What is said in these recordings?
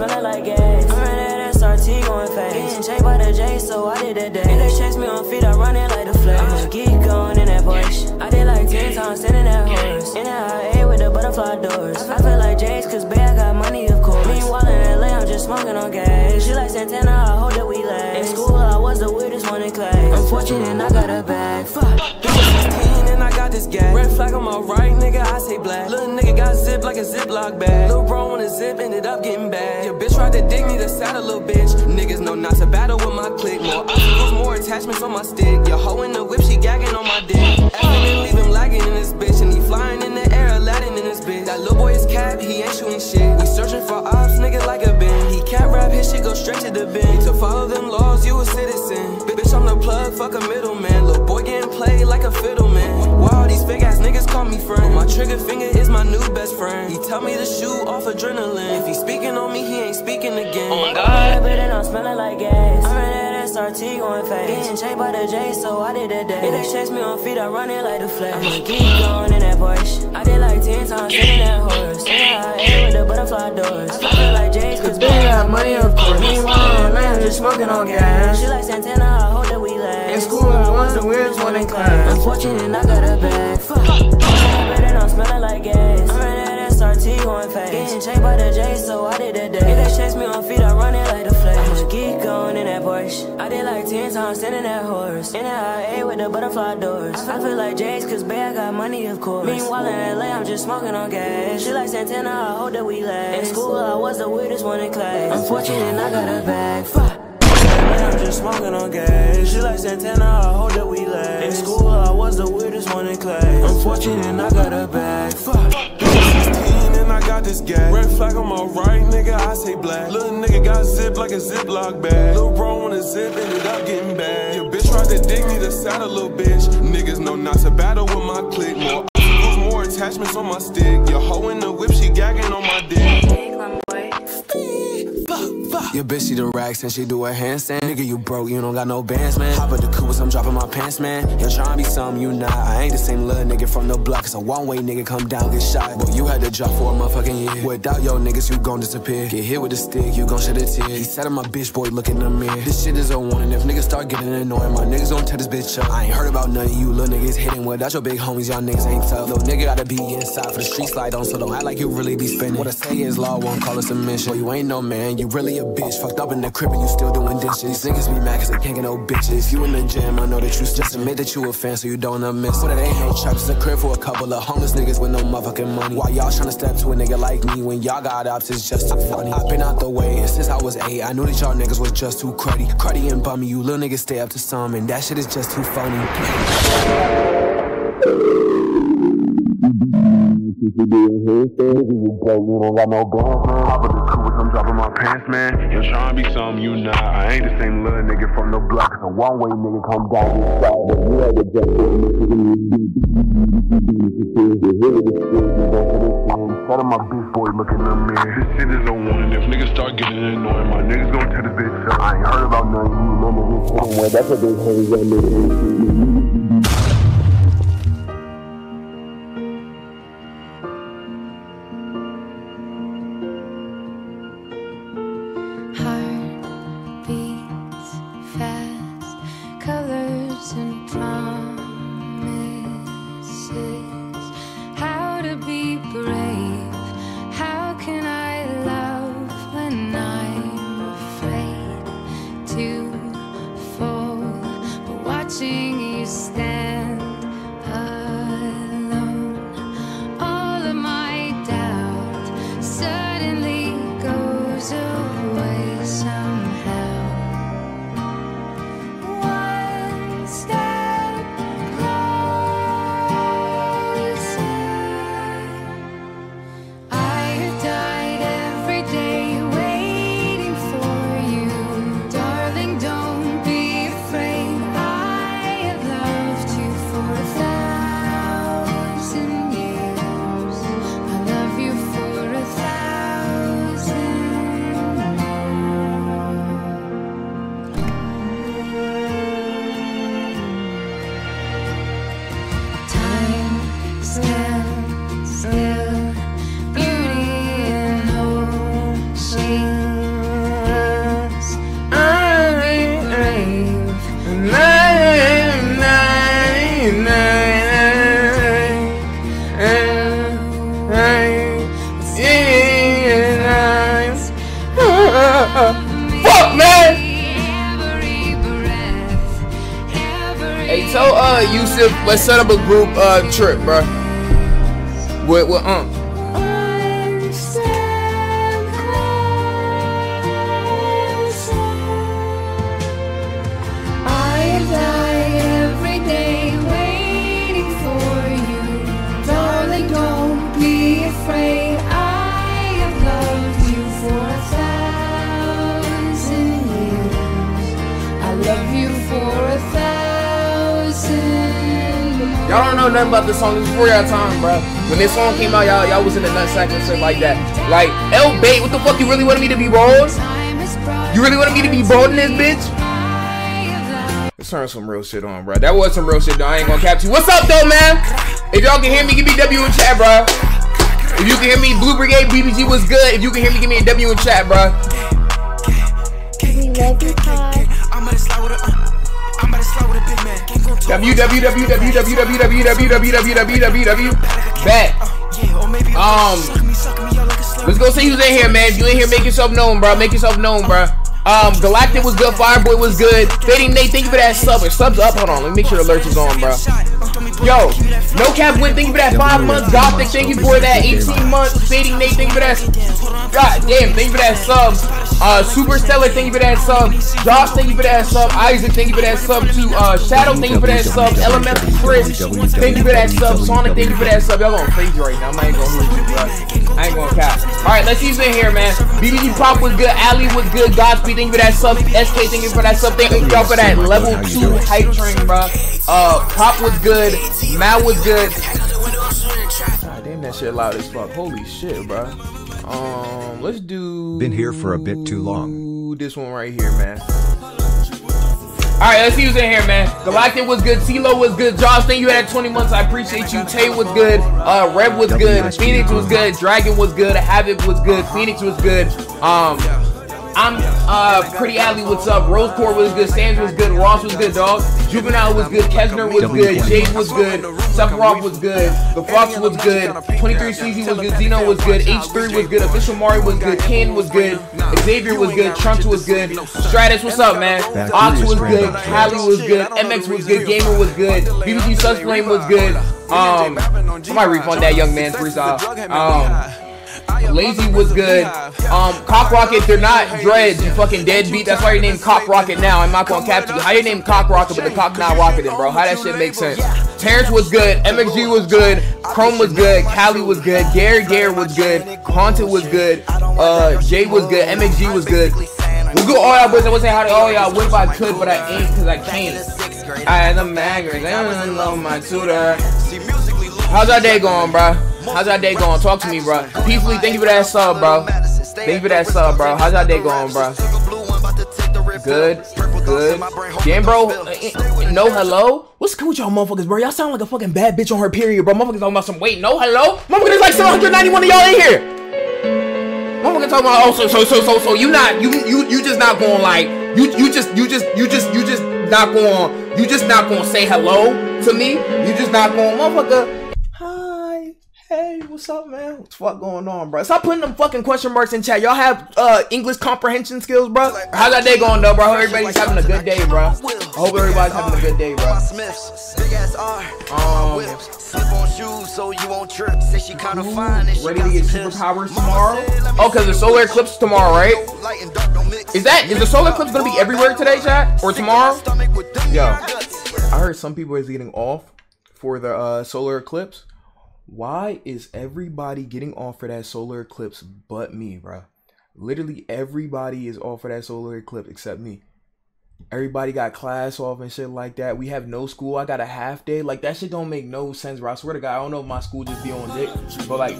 smelling like gas. I'm running that SRT going fast. Getting chased by the J, so I did that dash. If they chase me on feet, I run it like the flash. I'm a geek going in that Porsche. I did like 10 times sitting that horse. In that i8 with the butterfly doors. I feel like J's, cause babe, I got money, of course. Meanwhile in LA, I'm just smoking on gas. She like Santana, I hope that we last. In school, I was the weirdest one in class. I'm fortunate, I got a bag. Fuck. 16 and I got this gas. Red flag on my right, nigga, I say black. Little nigga got zip like a ziplock bag. Little bro on a zip, ended up getting bad. Your bitch tried to dig me, the saddle, little bitch. Niggas know not to battle with my clique. More obstacles, more attachments on my stick. Your hoe in the whip, she gagging on my dick. Effing and leave him lagging in this bitch. And he flying in the in this bitch. That little boy is cap, he ain't shooting shit. We searching for ops, nigga, like a bin. He can't rap, his shit go straight to the bin. To follow them laws, you a citizen. Bitch, I'm the plug, fuck a middleman. Little boy getting played like a fiddle man. Why all these fake ass niggas call me friend? My trigger finger is my new best friend. He tell me to shoot off adrenaline. If he speaking on me, he ain't speaking again. Oh my god. But then I'm smelling like gas. I'm running that SRT going fast. Getting chased by the J, so I did that dash. If they chase me on feet, I run it like the flash. I'm a geek going in that Porsche. I did like 10 times sitting that horse. Yeah, I ate with the butterfly doors. I feel like J's, cause I got money, of course. In LA, I'm just smoking on gas. She like Santana, I hope that we last. In school, I was the weirdest one in class. Unfortunate, I got a bag. Fuck. I'm smelling like gas. I'm running that SRT going fast. Getting chased by the J, so I did that dash. If they chase me on feet, I run it like the flash. I'm going in that Porsche. I did like 10 times sitting that horse. In that i8 with the butterfly doors. I feel like J's, cause babe, I got money, of course. Meanwhile, in LA, I'm just smoking on gas. She like Santana, I hope that we last. In school, I was the weirdest one in class. I'm Unfortunate, I got a bag. Fuck. I'm just smoking on gas. She like Santana, I hope that we last. In school, I was the weirdest one in class. I'm Unfortunate, I got a bag. Fuck. 16 and I got this gas. Red flag on my right, nigga, I say black. Little nigga got zip like a ziplock bag. Little bro on a zip, ended up getting bad. Your bitch tried to dig me the saddle, little bitch. Niggas know not to battle with my clique. More more attachments on my stick. Your hoe in the whip, she gagging on my dick. Your bitch she the racks and she do a handstand. Nigga, you broke, you don't got no bands, man. Hop at the coupe, I'm dropping my pants, man. You're trying to be something you not. I ain't the same little nigga from the block. It's a one way nigga come down, get shot. But you had to drop for a motherfucking year. Without your niggas, you gon' disappear. Get hit with a stick, you gon' shed a tear. He said I'm a bitch, boy, look in the mirror. This shit is a warning. If niggas start getting annoying, my niggas gon' tear this bitch up. I ain't heard about none of you little niggas hitting without your big homies. Y'all niggas ain't tough. Little nigga gotta be inside for the street slide on, so don't act like you really be spinning. What I say is law, won't call us a mission. Boy, you ain't no man, you really a bitch. Fucked up in the crib and you still doing dishes. These niggas be mad cause they can't get no bitches. You in the gym, I know that you just admit that you a fan so you don't miss. What it ain't no traps, a crib for a couple of homeless niggas with no motherfucking money. Why y'all tryna step to a nigga like me when y'all got ops? It's just too funny. I've been out the way and since I was eight, I knew that y'all niggas was just too cruddy. Cruddy and bummy, you little niggas stay up to some, and that shit is just too funny. I'm dropping my pants, man. You're trying to be something you not. I ain't the same little nigga from the block. It's a one way nigga come down this side. But you had to jump in. Shout out my bitch boy, look in the mirror. This shit is a warning. If niggas start getting annoying, my niggas gon' tear this bitch up. I ain't heard about of you, of this somewhere. That's a big homies let's set up a group uh trip, bro. With with um. Know nothing about this song. This is before y'all time, bro. When this song came out, y'all y'all was in the nutsack and shit like that. Like L bait, what the fuck? You really wanted me to be bold? You really wanted me to be bold in this bitch? Let's turn some real shit on, bro. That was some real shit, though. I ain't gonna cap you. What's up, though, man? If y'all can hear me, give me W in chat, bro. If you can hear me, Blue Brigade BBG was good. If you can hear me, give me a W in chat, bro. We love you, Kai. I'm gonna slide with a, uh, I'm gonna slide with a big man. Can't go to www.www.www.www. Bet. yeah, or maybe Um. Let's go see who's in here, man. If you in here, make yourself known, bro. Make yourself known, bro. Um, Galactic was good. Fireboy was good. Fading Nate, thank you for that sub. Your sub's up. Hold on. Let me make sure the alerts is on, bro. Yo, no cap win. Thank you for that five months. Gothic, thank you for that 18 months. Fading Nate, thank you for that. God damn, thank you for that sub. Uh, Super Stellar, thank you for that sub. Josh, thank you for that sub. Isaac, thank you for that sub too. Uh, Shadow, thank you for that sub. Elemental Chris, thank you for that sub. Sonic, thank you for that sub. Y'all going crazy right now. I ain't gonna lose you, bro. I ain't gonna cap. All right, let's who's in here, man. BBG Pop was good. Ali was good. Godspeed, thank you for that sub. SK, thank you for that sub. Thank y'all for that level two hype train, bro. Uh, Pop was good. Mal was good. God damn, that shit loud as fuck. Holy shit, bro. Um, let's do. Been here for a bit too long. This one right here, man. All right, let's see who's in here, man. Galactic was good. CeeLo was good. Josh, thank you had 20 months. I appreciate you. Tay was good. Uh, Rev was good. Phoenix was good. Dragon was good. Havoc was good. Phoenix was good. Um, I'm uh pretty Alley. What's up? Rose Core was good. Sands was good. Ross was good, dog. Juvenile was good. Kesner was good. Jade was good. Sephiroth was good. The Fox was good. 23CZ was good. Zeno was good. H3 was good. Official Mario was good. Ken was good. Xavier was good. Trunks was good. Stratus, what's up, man? Ox was good. Cali was good. MX was good. Gamer was good. BBC Susflame was good. Um, somebody refund that young man's freestyle. Um. Lazy was good. Um, Cock Rocket, they're not dreads, you fucking deadbeat. That's why your name Cock Rocket now. I'm not gonna capture you. How your name Cock Rocket, but the cock not rocketing, bro? How that shit make sense? Terrence was good. MXG was good. Chrome was good. Cali was good. Gary Gare was good. Haunted was good. Uh, Jay was good. MXG was good. We'll go all y'all boys. I would say how to all y'all. What if I could, but I ain't because I can't. I had the magazine. I don't know my tutor. How's our day going, bro? How's our day going? Talk to me, bro. Peacefully, thank you for that sub, bro. Thank you for that sub, bro. How's our day going, bro? Good, good. Damn, bro. uh, uh, No hello. What's good with y'all, motherfuckers, bro? Y'all sound like a fucking bad bitch on her period, bro. Motherfuckers talking about some wait, no hello. Motherfuckers, like 791 of y'all in here. Motherfuckers talking about oh, so so so so so you not you you you just not going like you you just you just you just you just not going you just not going to say hello to me. You just not going, motherfucker. Hey, what's up, man? What's fuck going on, bro? Stop putting them fucking question marks in chat. Y'all have uh English comprehension skills, bro. How's that day going, though, bro? Hope everybody's having a good day, bro. I hope everybody's having a good day, bro. Um, Ready to get superpowers tomorrow? Oh, cause the solar eclipse tomorrow, right? Is that is the solar eclipse gonna be everywhere today, chat, or tomorrow? Yo. I heard some people is getting off for the uh, solar eclipse. Why is everybody getting off for that solar eclipse but me, bro? Literally everybody is off for that solar eclipse except me. Everybody got class off and shit like that. We have no school. I got a half day. Like that shit don't make no sense, bro. I swear to God, I don't know if my school just be on dick, but like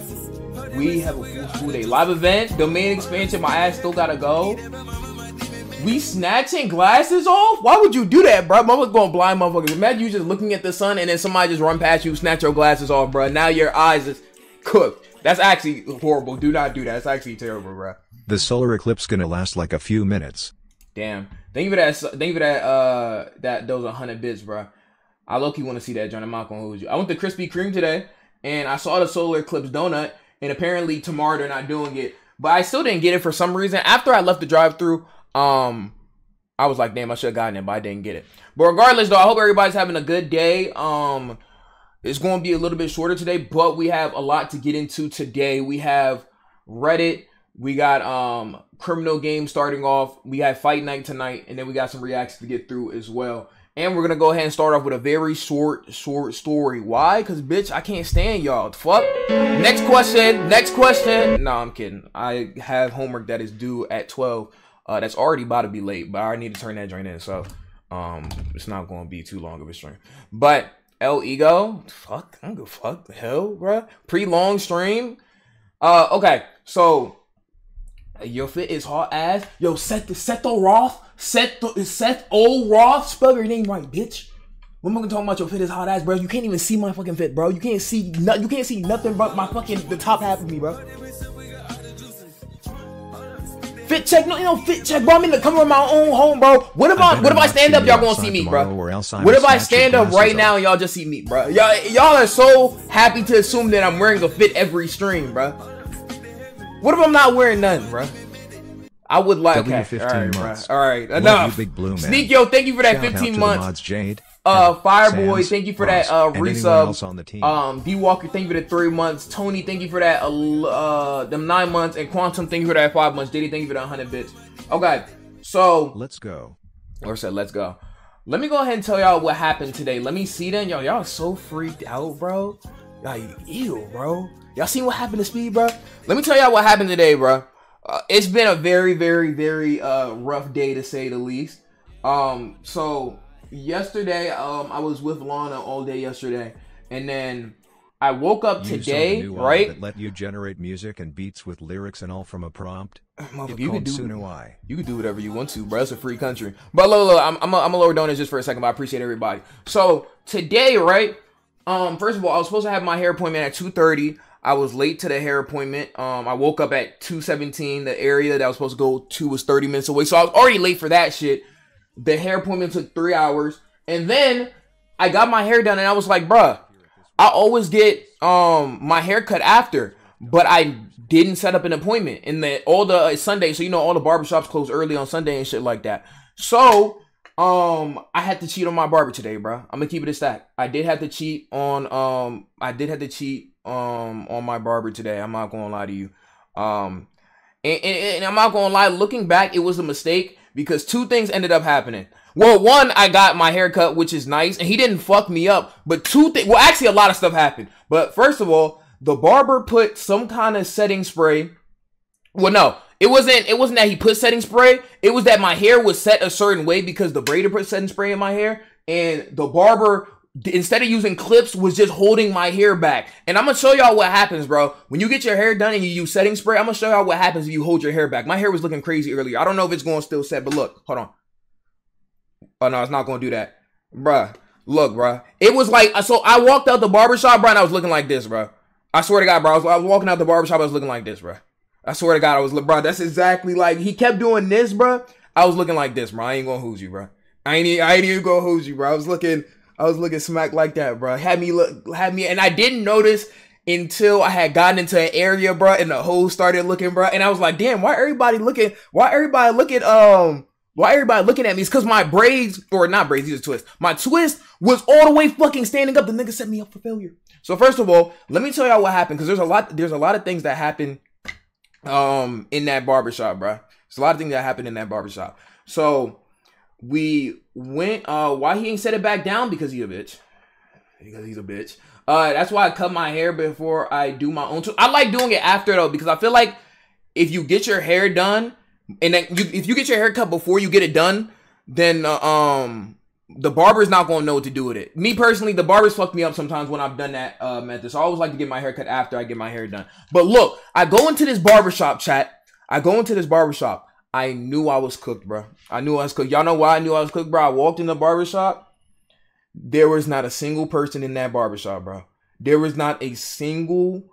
we have a full school day. Live event, domain expansion. My ass still gotta go. We snatching glasses off? Why would you do that, bro? Motherfuckers going blind motherfuckers. Imagine you just looking at the sun and then somebody just run past you, snatch your glasses off, bro. Now your eyes is cooked. That's actually horrible. Do not do that. It's actually terrible, bro. The solar eclipse gonna last like a few minutes. Damn. Thank you for that. Thank you for that. Uh, that those 100 bits, bro. I low key want to see that, John. I'm not gonna hold you. I went to Krispy Kreme today, and I saw the solar eclipse donut, and apparently tomorrow they're not doing it. But I still didn't get it for some reason. After I left the drive-through, um, I was like, damn, I should have gotten it, but I didn't get it. But regardless, though, I hope everybody's having a good day. Um, it's going to be a little bit shorter today, but we have a lot to get into today. We have Reddit, we got um criminal game starting off, we have fight night tonight, and then we got some reacts to get through as well. And we're gonna go ahead and start off with a very short, short story. Why? Cause bitch, I can't stand y'all. Fuck. Next question. Next question. No, I'm kidding. I have homework that is due at 12. Uh, that's already about to be late, but I need to turn that joint in. So, um, it's not gonna be too long of a stream. But El Ego, fuck, I don't give a fuck. The hell, bruh. Pre long stream. Uh, okay. So your fit is hot ass. Yo, Seth, Seth O. Roth, Seth, Seth O. Roth. Spell your name right, bitch. When am I talking about your fit is hot ass, bro? You can't even see my fucking fit, bro. You can't see, no, you can't see nothing but my fucking the top half of me, bro. Fit check, no, you know, fit check, bro. I'm in the coming of my own home, bro. What if I, what if I stand up, y'all gonna see me, bro? What if I stand up right now and y'all just see me, bro? Y'all, y'all are so happy to assume that I'm wearing a fit every stream, bro. What if I'm not wearing none, bro? I would like okay. W15 All right, months. All right, enough. you, Big Blue Man. Sneak yo, thank you for that Shout 15 months. mods, Jade. Uh, Fireboy, Sans, thank you for Ross, that uh resub. on the team. Um, D Walker, thank you for the three months. Tony, thank you for that uh, uh them nine months, and Quantum, thank you for that five months. Diddy, thank you for that hundred bits. Okay, so Let's go. or said, let's go. Let me go ahead and tell y'all what happened today. Let me see then, y'all. Y'all so freaked out, bro. Like, ew, bro. Y'all seen what happened to Speed, bro? Let me tell y'all what happened today, bro. Uh, it's been a very, very, very uh rough day to say the least. Um, so yesterday, um, I was with Lana all day yesterday, and then I woke up You today, right? That let you generate music and beats with lyrics and all from a prompt. It's you could do Suno You can do whatever you want to, bro. It's a free country. But look, look, I'm, I'm, a, I'm a lower donor just for a second, but I appreciate everybody. So today, right? Um, first of all, I was supposed to have my hair appointment at 2:30. I was late to the hair appointment. Um, I woke up at 2:17. The area that I was supposed to go to was 30 minutes away, so I was already late for that shit. The hair appointment took three hours, and then I got my hair done, and I was like, bruh, I always get um my hair cut after, but I didn't set up an appointment. And the all the it's Sunday, so you know all the barbershops close early on Sunday and shit like that. So um I had to cheat on my barber today, bro. I'm gonna keep it a stack. I did have to cheat on um I did have to cheat um on my barber today. I'm not gonna lie to you. Um and, and, and I'm not gonna lie, looking back, it was a mistake because two things ended up happening. Well, one, I got my haircut, which is nice, and he didn't fuck me up. But two things, well, actually, a lot of stuff happened. But first of all, the barber put some kind of setting spray. Well, no, it wasn't. It wasn't that he put setting spray. It was that my hair was set a certain way because the braider put setting spray in my hair, and the barber instead of using clips was just holding my hair back. And I'm gonna show y'all what happens, bro. When you get your hair done and you use setting spray, I'm gonna show y'all what happens if you hold your hair back. My hair was looking crazy earlier. I don't know if it's going still set, but look, hold on. Oh no, it's not gonna do that, bruh. Look, bruh. It was like so. I walked out the barbershop, bruh, and I was looking like this, bruh. I swear to God, bro. I was, I was walking out the barbershop, I was looking like this, bruh. I swear to God, I was, bro. That's exactly like he kept doing this, bruh. I was looking like this, bro. I ain't gonna hooz you, bruh. I ain't, I ain't even gonna hooz you, bro. I was looking, I was looking smack like that, bro. Had me look, had me, and I didn't notice until I had gotten into an area, bro, and the hose started looking, bro. And I was like, damn, why everybody looking? Why everybody looking? Um. Why everybody looking at me? It's because my braids, or not braids, these are twists. My twist was all the way fucking standing up. The nigga set me up for failure. So first of all, let me tell y'all what happened because there's a lot, there's a lot of things that happen, um, in that barbershop, bro. There's a lot of things that happened in that barbershop. So we went. Uh, why he ain't set it back down? Because he a bitch. Because he's a bitch. Uh, that's why I cut my hair before I do my own. I like doing it after though because I feel like if you get your hair done and then you, if you get your hair cut before you get it done, then uh, um the barber's not gonna know what to do with it. Me personally, the barbers fucked me up sometimes when I've done that uh, method. So I always like to get my hair cut after I get my hair done. But look, I go into this barbershop chat. I go into this barbershop. I knew I was cooked, bro. I knew I was cooked. Y'all know why I knew I was cooked, bro? I walked in the barbershop. There was not a single person in that barbershop, bro. There was not a single,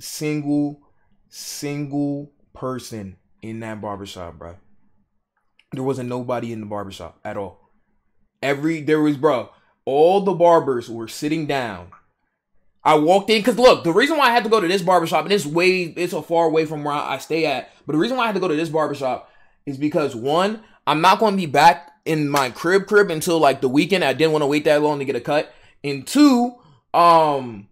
single, single person in that barbershop, bro. There wasn't nobody in the barbershop at all. Every there was, bro. All the barbers were sitting down. I walked in because look, the reason why I had to go to this barbershop, and it's way, it's so far away from where I stay at, but the reason why I had to go to this barbershop is because one, I'm not going to be back in my crib crib until like the weekend. I didn't want to wait that long to get a cut. And two, um,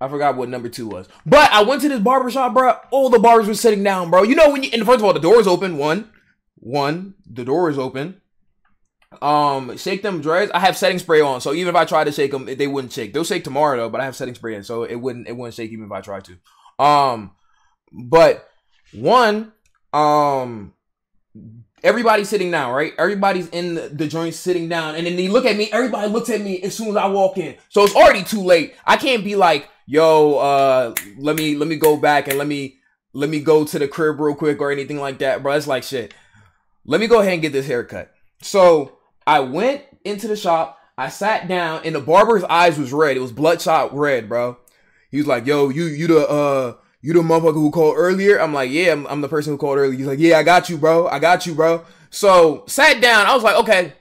I forgot what number two was. But I went to this barber shop, bro. All the barbers were sitting down, bro. You know when you and first of all, the door's open. One, one, the door is open. Um, shake them dreads. I have setting spray on, so even if I tried to shake them, they wouldn't shake. They'll shake tomorrow though, but I have setting spray in, so it wouldn't it wouldn't shake even if I tried to. Um, but one, um, everybody's sitting down, right? Everybody's in the, the joint sitting down, and then they look at me. Everybody looks at me as soon as I walk in, so it's already too late. I can't be like, yo, uh, let me let me go back and let me let me go to the crib real quick or anything like that, bro. It's like shit. Let me go ahead and get this haircut. So I went into the shop. I sat down, and the barber's eyes was red. It was bloodshot red, bro. He was like, "Yo, you you the uh you the motherfucker who called earlier?" I'm like, "Yeah, I'm, I'm the person who called earlier." He's like, "Yeah, I got you, bro. I got you, bro." So sat down. I was like, "Okay,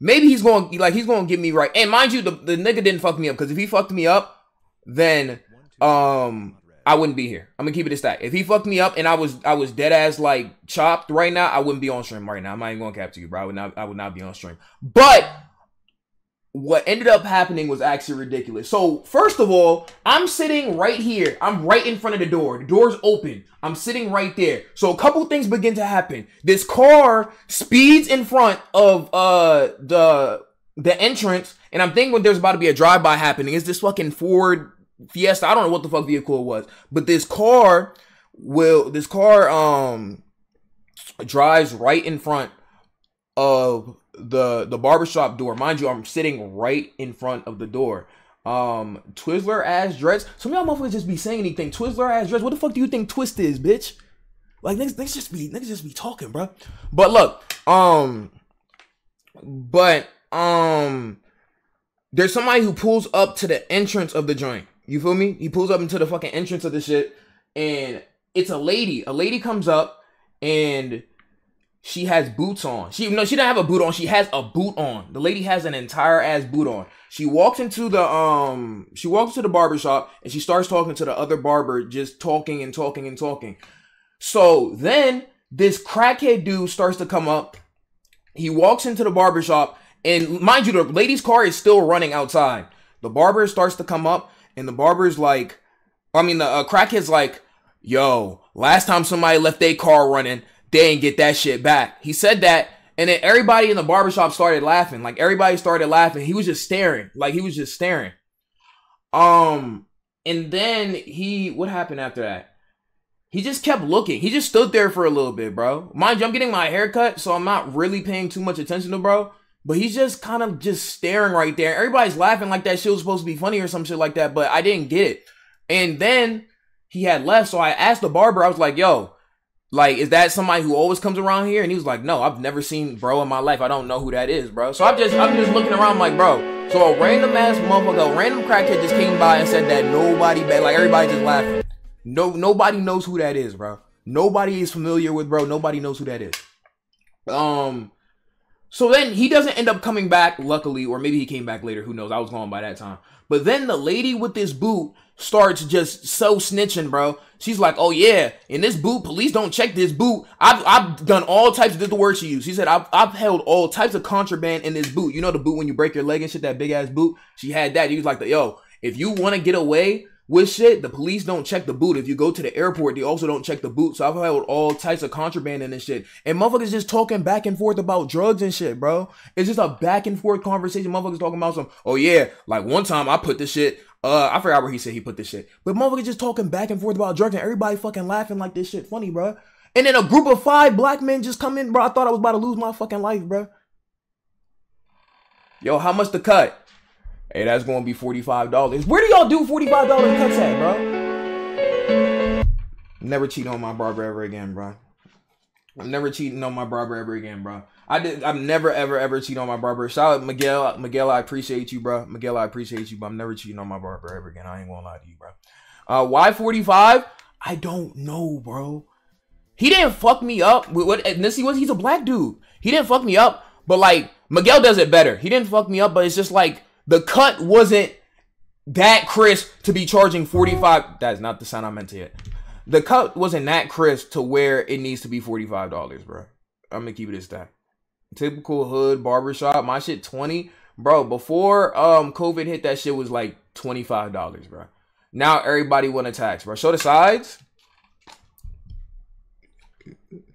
maybe he's going like he's going to get me right." And mind you, the the nigga didn't fuck me up because if he fucked me up, then um I wouldn't be here. I'm gonna keep it a stack. If he fucked me up and I was I was dead ass like chopped right now, I wouldn't be on stream right now. I'm not even gonna cap to you, bro. I would not I would not be on stream. But what ended up happening was actually ridiculous. So first of all, I'm sitting right here. I'm right in front of the door. The door's open. I'm sitting right there. So a couple things begin to happen. This car speeds in front of uh the the entrance, and I'm thinking there's about to be a drive-by happening. Is this fucking Ford Fiesta? I don't know what the fuck vehicle it was, but this car will this car um drives right in front of the the barbershop door. Mind you, I'm sitting right in front of the door. Um, Twizzler ass dreads. Some y'all motherfuckers just be saying anything. Twizzler ass dreads. What the fuck do you think twist is, bitch? Like niggas, niggas just be niggas just be talking, bro. But look, um, but um, there's somebody who pulls up to the entrance of the joint. You feel me? He pulls up into the fucking entrance of the shit, and it's a lady. A lady comes up and she has boots on. She no, she doesn't have a boot on. She has a boot on. The lady has an entire ass boot on. She walks into the um she walks to the barber shop and she starts talking to the other barber, just talking and talking and talking. So then this crackhead dude starts to come up. He walks into the barber shop, and mind you, the lady's car is still running outside. The barber starts to come up, and the barber's like, I mean, the uh, crackhead's like, yo, last time somebody left their car running, they ain't get that shit back. He said that, and then everybody in the barbershop started laughing. Like everybody started laughing. He was just staring. Like he was just staring. Um, and then he what happened after that? He just kept looking. He just stood there for a little bit, bro. Mind you, I'm getting my hair cut, so I'm not really paying too much attention to bro. But he's just kind of just staring right there. Everybody's laughing like that shit was supposed to be funny or some shit like that, but I didn't get it. And then he had left, so I asked the barber, I was like, yo, like, is that somebody who always comes around here? And he was like, no, I've never seen bro in my life. I don't know who that is, bro. So I'm just, I'm just looking around like, bro. So a random ass motherfucker, a random crackhead just came by and said that nobody, like everybody just laughing. No, nobody knows who that is, bro. Nobody is familiar with bro. Nobody knows who that is. Um, so then he doesn't end up coming back, luckily, or maybe he came back later. Who knows? I was gone by that time. But then the lady with this boot starts just so snitching, bro. She's like, "Oh yeah, in this boot, police don't check this boot. I've I've done all types. This is the word she used. She said I've I've held all types of contraband in this boot. You know the boot when you break your leg and shit, that big ass boot. She had that. He was like, "Yo, if you want to get away." With shit, the police don't check the boot. If you go to the airport, they also don't check the boot. So I've held all types of contraband in this shit. And motherfuckers just talking back and forth about drugs and shit, bro. It's just a back and forth conversation. Motherfuckers talking about some, oh yeah, like one time I put this shit, uh, I forgot where he said he put this shit. But motherfuckers just talking back and forth about drugs and everybody fucking laughing like this shit funny, bro. And then a group of five black men just come in, bro. I thought I was about to lose my fucking life, bro. Yo, how much the cut? Hey, that's gonna be $45. Where do y'all do $45 cuts at, bro? Never cheat on my barber ever again, bro. I'm never cheating on my barber ever again, bro. I did. I'm never, ever, ever cheat on my barber. Shout out Miguel. Miguel, I appreciate you, bro. Miguel, I appreciate you, but I'm never cheating on my barber ever again. I ain't gonna lie to you, bro. Uh, Y45? I don't know, bro. He didn't fuck me up. What ethnicity was? He's a black dude. He didn't fuck me up, but like Miguel does it better. He didn't fuck me up, but it's just like the cut wasn't that crisp to be charging 45. That's not the sound I meant to hit. The cut wasn't that crisp to where it needs to be $45, bro. I'm gonna keep it as that. Typical hood barbershop. My shit 20. Bro, before um COVID hit, that shit was like $25, bro. Now everybody want to tax, bro. Show the sides.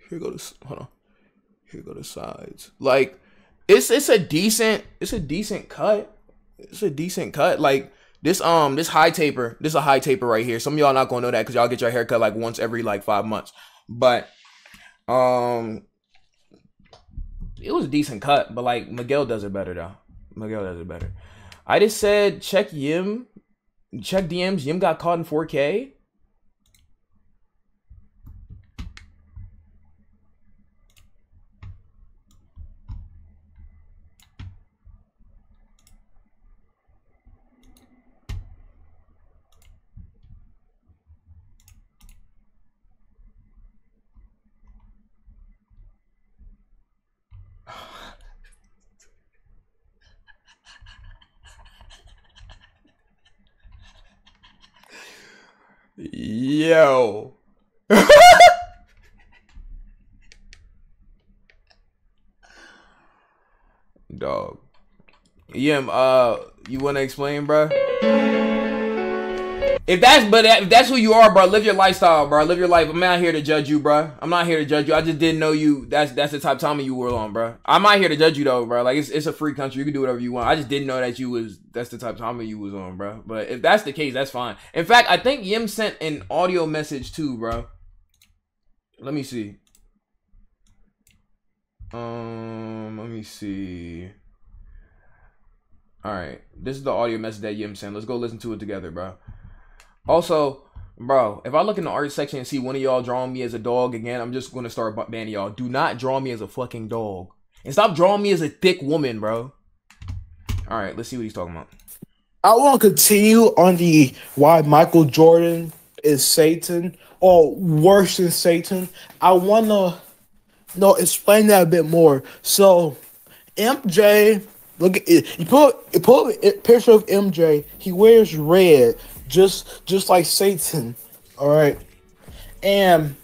Here go the hold on. Here go the sides. Like it's it's a decent it's a decent cut. It's a decent cut. Like this um this high taper. This is a high taper right here. Some of y'all not gonna know that because y'all get your hair cut like once every like five months. But um it was a decent cut, but like Miguel does it better though. Miguel does it better. I just said check Yim, check DMs. Yim got caught in 4K. Yo. Dog. Yim, uh, you want to explain, bro? If that's but if that's who you are, bro, live your lifestyle, bro. Live your life. I'm not here to judge you, bro. I'm not here to judge you. I just didn't know you. That's that's the type of time you were on, bro. I'm not here to judge you though, bro. Like it's it's a free country. You can do whatever you want. I just didn't know that you was that's the type of time you was on, bro. But if that's the case, that's fine. In fact, I think Yim sent an audio message too, bro. Let me see. Um, let me see. All right, this is the audio message that Yim sent. Let's go listen to it together, bro. Also, bro, if I look in the art section and see one of y'all drawing me as a dog again, I'm just gonna start banning y'all. Do not draw me as a fucking dog, and stop drawing me as a thick woman, bro. All right, let's see what he's talking about. I want to continue on the why Michael Jordan is Satan or worse than Satan. I want to no explain that a bit more. So, MJ, look at it. You put you put a picture of MJ. He wears red, just just like Satan. All right, and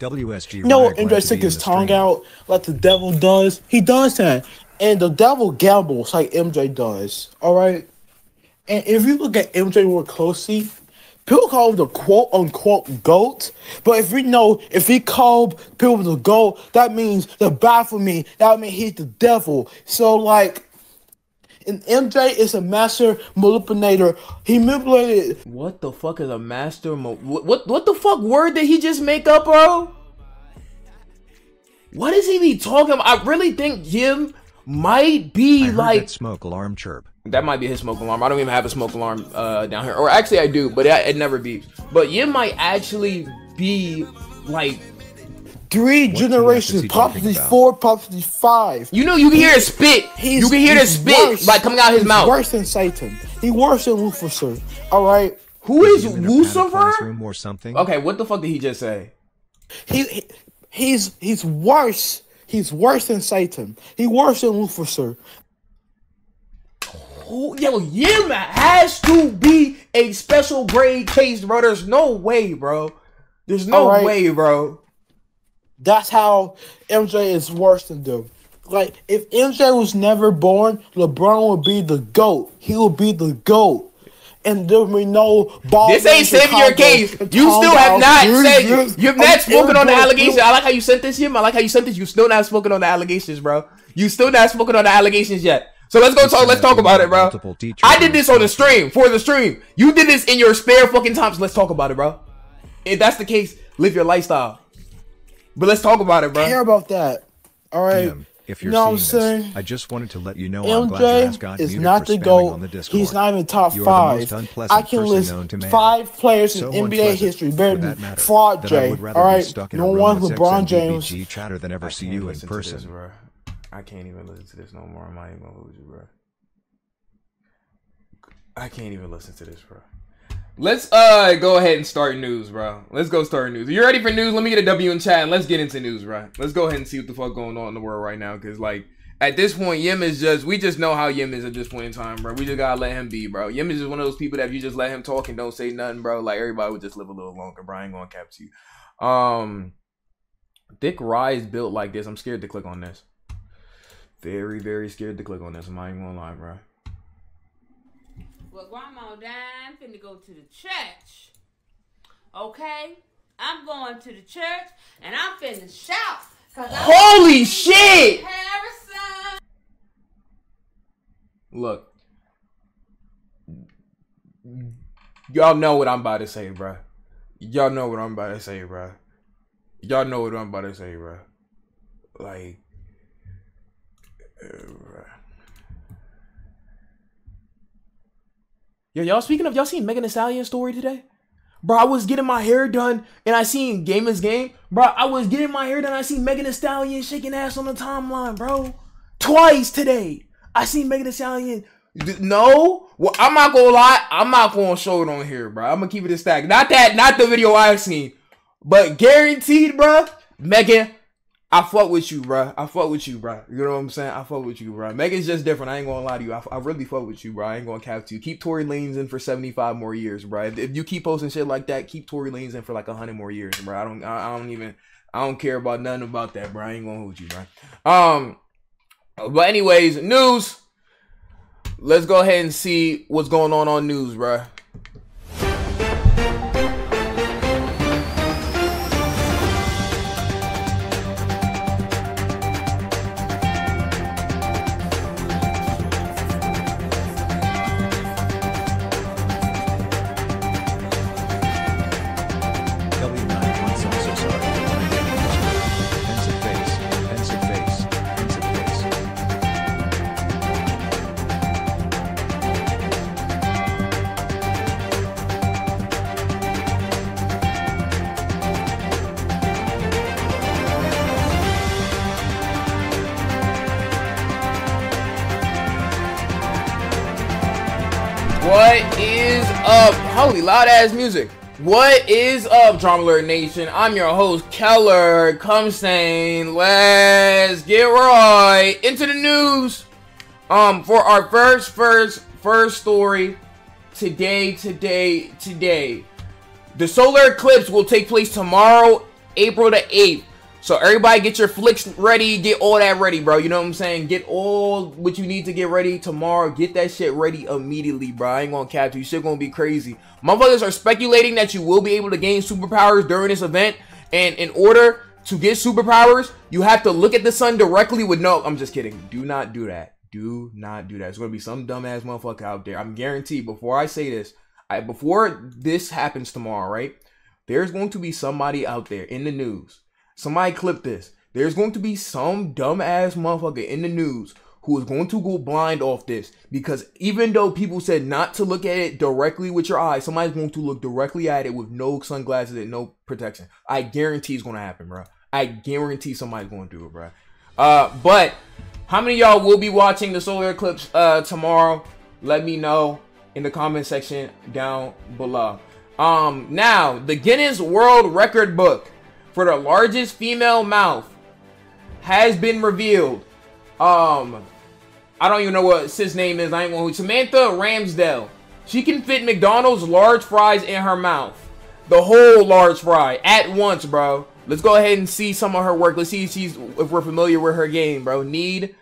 WSG. you know, Rag, MJ stick his tongue stream. out like the devil does. He does that, and the devil gambles like MJ does. All right, and if you look at MJ more closely, people call him the quote unquote goat. But if we know if he called people the goat, that means the me. That means he's the devil. So like. And MJ is a master manipulator. He manipulated What the fuck is a master? Mo- what, what what the fuck word did he just make up, bro? What is he be talking about? I really think Yim might be I heard like that smoke alarm chirp. That might be his smoke alarm. I don't even have a smoke alarm uh, down here. Or actually, I do, but it, it never beeps. But Yim might actually be like, three What generations, is he talking possibly about? four, possibly five. you know, you can hear it spit. He's, You can hear the spit worse. like coming out of his He's mouth. Worse than Satan. He worse than Lucifer. All right. Who is Is he in a padded Lucifer? classroom or something? Okay, what the fuck did he just say? He, he he's he's worse. He's worse than Satan. He worse than Lucifer. Who, yo, Yim has to be a special grade case, bro. There's no way, bro. There's no Alright. way, bro. That's how MJ is worse than them. Like if MJ was never born, LeBron would be the goat. He would be the goat. And there would be no ball. This ain't saving your case. You still have Dowd. not Yes, said yes. you have not I'm spoken on the allegations. I like how you sent this, Yim. I like how you sent this. You still not spoken on the allegations, bro. You still not spoken on the allegations yet. So let's go talk. Let's talk about it, bro. I did this on the stream for the stream. You did this in your spare fucking time. So let's talk about it, bro. If that's the case, live your lifestyle. But let's talk about it, bro. care about that. All right. Yim, if you're you know what I'm seeing saying? this, I just wanted to let you know I'm glad your ass MJ got is not for the GOAT. on the Discord. He's not even top You are the most five. unpleasant I can person list known to man. five players So in NBA history better that than matter, Fraud that I J. would rather be stuck in No a room one with LeBron XNBBG James. chatter than ever see you in listen to this, person. bro. I can't even listen to this no more. I'm not even gonna lose you, bro. I can't even listen to this, bro. Let's uh go ahead and start news, bro. Let's go start news. You ready for news? Let me get a W in chat and let's get into news, bro. Let's go ahead and see what the fuck going on in the world right now. Cause like at this point, Yim is just we just know how Yim is at this point in time, bro. We just gotta let him be, bro. Yim is just one of those people that if you just let him talk and don't say nothing, bro, like everybody would just live a little longer, bro. I ain't gonna cap to you. Um Thick Rise built like this. I'm scared to click on this. very, very scared to click on this. I'm not even gonna lie, bro. Well, Grandma Dime finna go to the church. Okay? I'm going to the church and I'm finna shout. Cause Holy shit! Harrison. Look, y'all know what I'm about to say, bro. Y'all know what I'm about to say, bro. Y'all know what I'm about to say, bro. Like, uh, bruh. Yo, y'all speaking of, y'all seen Megan Thee Stallion story today? Bro, I was getting my hair done and I seen Game is Game. Bro, I was getting my hair done. And I seen Megan Thee Stallion shaking ass on the timeline, bro. Twice today. I seen Megan Thee Stallion. No, well, I'm not gonna lie. I'm not gonna show it on here, bro. I'm gonna keep it a stack. Not that, not the video I've seen, but guaranteed, bro. Megan, I fuck with you, bro. I fuck with you, bro. You know what I'm saying? I fuck with you, bro. Megan's just different. I ain't gonna lie to you. I, I really fuck with you, bro. I ain't gonna cap to you. Keep Tory Lanez in for 75 more years, bro. If, if you keep posting shit like that, keep Tory Lanez in for like 100 more years, bro. I don't, I, I don't even, I don't care about nothing about that, bro. I ain't gonna hold you, bro. Um, but anyways, news. Let's go ahead and see what's going on on news, bro. Music. What is up, Drama Alert Nation? I'm your host, Keller. Come saying, let's get right into the news. Um, for our first, first, first story today, today, today. The solar eclipse will take place tomorrow, April the 8th. So everybody get your flicks ready, get all that ready, bro. You know what I'm saying? Get all what you need to get ready tomorrow. Get that shit ready immediately, bro. I ain't gonna cap you. Shit gonna be crazy. Motherfuckers are speculating that you will be able to gain superpowers during this event. And in order to get superpowers, you have to look at the sun directly with no. I'm just kidding. Do not do that. Do not do that. It's gonna be some dumbass motherfucker out there. I'm guaranteed. Before I say this, I before this happens tomorrow, right? There's going to be somebody out there in the news. Somebody clip this. There's going to be some dumbass motherfucker in the news who is going to go blind off this because even though people said not to look at it directly with your eyes, somebody's going to look directly at it with no sunglasses and no protection. I guarantee it's going to happen, bro. I guarantee somebody's going to do it, bro. Uh, but how many y'all will be watching the solar eclipse uh tomorrow? Let me know in the comment section down below. Um, now the Guinness World Record book for the largest female mouth has been revealed. Um, I don't even know what sis name is. I ain't going to. Samantha Ramsdale. She can fit McDonald's large fries in her mouth, the whole large fry at once, bro. Let's go ahead and see some of her work. Let's see if she's if we're familiar with her game, bro. Need.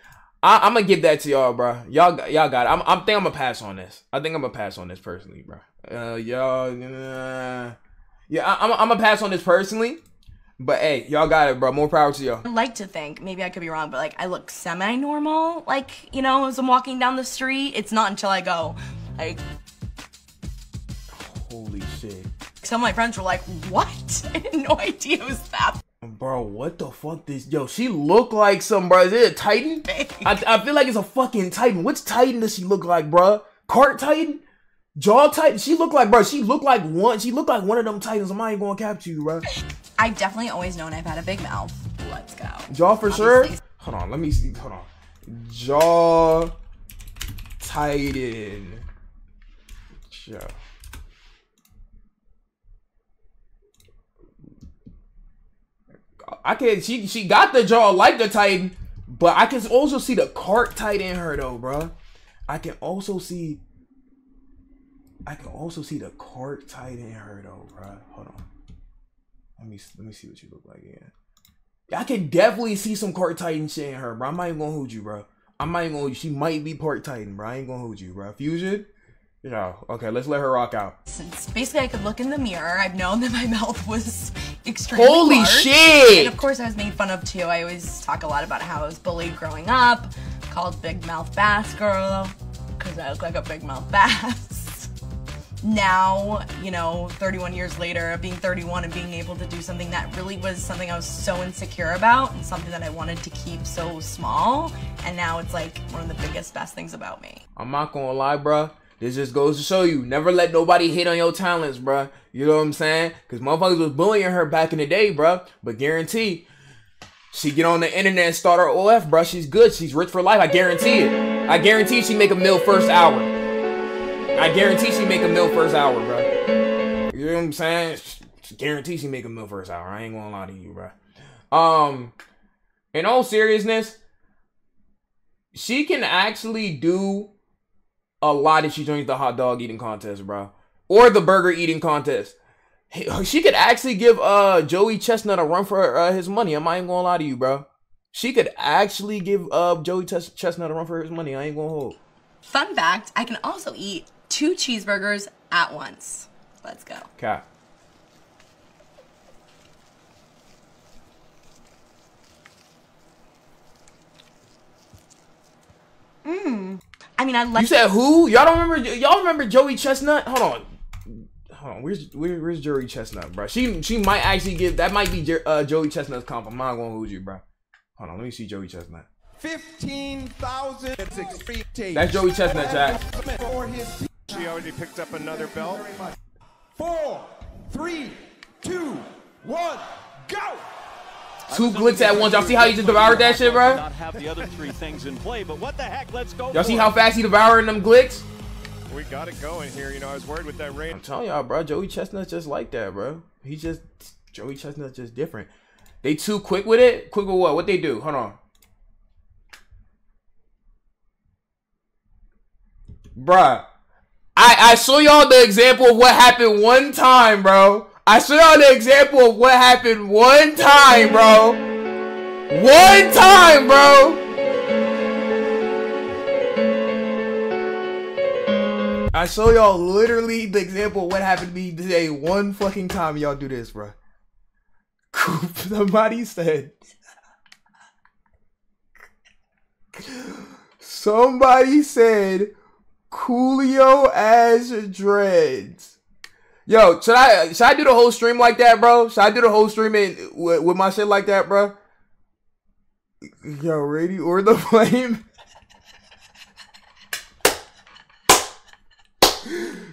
I, am gonna give that to y'all, bro. Y'all, got- y'all got it. I'm, I'm think I'm gonna pass on this. I think I'm gonna pass on this personally, bro. Uh, y'all, yeah, I, I'm, I'm gonna pass on this personally. But hey, y'all got it, bro. More power to y'all. I like to think, maybe I could be wrong, but like I look semi normal, like, you know, as I'm walking down the street. It's not until I go, like, Holy shit. some of my friends were like, what? I had no idea it was that Bro, what the fuck this? Yo, she look like some, bro. Is it a Titan? I, I feel like it's a fucking Titan. Which Titan does she look like, bro? Cart Titan? Jaw Titan? She looked like, bro. She looked like one. She looked like one of them Titans. I'm not even gonna capture you, bro. I've definitely always known I've had a big mouth. Let's go. Jaw for sure. Hold on, let me see. Hold on. Jaw Titan. Jaw. I can she she got the jaw like the Titan, but I can also see the cart Titan in her though, bro. I can also see I can also see the cart Titan in her though, bro. Hold on. Let me let me see what you look like again. I can definitely see some Cart Titan shit in her, bro. I'm not even gonna hold you, bro. I'm not even gonna hold you. She might be part Titan, bro. I ain't gonna hold you, bro. Fusion? Yeah. Okay, let's let her rock out. Since basically I could look in the mirror, I've known that my mouth was extremely Holy large. shit! And of course I was made fun of too. I always talk a lot about how I was bullied growing up, called big mouth bass girl, because I look like a big mouth bass. Now, you know, 31 years later, being 31 and being able to do something that really was something I was so insecure about and something that I wanted to keep so small, and now it's like one of the biggest, best things about me. I'm not gonna lie, bruh. This just goes to show you, never let nobody hit on your talents, bruh. You know what I'm saying? Cause motherfuckers was bullying her back in the day, bruh. But guarantee, she get on the internet and start her OF, bruh. She's good. She's rich for life. I guarantee it. I guarantee she make a meal first hour. I guarantee she make a meal first hour, bro. You know what I'm saying? She guarantee she make a meal first hour. I ain't gonna lie to you, bro. Um, in all seriousness, she can actually do a lot if she joins the hot dog eating contest, bro, or the burger eating contest. She could actually give uh Joey Chestnut a run for uh, his money. I'm not even gonna lie to you, bro. She could actually give uh Joey Chestnut a run for his money. I ain't gonna hold. Fun fact, I can also eat two cheeseburgers at once. Let's go. Cap. Mmm. I mean, I like. You said who? Y'all don't remember? Y'all remember Joey Chestnut? Hold on. Hold on. Where's where, where's Joey Chestnut, bro? She she might actually give that might be Jer- uh, Joey Chestnut's comp. I'm not gonna hold you, bro. Hold on. Let me see Joey Chestnut. 15,000 That's Joey Chestnut, Jack. She already picked up another belt. Four, three, two, one, go! Two glitz at once. Y'all see how he just devoured that shit, bro? Not have the other three things in play, but what the heck? Let's go. Y'all see how fast he devouring them glicks? We got it going here. You know, I was worried with that rain. I'm telling y'all, bro. Joey Chestnut's just like that, bro. He just Joey Chestnut's just different. They too quick with it. Quick with what? What they do? Hold on, bruh. I I show y'all the example of what happened one time, bro. I show y'all the example of what happened one time, bro. One time, bro. I show y'all literally the example of what happened to me today one fucking time y'all do this, bro. Somebody said. Somebody said Coolio as dreads. Yo, should I should I do the whole stream like that, bro? Should I do the whole stream in, with, with my shit like that, bro? Yo, ready or the flame?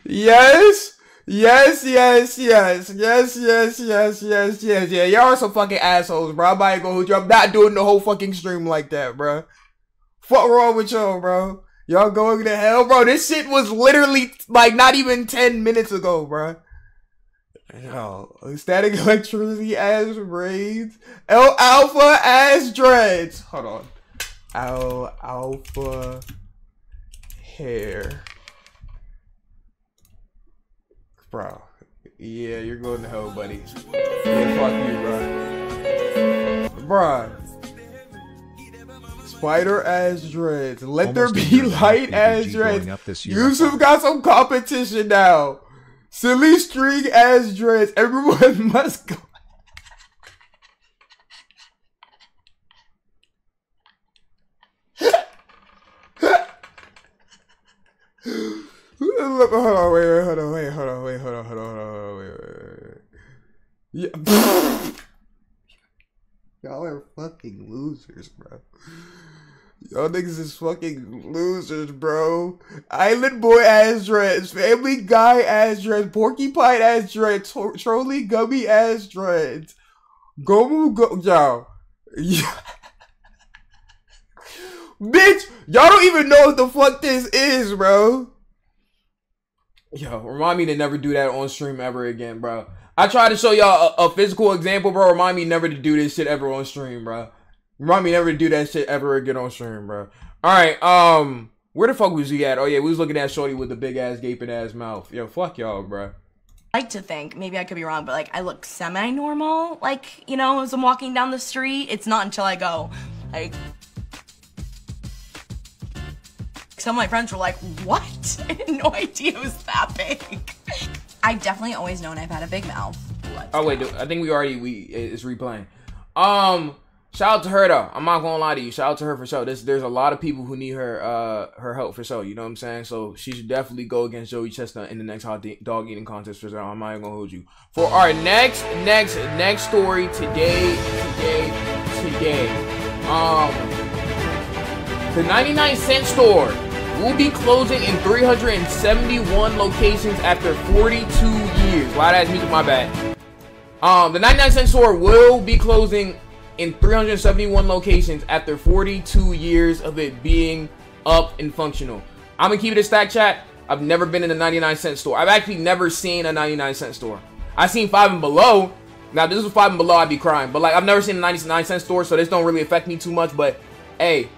Yes. Yes, yes, yes, yes, yes, yes, yes, yes, yeah. Y'all are some fucking assholes, bro. I'm not gonna hold you. I'm not doing the whole fucking stream like that, bro. Fuck wrong with y'all, bro? Y'all going to hell, bro? This shit was literally like not even 10 minutes ago, bro. Yo, static electricity ass braids. L alpha ass dreads. Hold on. L alpha hair. Bro. Yeah, you're going to hell, buddy. Yeah, fuck you, bro. Bro. Spider ass dreads. Let Almost there be light going dreads. up this year. Yusuf got some competition now. Silly string ass dreads. Everyone must go. Look, hold on, wait, wait, hold on, wait, hold on, wait, hold on, hold on, hold on, hold on, wait, wait, wait. Yeah. Y'all are fucking losers, bro. Y'all niggas is fucking losers, bro. Island boy ass dreads, family guy ass dreads, porcupine ass dreads, tro- trolley gummy ass dreads. Gomu go, y'all. Bitch, y'all don't even know what the fuck this is, bro. Yo, remind me to never do that on stream ever again, bro. I tried to show y'all a, a physical example, bro. Remind me never to do this shit ever on stream, bro. Remind me never to do that shit ever again on stream, bro. All right, um, where the fuck was he at? Oh yeah, we was looking at Shorty with the big ass gaping ass mouth. Yo, fuck y'all, bro. I like to think, maybe I could be wrong, but like I look semi-normal, like, you know, as I'm walking down the street. It's not until I go, like, some of my friends were like, what? I had no idea it was that big. I've definitely always known I've had a big mouth. Oh wait, I think we already we it's replaying. Um, shout out to her though. I'm not gonna lie to you. Shout out to her for sure. There's there's a lot of people who need her uh her help for sure. You know what I'm saying? So she should definitely go against Joey Chestnut in the next hot dog eating contest for sure. I'm not even gonna hold you. For our next next next story today today today. Um, the 99 cent store will be closing in 371 locations after 42 years. Wow, that's music, my bad. Um, the 99 cent store will be closing in 371 locations after 42 years of it being up and functional. I'm gonna keep it a stack chat. I've never been in a 99 cent store. I've actually never seen a 99 cent store. I've seen five and below. Now, this was five and below, I'd be crying. But like, I've never seen a 99 cent store, so this don't really affect me too much. But hey,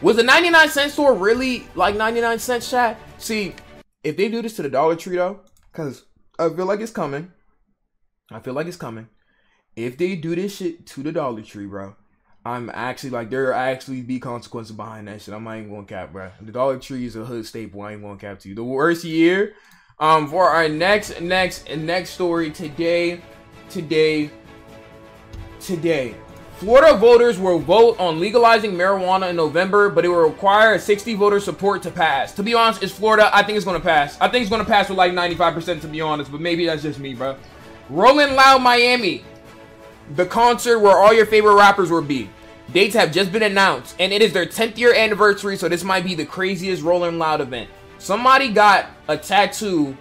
was the 99 cent store really like 99 cents, chat? See, if they do this to the Dollar Tree though, because I feel like it's coming. I feel like it's coming. If they do this shit to the Dollar Tree, bro, I'm actually like there actually be consequences behind that shit. I'm not even gonna cap, bro. The Dollar Tree is a hood staple. I ain't gonna cap to you. The worst year. Um, for our next, next, next story today, today, today. Florida voters will vote on legalizing marijuana in November, but it will require a 60 voter support to pass. To be honest, it's Florida. I think it's going to pass. I think it's going to pass with like 95% to be honest, but maybe that's just me, bro. Rolling Loud Miami, the concert where all your favorite rappers will be. Dates have just been announced, and it is their 10th year anniversary, so this might be the craziest Rolling Loud event. Somebody got a tattoo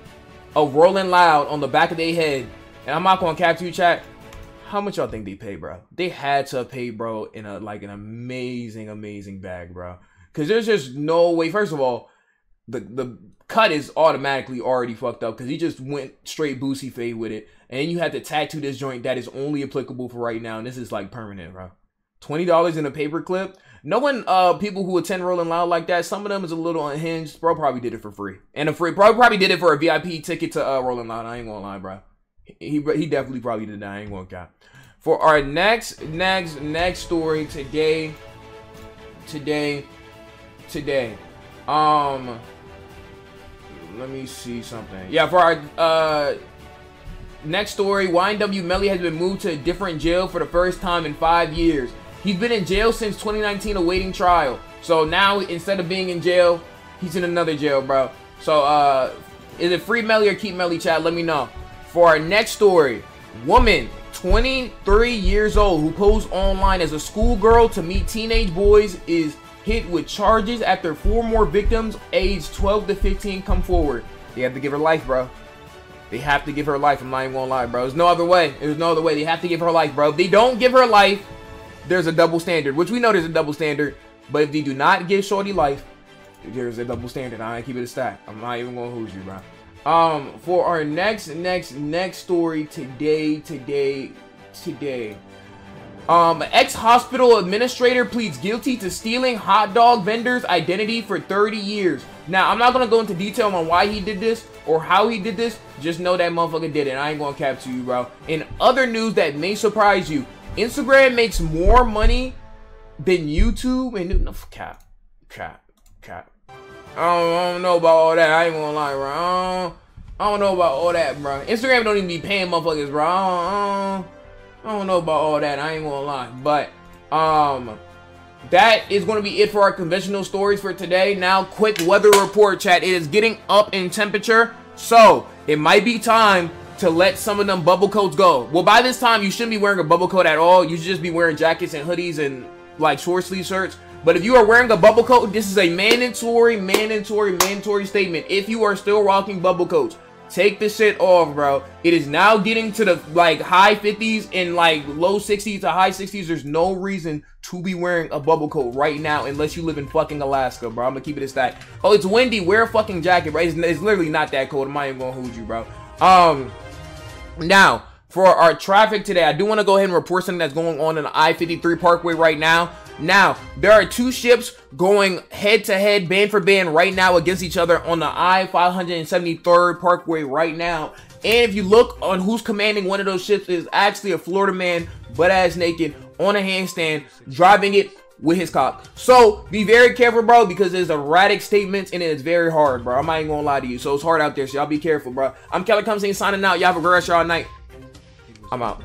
of Rolling Loud on the back of their head, and I'm not going to cap you, chat. How much y'all think they pay, bro? They had to pay, bro, in a like an amazing, amazing bag, bro. Cause there's just no way. First of all, the the cut is automatically already fucked up because he just went straight Boosie fade with it, and you had to tattoo this joint that is only applicable for right now, and this is like permanent, bro. Twenty dollars in a paper clip. Knowing uh people who attend Rolling Loud like that, some of them is a little unhinged. Bro probably did it for free, and a free bro probably did it for a VIP ticket to uh Rolling Loud. I ain't gonna lie, bro. He he definitely probably did that. I ain't gonna cap. For our next next next story today, today, today. Um, let me see something. Yeah, for our uh next story, YNW Melly has been moved to a different jail for the first time in five years. He's been in jail since 2019 awaiting trial. So now instead of being in jail, he's in another jail, bro. So uh is it free Melly or keep Melly chat? Let me know. For our next story, woman 23 years old who posed online as a schoolgirl to meet teenage boys is hit with charges after four more victims aged 12 to 15 come forward. They have to give her life, bro. They have to give her life. I'm not even gonna lie, bro. There's no other way. There's no other way. They have to give her life, bro. If they don't give her life, there's a double standard, which we know there's a double standard. But if they do not give Shorty life, there's a double standard. I ain't keep it a stack. I'm not even gonna hold you, bro. Um, for our next, next, next story today, today, today. Um, ex-hospital administrator pleads guilty to stealing hot dog vendor's identity for 30 years. Now, I'm not gonna go into detail on why he did this or how he did this. Just know that motherfucker did it. I ain't gonna cap to you, bro. In other news that may surprise you, Instagram makes more money than YouTube and no, cap, cap, cap. I don't, I don't, know about all that. I ain't gonna lie, bro. I don't, I don't know about all that, bro. Instagram don't even be paying motherfuckers, bro. I don't, I don't know about all that. I ain't gonna lie, but um, that is going to be it for our conventional stories for today. Now, quick weather report, chat. It is getting up in temperature, so it might be time to let some of them bubble coats go. Well, by this time, you shouldn't be wearing a bubble coat at all. You should just be wearing jackets and hoodies and like short sleeve shirts. But if you are wearing a bubble coat, this is a mandatory, mandatory, mandatory statement. If you are still rocking bubble coats, take this shit off, bro. It is now getting to the like high 50s and like low 60s to high 60s. There's no reason to be wearing a bubble coat right now unless you live in fucking Alaska, bro. I'm gonna keep it a stack. Oh, it's windy. Wear a fucking jacket, bro. It's, it's literally not that cold. I'm not even gonna hold you, bro. Um, now for our traffic today, I do want to go ahead and report something that's going on in the I-53 Parkway right now. Now, there are two ships going head to head, band for band right now against each other on the I-573rd Parkway right now. And if you look on who's commanding one of those ships, is actually a Florida man, butt ass naked, on a handstand, driving it with his cock. So be very careful, bro, because there's erratic statements and it's very hard, bro. I'm not even gonna lie to you. So it's hard out there, so y'all be careful, bro. I'm Kelly Comes signing out. Y'all have a great rest of y'all night. I'm out.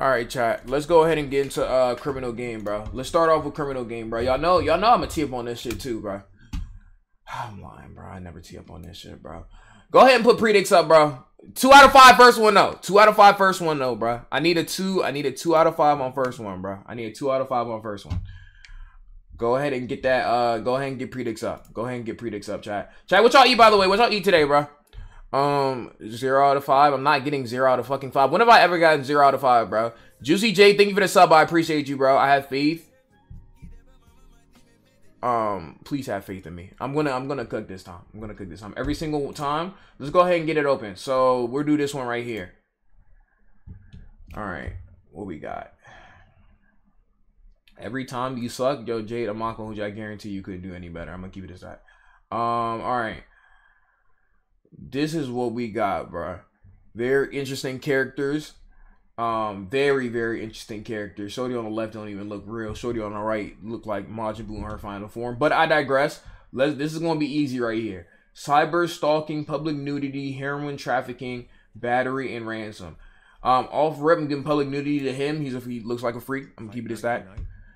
All right, chat. Let's go ahead and get into uh criminal game, bro. Let's start off with criminal game, bro. Y'all know, y'all know I'm gonna tee up on this shit too, bro. I'm lying, bro. I never tee up on this shit, bro. Go ahead and put predicts up, bro. Two out of five first one, no. Two out of five first one, no, bro. I need a two. I need a two out of five on first one, bro. I need a two out of five on first one. Go ahead and get that. Uh, go ahead and get predicts up. Go ahead and get predicts up, chat. Chat, what y'all eat by the way? What y'all eat today, bro? Um, zero out of five. I'm not getting zero out of fucking five. When have I ever gotten zero out of five, bro? Juicy J, thank you for the sub. I appreciate you, bro. I have faith. Um, please have faith in me. I'm gonna, I'm gonna cook this time. I'm gonna cook this time. Every single time. Let's go ahead and get it open. So we'll do this one right here. All right, what we got? Every time you suck, yo, Jade, not gonna I guarantee you couldn't do any better. I'm gonna keep it as that. Um, all right this is what we got, bro. Very interesting characters. Um, very, very interesting characters. Shorty on the left don't even look real. Shorty on the right look like Majin Buu in her final form. But I digress. Let's this is gonna be easy right here. Cyber stalking, public nudity, heroin trafficking, battery, and ransom. Um, off rip, I'm giving public nudity to him. He's a he looks like a freak. I'm gonna keep it as that.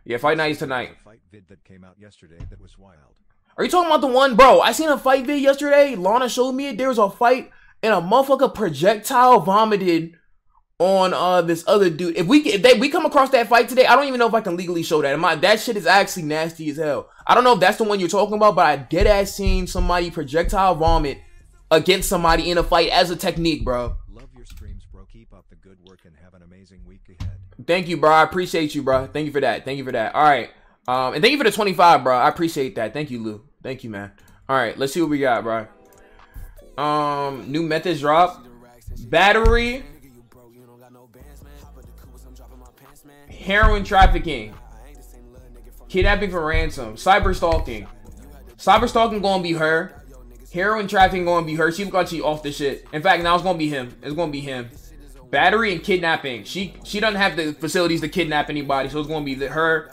Yeah, fight night is tonight. Fight vid that came out yesterday that was wild. Are you talking about the one, bro? I seen a fight vid yesterday. Lana showed me it. There was a fight and a motherfucker projectile vomited on uh this other dude. If we if they we come across that fight today, I don't even know if I can legally show that. My that shit is actually nasty as hell. I don't know if that's the one you're talking about, but I dead ass seen somebody projectile vomit against somebody in a fight as a technique, bro. Love your streams, bro. Keep up the good work and have an amazing week ahead. Thank you, bro. I appreciate you, bro. Thank you for that. Thank you for that. All right. Um, and thank you for the 25, bro. I appreciate that. Thank you, Lou. Thank you, man. All right, let's see what we got, bro. Um, new methods drop. Battery. Heroin trafficking. Kidnapping for ransom. Cyber stalking. Cyber stalking gonna be her. Heroin trafficking gonna be her. She like she off the shit. In fact, now it's gonna be him. It's gonna be him. Battery and kidnapping. She she doesn't have the facilities to kidnap anybody, so it's gonna be her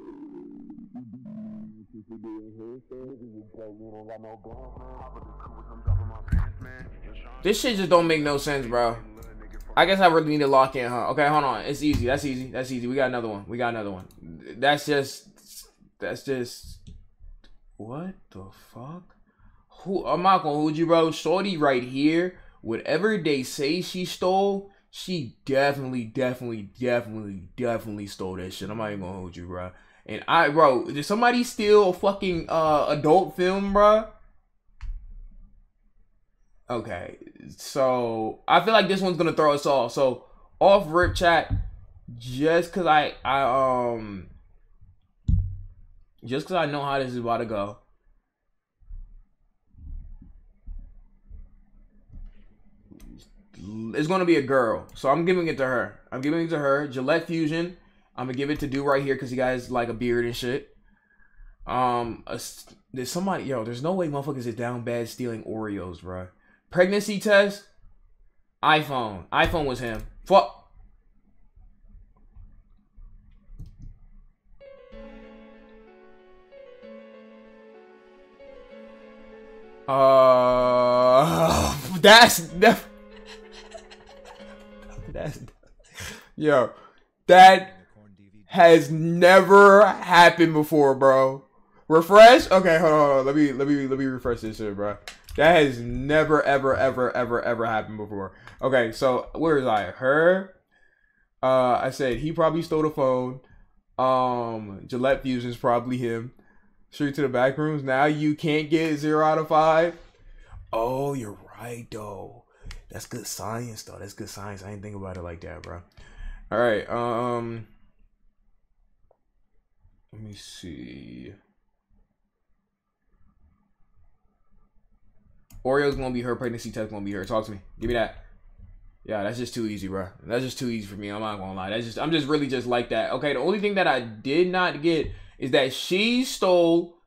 phony. This shit just don't make no sense, bro. I guess I really need to lock in, huh? Okay, hold on. It's easy. That's easy. That's easy. We got another one. We got another one. That's just. That's just. What the fuck? Who? I'm not gonna hold you, bro. Shorty right here. Whatever they say she stole, she definitely, definitely, definitely, definitely stole that shit. I'm not even gonna hold you, bro. And I, bro, did somebody steal a fucking uh, adult film, bro? Okay, so I feel like this one's gonna throw us off. So off rip chat, just cause I I um just cause I know how this is about to go. It's gonna be a girl, so I'm giving it to her. I'm giving it to her. Gillette Fusion. I'm gonna give it to do right here because he guys like a beard and shit. Um, a, there's somebody, yo. There's no way motherfuckers is down bad stealing Oreos, bro. Pregnancy test. iPhone. iPhone was him. Fuck. Uh, that's that, That's yo, that has never happened before, bro. Refresh? Okay, hold on, hold on. Let me let me let me refresh this shit, bro. That has never ever ever ever ever happened before. Okay, so where is I? Her. Uh, I said he probably stole the phone. Um, Gillette Fusion's probably him. Straight to the back rooms. Now you can't get zero out of five. Oh, you're right though. That's good science though. That's good science. I didn't think about it like that, bro. All right. Um. Let me see. Oreo's gonna be her. Pregnancy test gonna be her. Talk to me. Give me that. Yeah, that's just too easy, bro. That's just too easy for me. I'm not gonna lie. That's just I'm just really just like that. Okay, the only thing that I did not get is that she stole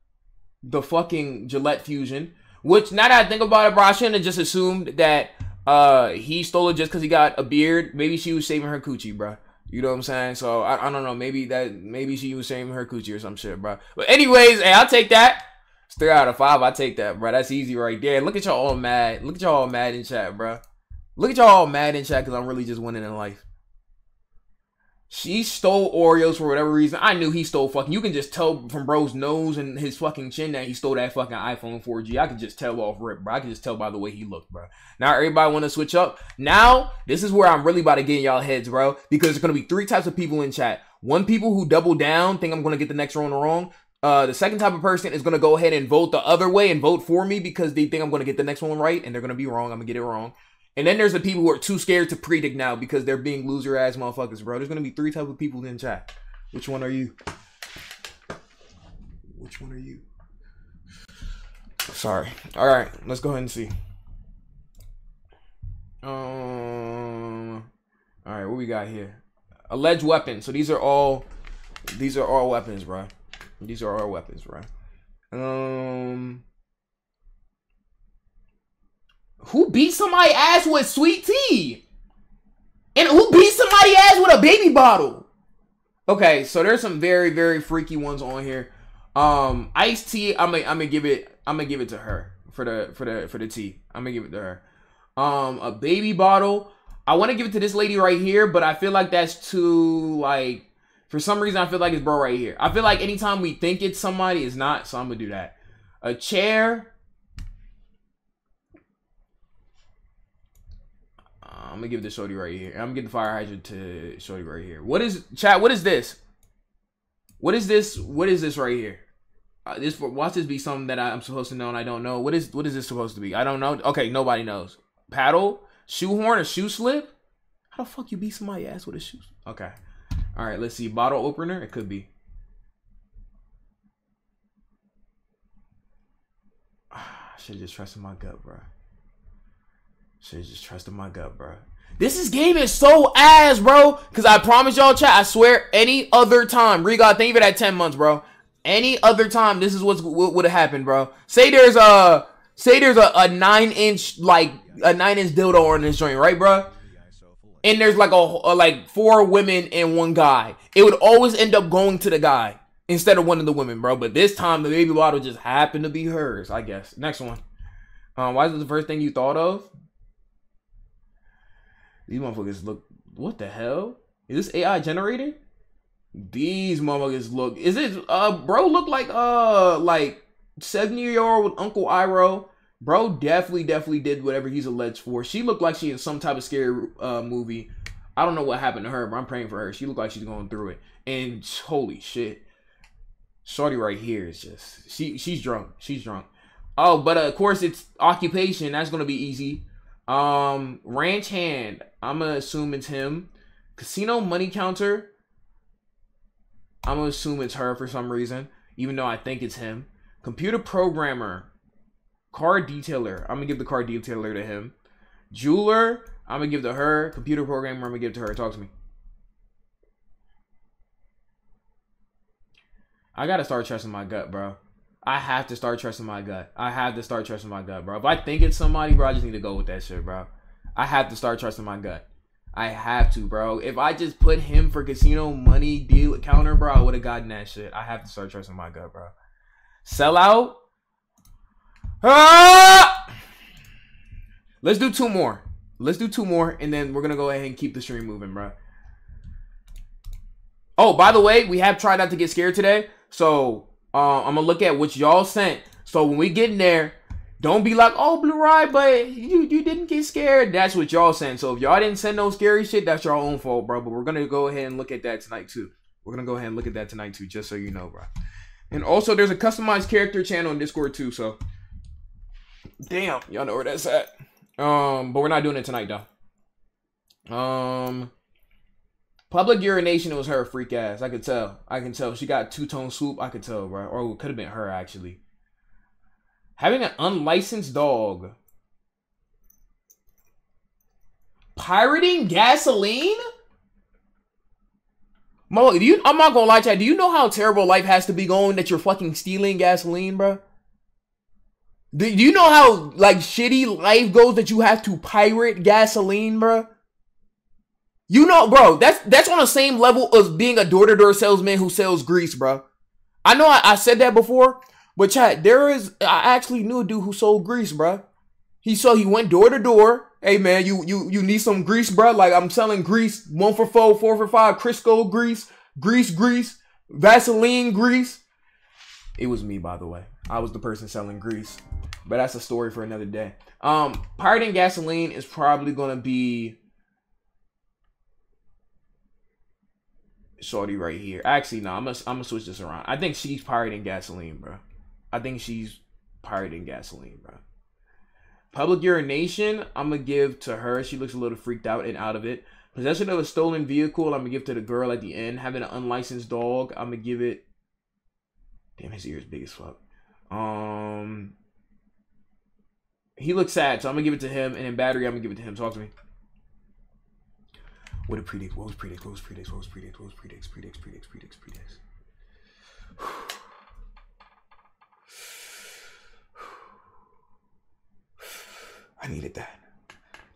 the fucking Gillette Fusion. Which now that I think about it, bro, I shouldn't have just assumed that uh he stole it just because he got a beard. Maybe she was saving her coochie, bro. You know what I'm saying? So I, I don't know. Maybe that maybe she was saving her coochie or some shit, bro. But anyways, hey, I'll take that. It's three out of five. I take that, bro. That's easy right there. Look at y'all all mad. Look at y'all all mad in chat, bro. Look at y'all all mad in chat because I'm really just winning in life. She stole Oreos for whatever reason. I knew he stole fucking. You can just tell from bro's nose and his fucking chin that he stole that fucking iPhone 4G. I could just tell off rip, bro. I could just tell by the way he looked, bro. Now everybody want to switch up. Now this is where I'm really about to get in y'all heads, bro. Because there's gonna be three types of people in chat. One people who double down, think I'm gonna get the next round wrong. Uh, the second type of person is gonna go ahead and vote the other way and vote for me because they think I'm gonna get the next one right, and they're gonna be wrong. I'm gonna get it wrong. And then there's the people who are too scared to predict now because they're being loser ass motherfuckers, bro. There's gonna be three type of people in chat. Which one are you? Which one are you? Sorry. All right, let's go ahead and see. Um. All right, what we got here? Alleged weapons. So these are all. These are all weapons, bro. These are all weapons, bro. Um. Who beat somebody ass with sweet tea? And who beat somebody ass with a baby bottle? Okay, so there's some very, very freaky ones on here. Um, iced tea, I'm gonna I'm gonna give it I'm gonna give it to her for the for the for the tea. I'm gonna give it to her. Um, a baby bottle. I want to give it to this lady right here, but I feel like that's too like for some reason I feel like it's bro right here. I feel like anytime we think it's somebody, it's not, so I'm gonna do that. A chair. I'm gonna give the shorty right here. I'm gonna give the fire hydrant to shorty right here. What is chat? What is this? What is this? What is this right here? Uh, this watch this be something that I'm supposed to know and I don't know. What is what is this supposed to be? I don't know. Okay, nobody knows. Paddle, shoehorn, a shoe slip. How the fuck you beat somebody ass with a shoe? Okay. All right. Let's see. Bottle opener. It could be. I should just trusted my gut, bro. Just trusted my gut, bro. This is game is so ass, bro. Cause I promise y'all, chat. I swear, any other time, Regod, thank you for that ten months, bro. Any other time, this is what's what would have happened, bro. Say there's a say there's a, a nine inch like a nine inch dildo on this joint, right, bro? And there's like a, a like four women and one guy. It would always end up going to the guy instead of one of the women, bro. But this time, the baby bottle just happened to be hers, I guess. Next one. Um, why is it the first thing you thought of? These motherfuckers look. What the hell? Is this AI generated? These motherfuckers look. Is it uh bro look like uh like 70 year old with Uncle Iroh? Bro definitely definitely did whatever he's alleged for. She looked like she in some type of scary uh movie. I don't know what happened to her, but I'm praying for her. She looked like she's going through it. And holy shit. Shorty right here is just she she's drunk. She's drunk. Oh, but uh, of course it's occupation. That's gonna be easy. Um, ranch hand. I'm gonna assume it's him. Casino money counter. I'm gonna assume it's her for some reason, even though I think it's him. Computer programmer. Car detailer. I'm gonna give the car detailer to him. Jeweler. I'm gonna give to her. Computer programmer. I'm gonna give to her. Talk to me. I gotta start trusting my gut, bro. I have to start trusting my gut. I have to start trusting my gut, bro. If I think it's somebody, bro, I just need to go with that shit, bro. I have to start trusting my gut. I have to, bro. If I just put him for casino money deal counter, bro, I would have gotten that shit. I have to start trusting my gut, bro. Sell out. Ah! Let's do two more. Let's do two more, and then we're gonna go ahead and keep the stream moving, bro. Oh, by the way, we have tried not to get scared today. So uh, I'm gonna look at what y'all sent. So when we get in there, don't be like, oh, Blueryai, but you you didn't get scared. That's what y'all sent. So if y'all didn't send no scary shit, that's your own fault, bro. But we're gonna go ahead and look at that tonight too. We're gonna go ahead and look at that tonight too, just so you know, bro. And also, there's a customized character channel in Discord too. So damn, y'all know where that's at. Um, but we're not doing it tonight though. Um. Public urination was her freak ass. I could tell. I can tell. She got two tone swoop. I could tell, bro. Or it could have been her actually. Having an unlicensed dog. Pirating gasoline? Mo, do you I'm not gonna lie you. Do you know how terrible life has to be going that you're fucking stealing gasoline, bro? Do you know how like shitty life goes that you have to pirate gasoline, bro? You know, bro, that's that's on the same level as being a door-to-door salesman who sells grease, bro. I know I, I said that before, but chat, there is I actually knew a dude who sold grease, bro. He saw he went door to door. Hey man, you you you need some grease, bro? Like I'm selling grease, one for four, four for five, Crisco grease, grease grease, Vaseline grease. It was me, by the way. I was the person selling grease. But that's a story for another day. Um, pirating gasoline is probably gonna be Shorty right here. Actually, no, I'm gonna I'm gonna switch this around. I think she's pirating gasoline, bro. I think she's pirating gasoline, bro. Public urination, I'm gonna give to her. She looks a little freaked out and out of it. Possession of a stolen vehicle, I'm gonna give to the girl at the end. Having an unlicensed dog, I'm gonna give it. Damn, his ear is big as fuck. Um, he looks sad, so I'm gonna give it to him. And in battery, I'm gonna give it to him. Talk to me. What did predict? What was predict? What was predict? What was predict? What was predicts? Predicts, predicts, predicts, predicts. I needed that.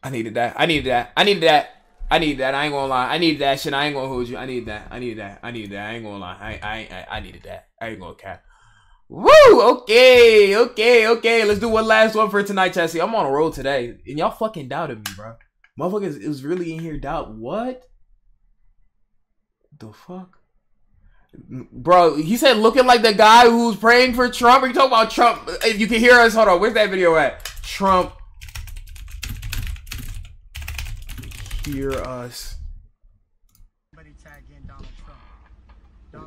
I needed that. I needed that. I needed that. I need that. I ain't gonna lie. I needed that shit. I ain't gonna hold you. I need that. I need that. I need that. I ain't gonna lie. I I I, I needed that. I ain't gonna cap. Woo! Okay, okay, okay. Let's do one last one for tonight, Chelsea. I'm on a roll today, and y'all fucking doubted me, bro. Motherfuckers, it was really in here. Doubt what? The fuck? Bro, he said looking like the guy who's praying for Trump. Are you talking about Trump? If you can hear us, hold on. Where's that video at? Trump. Hear us.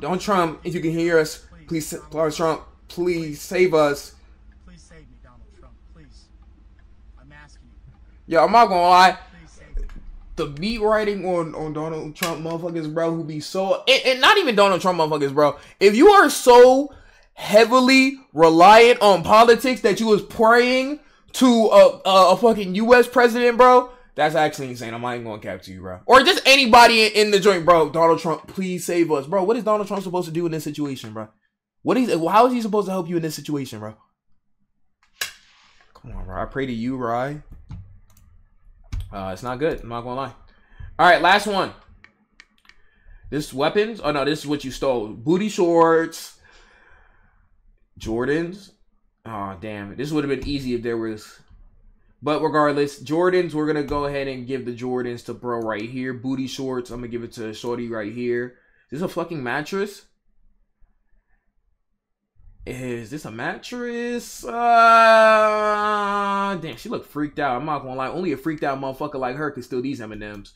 Don't Trump. If you can hear us, please, please Trump. Please save us. Please save me, Donald Trump. Please. I'm asking you. Yo, I'm not gonna lie. The beat writing on, on Donald Trump motherfuckers, bro, who be so and, and not even Donald Trump motherfuckers, bro. If you are so heavily reliant on politics that you was praying to a, a, a fucking U.S. president, bro, that's actually insane. I'm not even gonna cap to you, bro. Or just anybody in, in the joint, bro. Donald Trump, please save us, bro. What is Donald Trump supposed to do in this situation, bro? What is how is he supposed to help you in this situation, bro? Come on, bro. I pray to you, Rye. Uh, it's not good. I'm not gonna lie. All right, last one. This weapons. Oh no, this is what you stole. Booty shorts. Jordans. Oh damn! This would have been easy if there was. But regardless, Jordans. We're gonna go ahead and give the Jordans to bro right here. Booty shorts. I'm gonna give it to Shorty right here. Is this a fucking mattress? Is this a mattress? Uh, damn, she looked freaked out. I'm not gonna lie. Only a freaked out motherfucker like her could steal these M&Ms.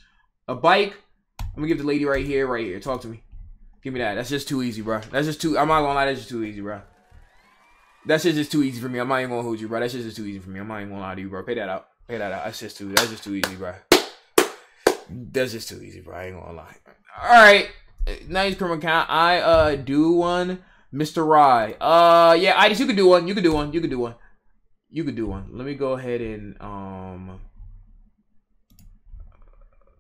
A bike. I'm gonna give the lady right here, right here. Talk to me. Give me that. That's just too easy, bro. That's just too. I'm not gonna lie. That's just too easy, bro. That's just, just too easy for me. I'm not even gonna hold you, bro. That's just, just too easy for me. I'm not even gonna lie to you, bro. Pay that out. Pay that out. That's just too. That's just too easy, bro. That's just too easy, bro. I ain't gonna lie. All right. Nice criminal count. I uh do one. Mr. Rye. Uh, yeah, Itis, you could do one. You could do one. You could do one. You could do one. Let me go ahead and um.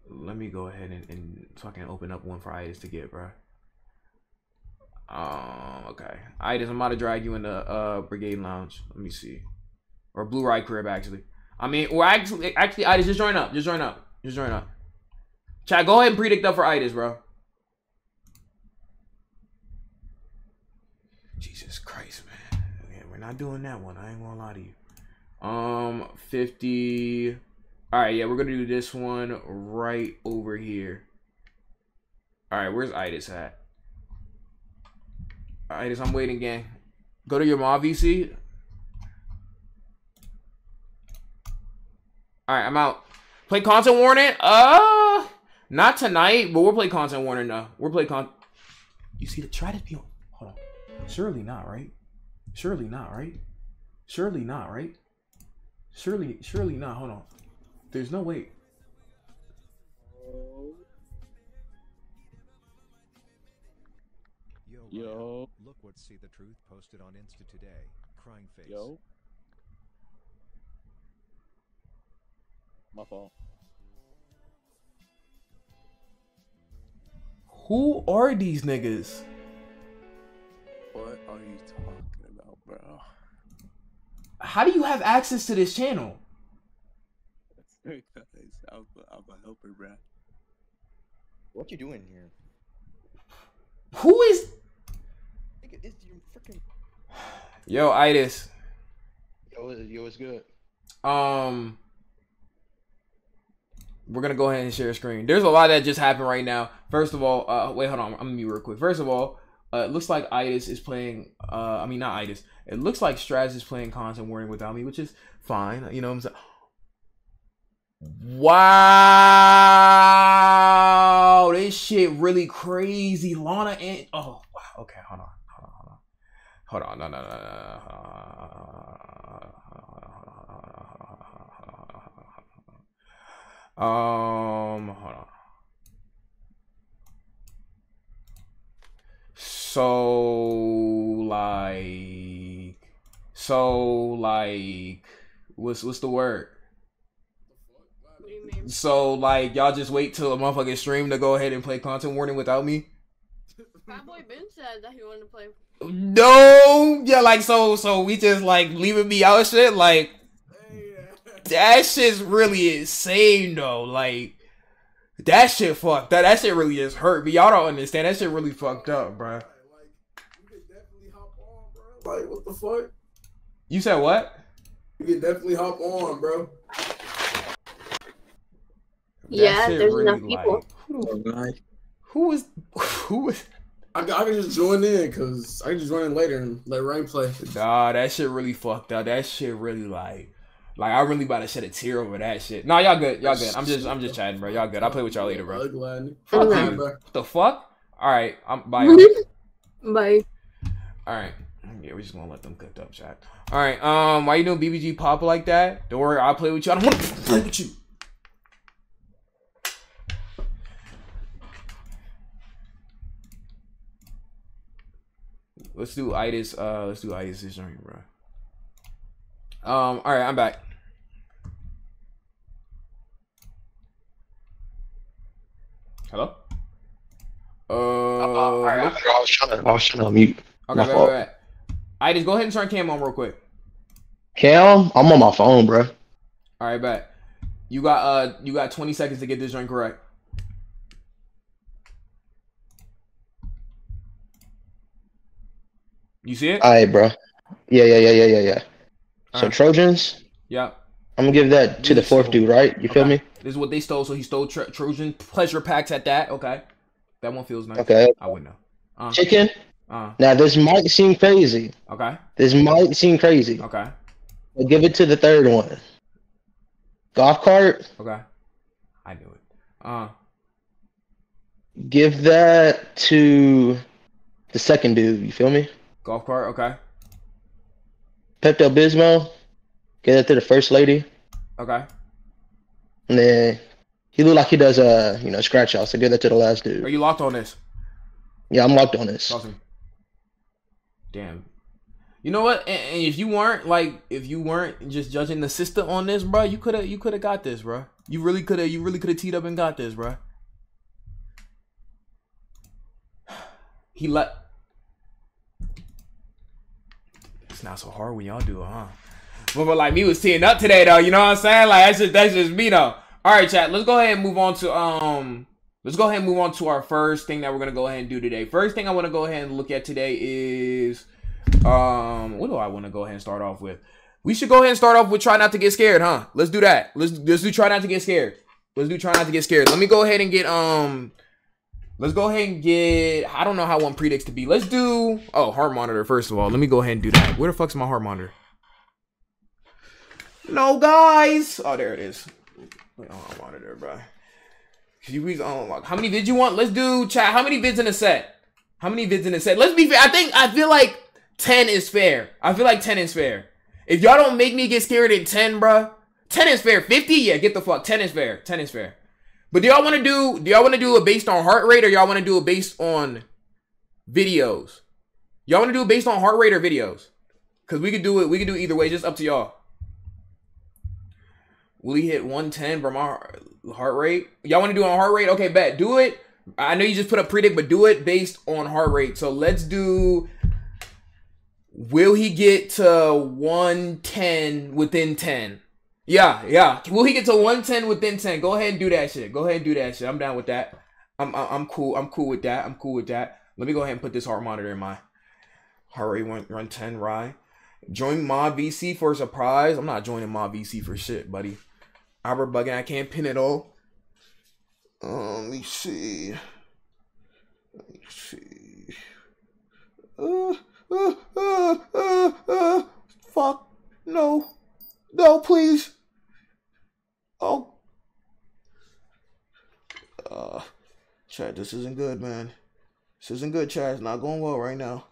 Let me go ahead and, and fucking open up one for Itis to get, bro. Um, okay. Itis, I'm about to drag you in the uh Brigade Lounge. Let me see, or Blue Rye Crib actually. I mean, or actually, actually, Itis, just join up. Just join up. Just join up. Chat, go ahead and predict up for Itis, bro. Jesus Christ, man. We're not doing that one. I ain't gonna lie to you. Um, 50. All right, yeah, we're gonna do this one right over here. All right, where's Itis at? Itis, I'm waiting, gang. Go to your mom VC. All right, I'm out. Play content warning. Uh, not tonight, but we'll play content warning now. We'll play con. You see the try to be on. Hold on. Surely not, right? Surely not, right? Surely not, right? Surely, surely not. Hold on. There's no way. Yo, Yo. Look what See the Truth posted on Insta today. Crying face. Yo. My fault. Who are these niggas? What are you talking about, bro? How do you have access to this channel? Because I'm, I'm a helper, bro. What you doing here? Who is? Nigga, it's your freaking. Yo, Itis. Yo, yo, it's good. Um, we're gonna go ahead and share a screen. There's a lot that just happened right now. First of all, uh, wait, hold on. I'm gonna mute real quick. First of all, uh, it looks like Itis is playing. Uh, I mean, not Itis. It looks like Straz is playing content warning without me, which is fine. You know what I'm saying? Wow, this shit really crazy. Lana and oh wow. Okay, hold on, hold on, hold on, hold on. No, no, no, no. Um, hold on. So like, so like, what's what's the word? So like, y'all just wait till a motherfucking stream to go ahead and play content warning without me. Fat Boy Ben said that he wanted to play. No, yeah, like so, so we just like leaving me out shit. Like that shit's really insane though. Like that shit fucked. That that shit really just hurt me. Y'all don't understand. That shit really fucked up, bro. Like, what the fuck? You said what? You can definitely hop on, bro. Yeah, there's really, enough people. like, who is who is? I, I can just join in because I can just join in later and let Rain play. Nah, that shit really fucked up. That shit really like, like I really about to shed a tear over that shit. Nah, y'all good. Y'all good. I'm just, I'm just chatting, bro. Y'all good. I'll play with y'all later, bro. Fuck Okay. you. What the fuck? All right, I'm bye. Bye. All right. Yeah, we're just gonna let them cook up, chat. All right. Um, why you doing BBG pop like that? Don't worry, I'll play with you. I don't want to play with you. Let's do itis. Uh, let's do itis this joint, bro. Um. All right, I'm back. Hello. Uh. hello? I was trying to, I was trying to mute. Okay, My wait, wait, wait. just go ahead and turn cam on real quick. Cam, I'm on my phone, bro. All right, bet. You got uh, you got 20 seconds to get this joint correct. You see it? All right, bro. Yeah, yeah, yeah, yeah, yeah, yeah. So Alright. Trojans, Yep. I'm gonna give that to the fourth dude, right? You feel me? This is what they stole. So he stole Tro- Trojan pleasure packs at that. Okay, that one feels nice. Okay. I wouldn't know. Uh, Chicken. Uh, Now this might seem crazy. okay. This might seem crazy. Okay. But give it to the third one. Golf cart. Okay. I knew it. Uh, Give that to the second dude. You feel me? golf cart. Okay. Pepto Bismol. Give that to the first lady. Okay. And then he look like he does uh you know scratch out. So give that to the last dude. Are you locked on this? Yeah, I'm locked on this. Awesome. Damn. You know what? And, and if you weren't like, if you weren't just judging the sister on this, bro, you could have, you could have got this, bro. You really could have, you really could have teed up and got this, bro. He let. It's not so hard when y'all do it, huh? But, but like me was teeing up today though, you know what I'm saying? Like that's just that's just me though. All right, chat. Let's go ahead and move on to um. Let's go ahead and move on to our first thing that we're gonna go ahead and do today. First thing I want to go ahead and look at today is um. What do I want to go ahead and start off with? We should go ahead and start off with try not to get scared, huh? Let's do that. Let's let's do try not to get scared. Let's do try not to get scared. Let me go ahead and get um. Let's go ahead and get. I don't know how one predicts to be. Let's do. Oh, heart monitor first of all. Let me go ahead and do that. Where the fuck's my heart monitor? No, guys. Oh, there it is. Wait, monitor, bro. You please unlock? How many vids you want? Let's do chat. How many vids in a set? How many vids in a set? Let's be fair. I think I feel like 10 is fair. I feel like 10 is fair. If y'all don't make me get scared in 10, bruh, 10 is fair. 50, yeah, get the fuck. 10 is fair. 10 is fair. But do y'all want to do do y'all want to do it based on heart rate or y'all want to do it based on videos? Y'all want to do it based on heart rate or videos? Cuz we could do it we could do it either way, just up to y'all. Will he hit 110 from our heart rate? Y'all want to do on heart rate? Okay, bet. Do it. I know you just put up predict, but do it based on heart rate. So let's do Will he get to 110 within 10? Yeah, yeah. Will he get to 110 within 10? Go ahead and do that shit. Go ahead and do that shit. I'm down with that. I'm I'm, cool. I'm cool with that. I'm cool with that. Let me go ahead and put this heart monitor in my heart rate run, run 10 right. Join Mob VC for a surprise. I'm not joining Mob VC for shit, buddy. Albert bugging. I can't pin it all. Um, let me see. Let me see. Uh, uh, uh, uh, uh, fuck. No. No, please. Oh. Uh, Chad, this isn't good, man. This isn't good, Chad. It's not going well right now.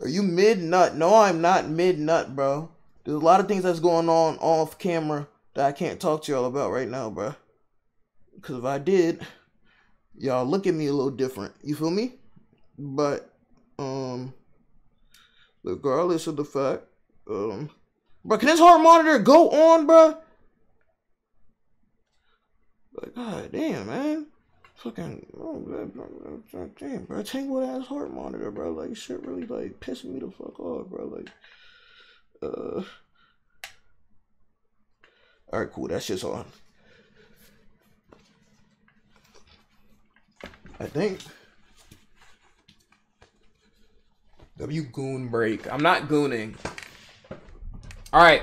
Are you mid nut? No, I'm not mid nut, bro. There's a lot of things that's going on off camera that I can't talk to y'all about right now, bro. Because if I did, y'all look at me a little different. You feel me? But, um, regardless of the fact, um, bro, can this heart monitor go on, bro? Like, god damn, man. Fucking, oh, damn, bro. Tangled ass heart monitor, bro. Like, shit really, like, pissing me the fuck off, bro. Like, uh. Alright, cool. That shit's on. I think. W goon break. I'm not gooning. All right.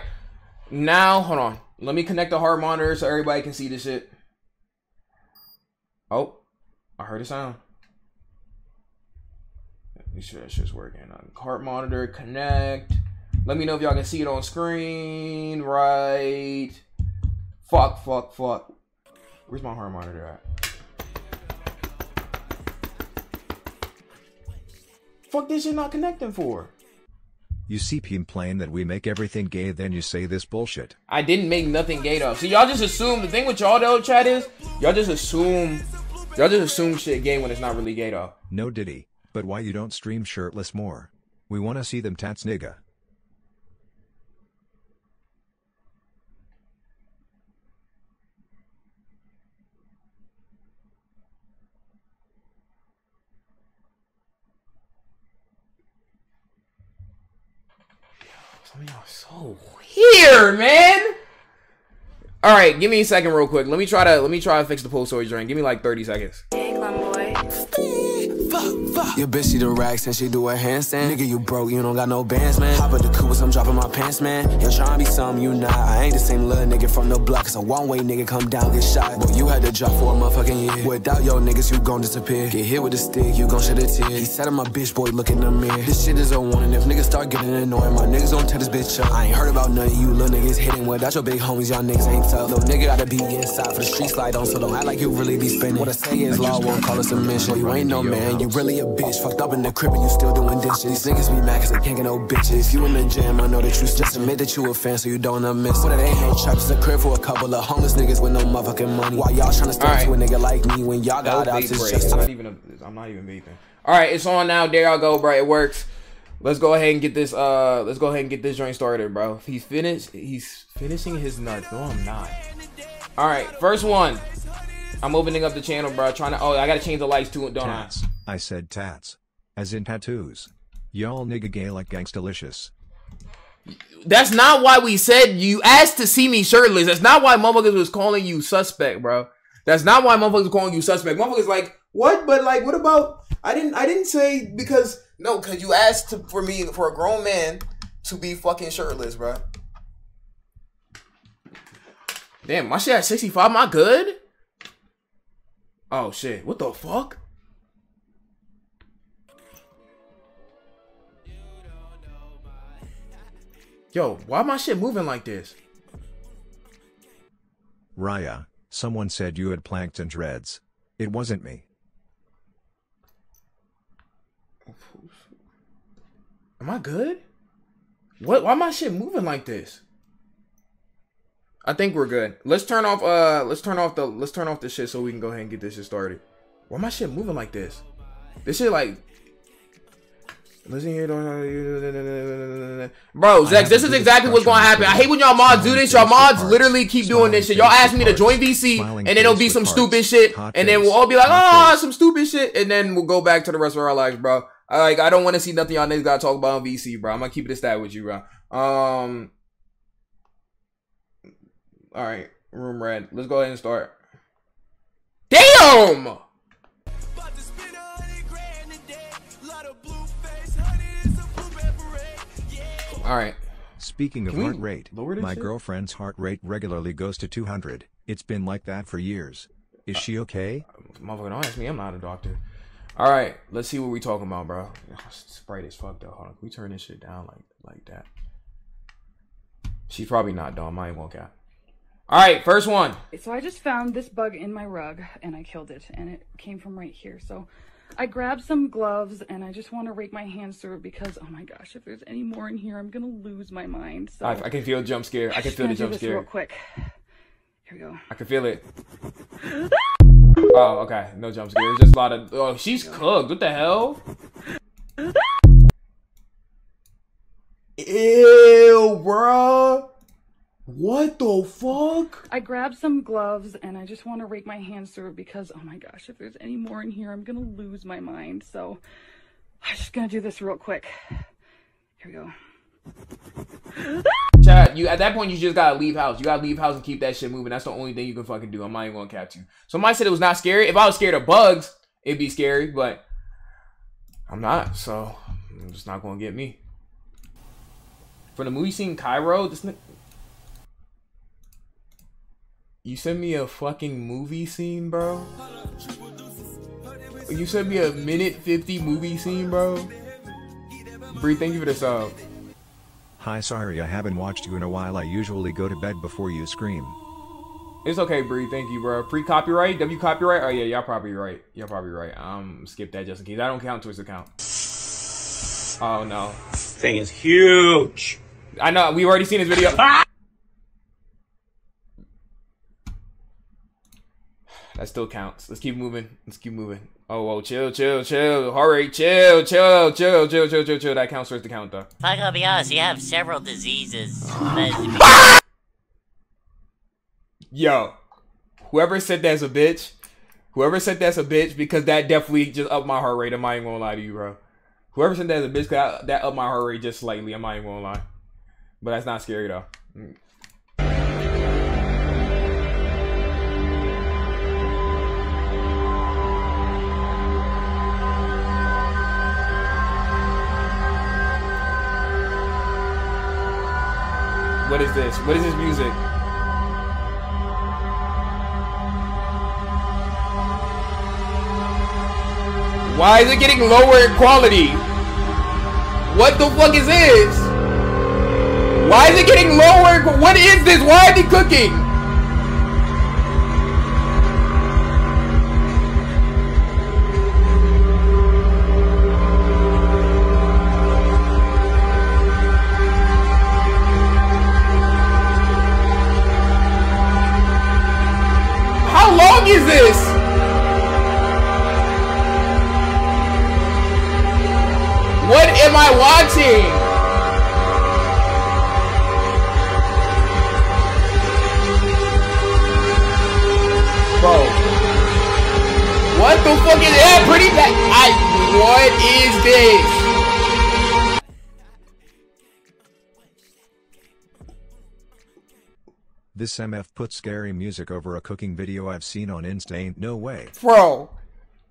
Now, hold on. Let me connect the heart monitor so everybody can see this shit. Oh, I heard a sound. Make sure that shit's working. Heart monitor connect. Let me know if y'all can see it on screen. Right. Fuck, fuck, fuck. Where's my heart monitor at? Fuck this shit not connecting for? You see complain that we make everything gay then you say this bullshit. I didn't make nothing gay though. See, y'all just assume the thing with y'all though, chat is y'all just assume y'all just assume shit gay when it's not really gay though. No Diddy, but why you don't stream shirtless more? We wanna see them tats nigga. Some of y'all so weird, man. All right, give me a second, real quick. Let me try to let me try to fix the post storage drain. Give me like thirty seconds. Your bitch she the racks and she do a handstand. Nigga, you broke, you don't got no bands, man. Hop at the Cooper, I'm dropping my pants, man. Trying to be something you not. I ain't the same little nigga from the block. It's a one way nigga come down, get shot. Boy, you had to drop for a motherfucking year. Without your niggas, you gon' disappear. Get hit with a stick, you gon' shed a tear. He said I'm a bitch, boy, look in the mirror. This shit is a warning. If niggas start getting annoying, my niggas gon' tear this bitch up. I ain't heard about none of you little niggas hitting without your big homies. Y'all niggas ain't tough. Little nigga gotta be inside for the street slide on, so don't act like you really be spinning. What I say is law won't call us a mission. You ain't no man, you really a bitch. Fucked up in the crib and you still doing dishes. These niggas be mad cause they can't get no bitches. You in the gym, I know the truth. Just admit that you a fan so you don't miss. What ain't hate traps, a crib for a couple of homeless niggas with no motherfucking money. Why y'all trying to step to a nigga like me when y'all got out this just I'm not even a, I'm not even vaping. All right, it's on now. There y'all go, bro. It works. Let's go ahead and get this. Uh, let's go ahead and get this joint started, bro. He's finished. He's finishing his nuts. No, I'm not. All right, first one. I'm opening up the channel, bro. Trying to. Oh, I gotta change the lights too, don't I? I said tats. As in tattoos. Y'all nigga gay like gangstalicious. That's not why we said you asked to see me shirtless. That's not why motherfuckers was calling you suspect, bro. That's not why motherfuckers was calling you suspect. Motherfuckers like what? But like, what about? I didn't. I didn't say because no, because you asked to, for me for a grown man to be fucking shirtless, bro. Damn, my shit at 65, am I good? Oh shit, what the fuck? Yo, why my shit moving like this? Raya, someone said you had plankton dreads. It wasn't me. Am I good? What? Why my shit moving like this? I think we're good. Let's turn off. Uh, let's turn off the. Let's turn off the shit so we can go ahead and get this shit started. Why my shit moving like this? This shit like. Listen here, bro. Zex, this is exactly what's gonna happen. I hate when y'all mods do this. Y'all mods literally keep doing this shit. Y'all ask me to join VC, and then it'll be some stupid shit, and then we'll all be like, oh, some stupid shit, and then we'll go back to the rest of our lives, bro. I, like, I don't want to see nothing y'all niggas gotta talk about on VC, bro. I'm gonna keep it a stat with you, bro. Um. All right, room red. Let's go ahead and start. Damn! All right. Speaking of Can heart rate, my shit? girlfriend's heart rate regularly goes to 200. It's been like that for years. Is she okay? Motherfucker, don't ask me. I'm not a doctor. All right, let's see what we're talking about, bro. It's bright as fuck though. Hold on, can we turn this shit down like like that? She's probably not dumb. I ain't gonna cap. All right, first one. So I just found this bug in my rug and I killed it and it came from right here. So I grabbed some gloves and I just want to rake my hands through it because oh my gosh, if there's any more in here, I'm gonna lose my mind. So I, I can feel the jump scare. I can feel the jump scare. real quick. Here we go. I can feel it. Oh, okay. No jump scare. It's just a lot of. Oh, she's cooked. What the hell? Ew, bruh. What the fuck? I grabbed some gloves and I just want to rake my hands through it because oh my gosh, if there's any more in here, I'm gonna lose my mind. So I'm just gonna do this real quick. Here we go. Chad, you at that point you just gotta leave house. You gotta leave house and keep that shit moving. That's the only thing you can fucking do. I'm not even gonna catch you. So Somebody said it was not scary. If I was scared of bugs, it'd be scary, but I'm not, so I'm just not gonna get me. For the movie scene Cairo, this You sent me a fucking movie scene, bro? You sent me a minute 50 movie scene, bro? Bree, thank you for the sub. Hi, sorry I haven't watched you in a while. I usually go to bed before you scream. It's okay, Bree. Thank you, bro. Pre copyright, W copyright. Oh yeah, y'all probably right. Y'all probably right. Um, skip that just in case. I don't count towards the count. Oh no, thing is huge. I know. We've already seen this video. That still counts. Let's keep moving. Let's keep moving. Oh, whoa, chill, chill, chill. Heart rate, chill, chill, chill, chill, chill, chill, chill. That counts towards the count, though. If I gotta be honest, you have several diseases. Yo, whoever said that's a bitch, whoever said that's a bitch, because that definitely just upped my heart rate. I'm not even gonna lie to you, bro. Whoever said that's a bitch, that, that upped my heart rate just slightly. I'm not even gonna lie. But that's not scary, though. What is this? What is this music? Why is it getting lower in quality? What the fuck is this? Why is it getting lower? What is this? Why are they cooking? This? What am I watching? Bro. What the fuck is that? Pretty bad. I. What is this? This MF put scary music over a cooking video I've seen on Insta ain't no way. Bro.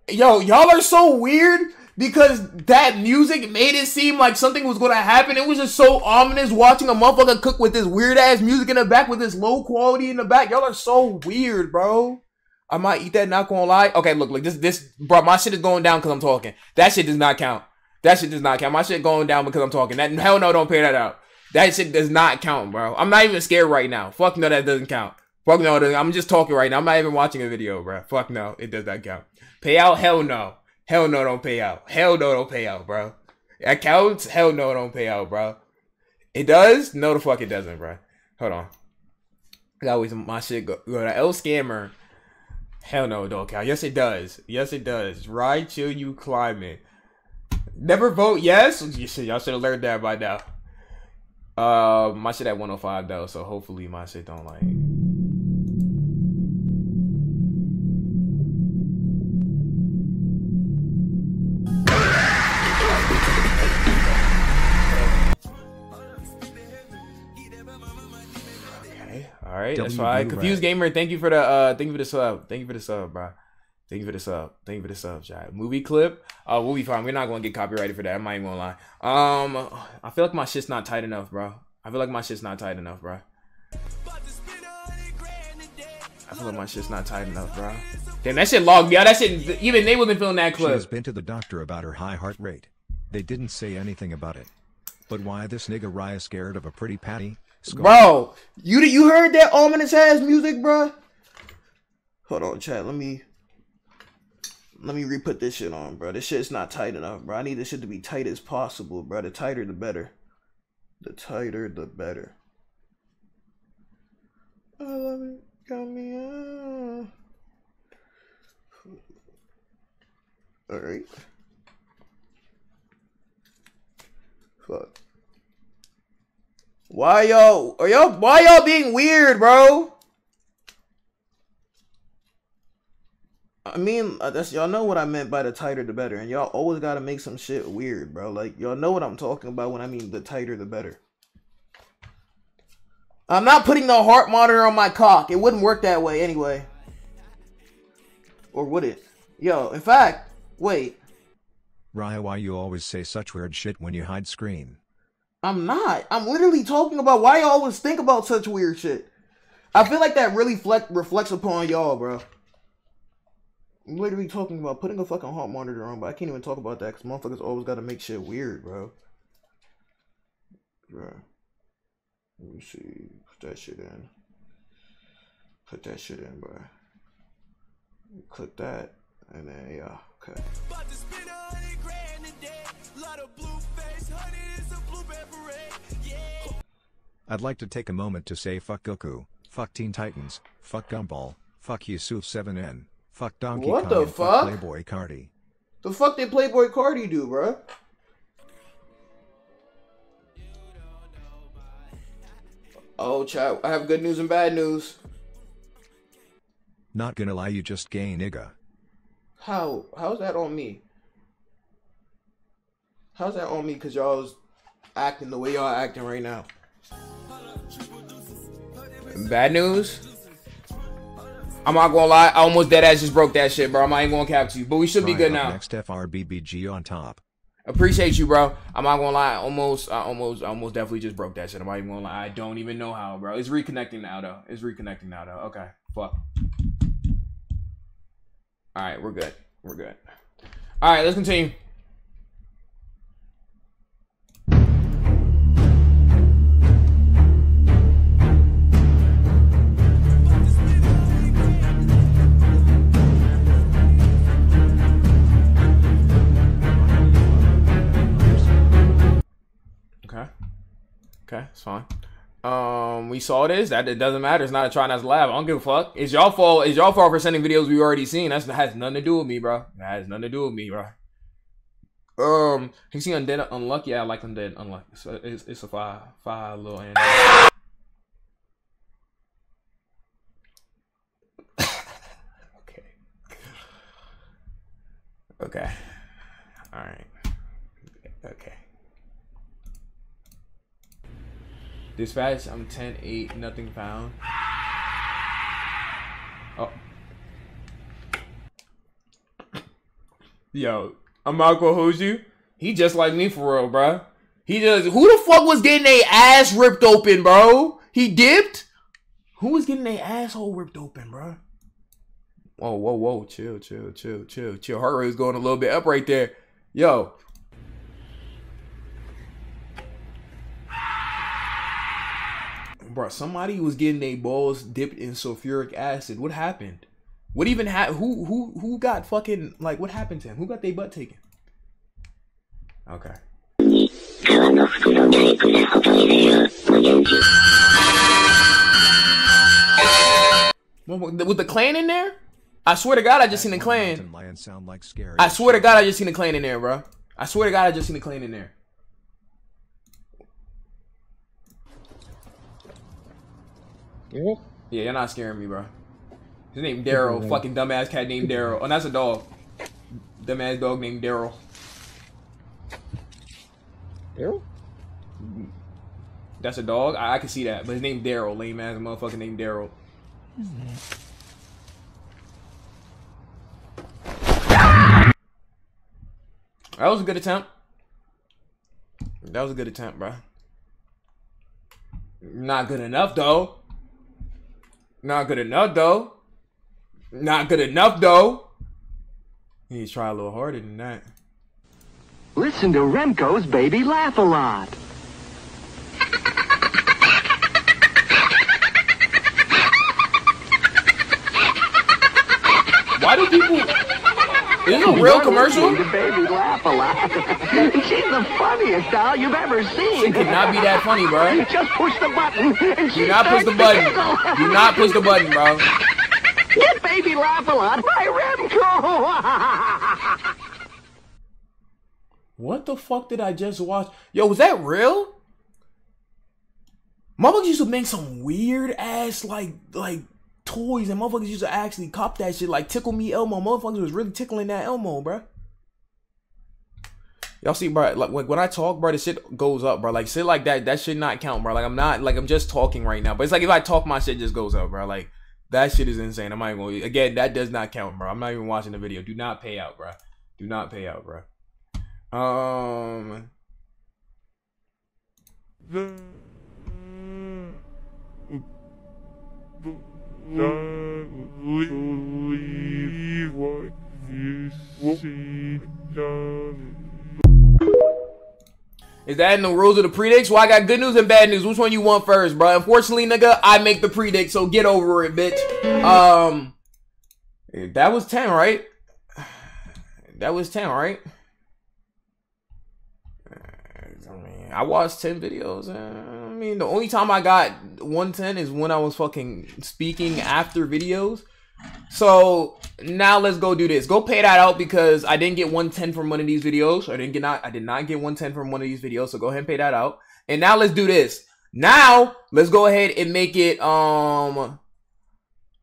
Yo, y'all are so weird because that music made it seem like something was gonna happen. It was just so ominous watching a motherfucker cook with this weird ass music in the back with this low quality in the back. Y'all are so weird, bro. I might eat that, not gonna lie. Okay, look, look, this, this, bro, my shit is going down because I'm talking. That shit does not count. That shit does not count. My shit going down because I'm talking. That hell no, don't pay that out. That shit does not count, bro. I'm not even scared right now. Fuck no, that doesn't count. Fuck no, I'm just talking right now. I'm not even watching a video, bro. Fuck no, it does not count. Pay out? Hell no. Hell no, don't pay out. Hell no, don't pay out, bro. That counts? Hell no, don't pay out, bro. It does? No, the fuck it doesn't, bro. Hold on. I always my shit go, go to L scammer. Hell no, it don't count. Yes, it does. Yes, it does. Ride, chill, you climbing. Never vote yes. Y'all should have learned that by now. Uh, my shit at 105 though, so hopefully my shit don't like. Okay, all right, that's W fine. Blue Confused gamer, thank you for the uh, thank you for the sub, thank you for the sub, bro. Thank you for the sub. Thank you for the sub, chat. Movie clip. Uh, we'll be fine. We're not gonna get copyrighted for that. I'm not even gonna lie. Um, I feel like my shit's not tight enough, bro. I feel like my shit's not tight enough, bro. I feel like my shit's not tight enough, bro. Damn, that shit logged me out. That shit, even they wasn't feeling that She has been to the doctor about her high heart rate. They didn't say anything about it. But why this nigga Raya scared of a pretty patty? Skull. Bro, you you heard that ominous ass music, bro? Hold on, chat. Let me let me re-put this shit on, bro. This shit's not tight enough, bro. I need this shit to be tight as possible, bro. The tighter, the better. The tighter, the better. I love it. Got me out. All right. Fuck. Why y'all are y'all why y'all being weird, bro? I mean, uh, that's y'all know what I meant by the tighter the better, and y'all always gotta make some shit weird, bro. Like y'all know what I'm talking about when I mean the tighter the better. I'm not putting the heart monitor on my cock. It wouldn't work that way anyway. Or would it? Yo, in fact, wait. Raya, why you always say such weird shit when you hide screen? I'm not. I'm literally talking about why y'all always think about such weird shit. I feel like that really reflects upon y'all, bro. I'm literally talking about putting a fucking heart monitor on, but I can't even talk about that because motherfuckers always gotta make shit weird, bro. Bro. Let me see. Put that shit in. Put that shit in, bro. Click that. And then, yeah, okay. I'd like to take a moment to say fuck Goku, fuck Teen Titans, fuck Gumball, fuck Yusuf 7N, fuck Donkey What Kong, the and fuck? Playboi Carti. The fuck did Playboi Carti do, bro? Oh, chat. I have good news and bad news. Not gonna lie, you just gay nigga. How? How's that on me? How's that on me? Cause y'all's acting the way y'all acting right now. Bad news. I'm not gonna lie. I almost dead ass just broke that shit, bro. I'm not even gonna cap to you, but we should be good now. Next FRBBG on top. Appreciate you, bro. I'm not gonna lie. I almost, I almost, I almost definitely just broke that shit. I'm not even gonna lie. I don't even know how, bro. It's reconnecting now, though. It's reconnecting now, though. Okay, fuck. All right, we're good. We're good. All right, let's continue. We saw this. That it doesn't matter. It's not a try not to laugh. I don't give a fuck. It's y'all fault. It's y'all fault for sending videos we already seen. That's that has nothing to do with me, bro. That has nothing to do with me, bro. Um, you see Undead Unlucky. I like Undead Unlucky. So it's it's a five five little okay. Okay. All right. Okay. Dispatch, I'm 10 8, nothing found. Oh. Yo, I'm not gonna hold you. He just like me for real, bro. He just who the fuck was getting their ass ripped open, bro? He dipped. Who was getting their asshole ripped open, bro? Whoa, whoa, whoa! Chill, chill, chill, chill, chill. Heart rate was going a little bit up right there. Yo. Bro, somebody was getting their balls dipped in sulfuric acid. What happened? What even happened? Who who who got fucking like what happened to him? Who got their butt taken? Okay. With the clan in there? I swear to God, I just seen the clan. Sound like scary. I swear to God, I just seen the clan in there, bro. I swear to God, I just seen the clan in there. Yeah. Yeah, you're not scaring me, bro. His name Daryl. Fucking dumbass cat named Daryl. Oh, that's a dog. Dumbass dog named Daryl. Daryl? That's a dog. I, I can see that, but his name Daryl. Lame ass motherfucker named Daryl. That was a good attempt. That was a good attempt, bro. Not good enough though. Not good enough though. Not good enough though. You need to try a little harder than that. Listen to Remco's Baby Laugh a Lot. Why do people? Is it a real commercial? The baby laugh a lot. She's the funniest doll you've ever seen. She cannot be that funny, bro. Just push the button and she Do not push the button. Do not push the button, bro. Get Baby Laugh a Lot by Remco. What the fuck did I just watch? Yo, was that real? Motherfuckers used to make some weird ass like like toys, and motherfuckers used to actually cop that shit like Tickle Me Elmo. Motherfuckers was really tickling that Elmo, bro. Y'all see, bro? Like when when I talk, bro, the shit goes up, bro. Like shit like that, that should not count, bro. Like I'm not, like I'm just talking right now. But it's like if I talk, my shit just goes up, bro. Like that shit is insane. I'm not even going. Again, that does not count, bro. I'm not even watching the video. Do not pay out, bro. Do not pay out, bro. Um. Is that in the rules of the predicts? Well, I got good news and bad news. Which one you want first, bro? Unfortunately, nigga, I make the predict, so get over it, bitch. Um, that was ten, right? That was ten, right? I mean, I watched ten videos. I mean, the only time I got one ten is when I was fucking speaking after videos. So now let's go do this. Go pay that out because I didn't get 110 from one of these videos. I didn't get not I did not get 110 from one of these videos. So go ahead and pay that out. And now let's do this. Now let's go ahead and make it um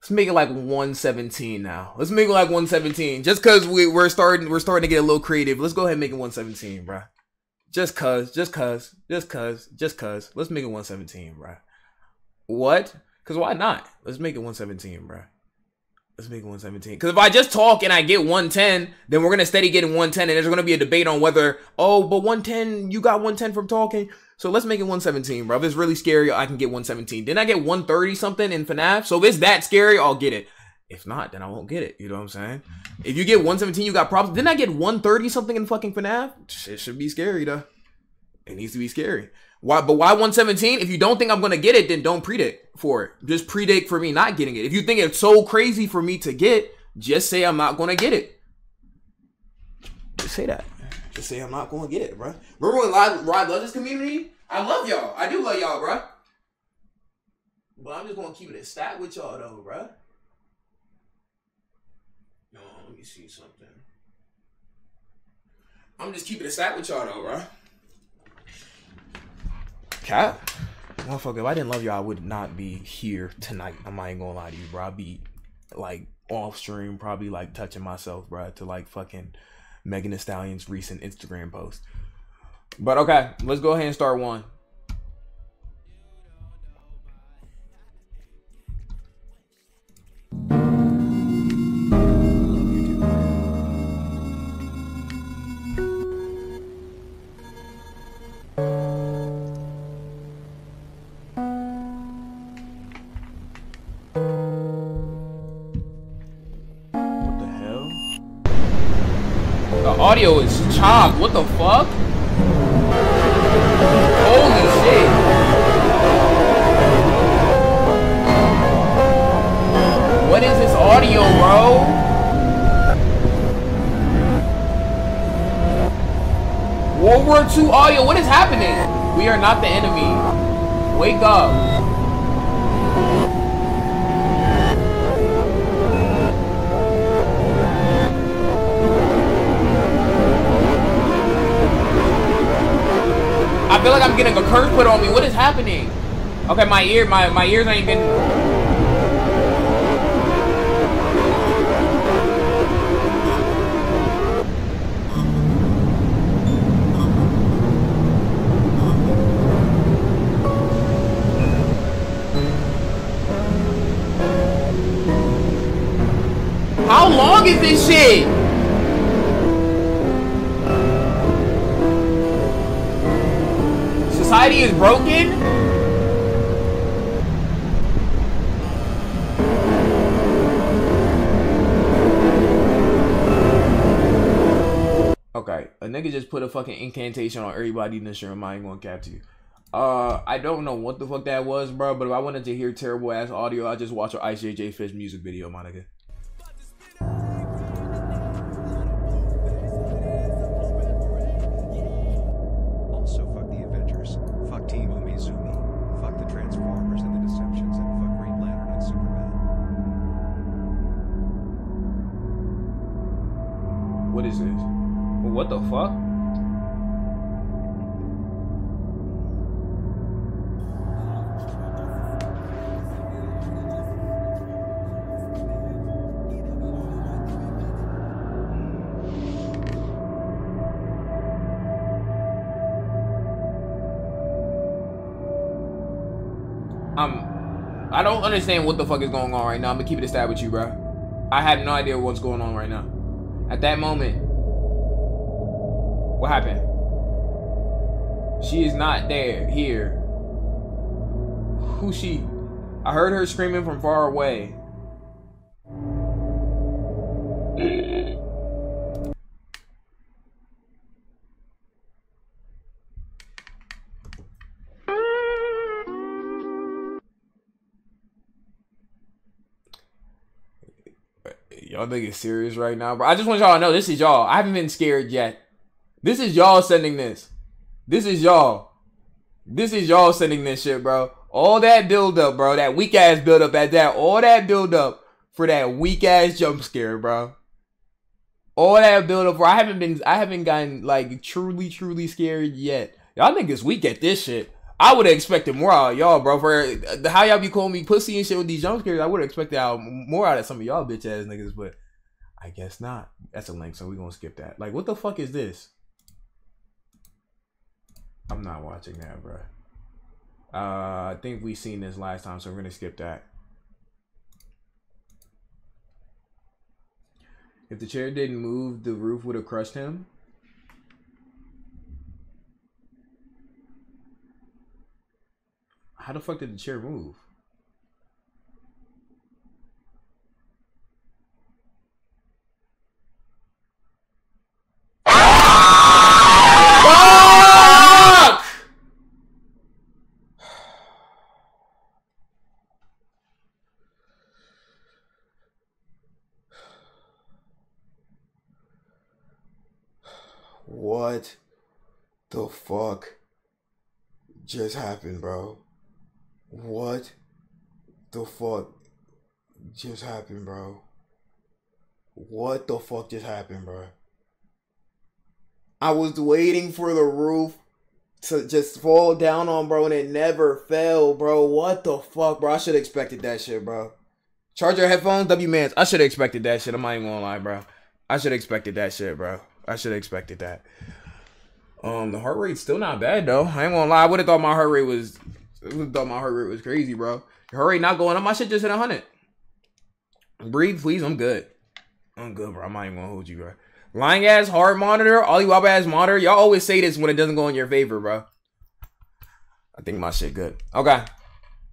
let's make it like 117 now. Let's make it like 117. Just cause we, we're starting we're starting to get a little creative. Let's go ahead and make it 117, bruh. Just cause, just cause, just cause, just cause. Let's make it 117, bruh. What? Cause why not? Let's make it 117, bruh. Let's make it 117. Because if I just talk and I get 110, then we're going to steady getting 110. And there's going to be a debate on whether, oh, but 110, you got 110 from talking. So let's make it 117, bro. If it's really scary, I can get 117. Didn't I get 130 something in FNAF? So if it's that scary, I'll get it. If not, then I won't get it. You know what I'm saying? If you get 117, you got problems. Didn't I get 130 something in fucking FNAF? It should be scary, though. It needs to be scary. Why? But why 117? If you don't think I'm gonna get it, then don't predict for it. Just predict for me not getting it. If you think it's so crazy for me to get, just say I'm not gonna get it. Just say that. Just say I'm not gonna get it, bro. Remember when Rod, Rod loves this community? I love y'all. I do love y'all, bro. But I'm just gonna keep it a stat with y'all though, bro. No, let me see something. I'm just keeping it stat with y'all though, bro. Cat? Motherfucker, if I didn't love you, I would not be here tonight. I'm not even gonna lie to you, bro. I'd be like off stream, probably like touching myself, bro, to like fucking Megan Thee Stallion's recent Instagram post. But okay, let's go ahead and start one. Audio is chopped. What the fuck? Holy shit. What is this audio, bro? World War II audio, what is happening? We are not the enemy. Wake up. I feel like I'm getting a curse put on me. What is happening? Okay, my ear, my, my ears ain't been... How long is this shit? Is broken? Okay, a nigga just put a fucking incantation on everybody in this room. I ain't gonna cap to you. Uh, I don't know what the fuck that was, bro. But if I wanted to hear terrible ass audio, I just watch an ICJ Fish music video, my nigga. Don't understand what the fuck is going on right now. I'm gonna keep it a stab with you, bro. I have no idea what's going on right now. At that moment, what happened? She is not there, here. Who's she? I heard her screaming from far away. Y'all niggas serious right now, bro. I just want y'all to know this is y'all. I haven't been scared yet. This is y'all sending this. This is y'all. This is y'all sending this shit, bro. All that build up, bro. That weak ass build up at that. All that build up for that weak ass jump scare, bro. All that build up for I haven't been I haven't gotten like truly, truly scared yet. Y'all niggas weak at this shit. I would have expected more out of y'all, bro. For how y'all be calling me pussy and shit with these jump scares, I would have expected out more out of some of y'all bitch ass niggas, but I guess not. That's a link, so we're gonna skip that. Like, what the fuck is this? I'm not watching that, bro. Uh, I think we seen this last time, so we're gonna skip that. If the chair didn't move, the roof would have crushed him. How the fuck did the chair move? What the fuck just happened, bro? What the fuck just happened, bro? What the fuck just happened, bro? I was waiting for the roof to just fall down on, bro, and it never fell, bro. What the fuck, bro? I should have expected that shit, bro. Charger headphones, W Mans. I should have expected that shit. I'm not even gonna lie, bro. I should have expected that shit, bro. I should have expected that. Um, the heart rate's still not bad though. I ain't gonna lie. I would have thought my heart rate was. Thought my heart rate was crazy, bro. Heart rate not going up. My shit just hit hundred. Breathe, please. I'm good. I'm good, bro. I'm not even gonna hold you, bro. Lying ass heart monitor, Alibaba ass monitor. Y'all always say this when it doesn't go in your favor, bro. I think my shit good. Okay.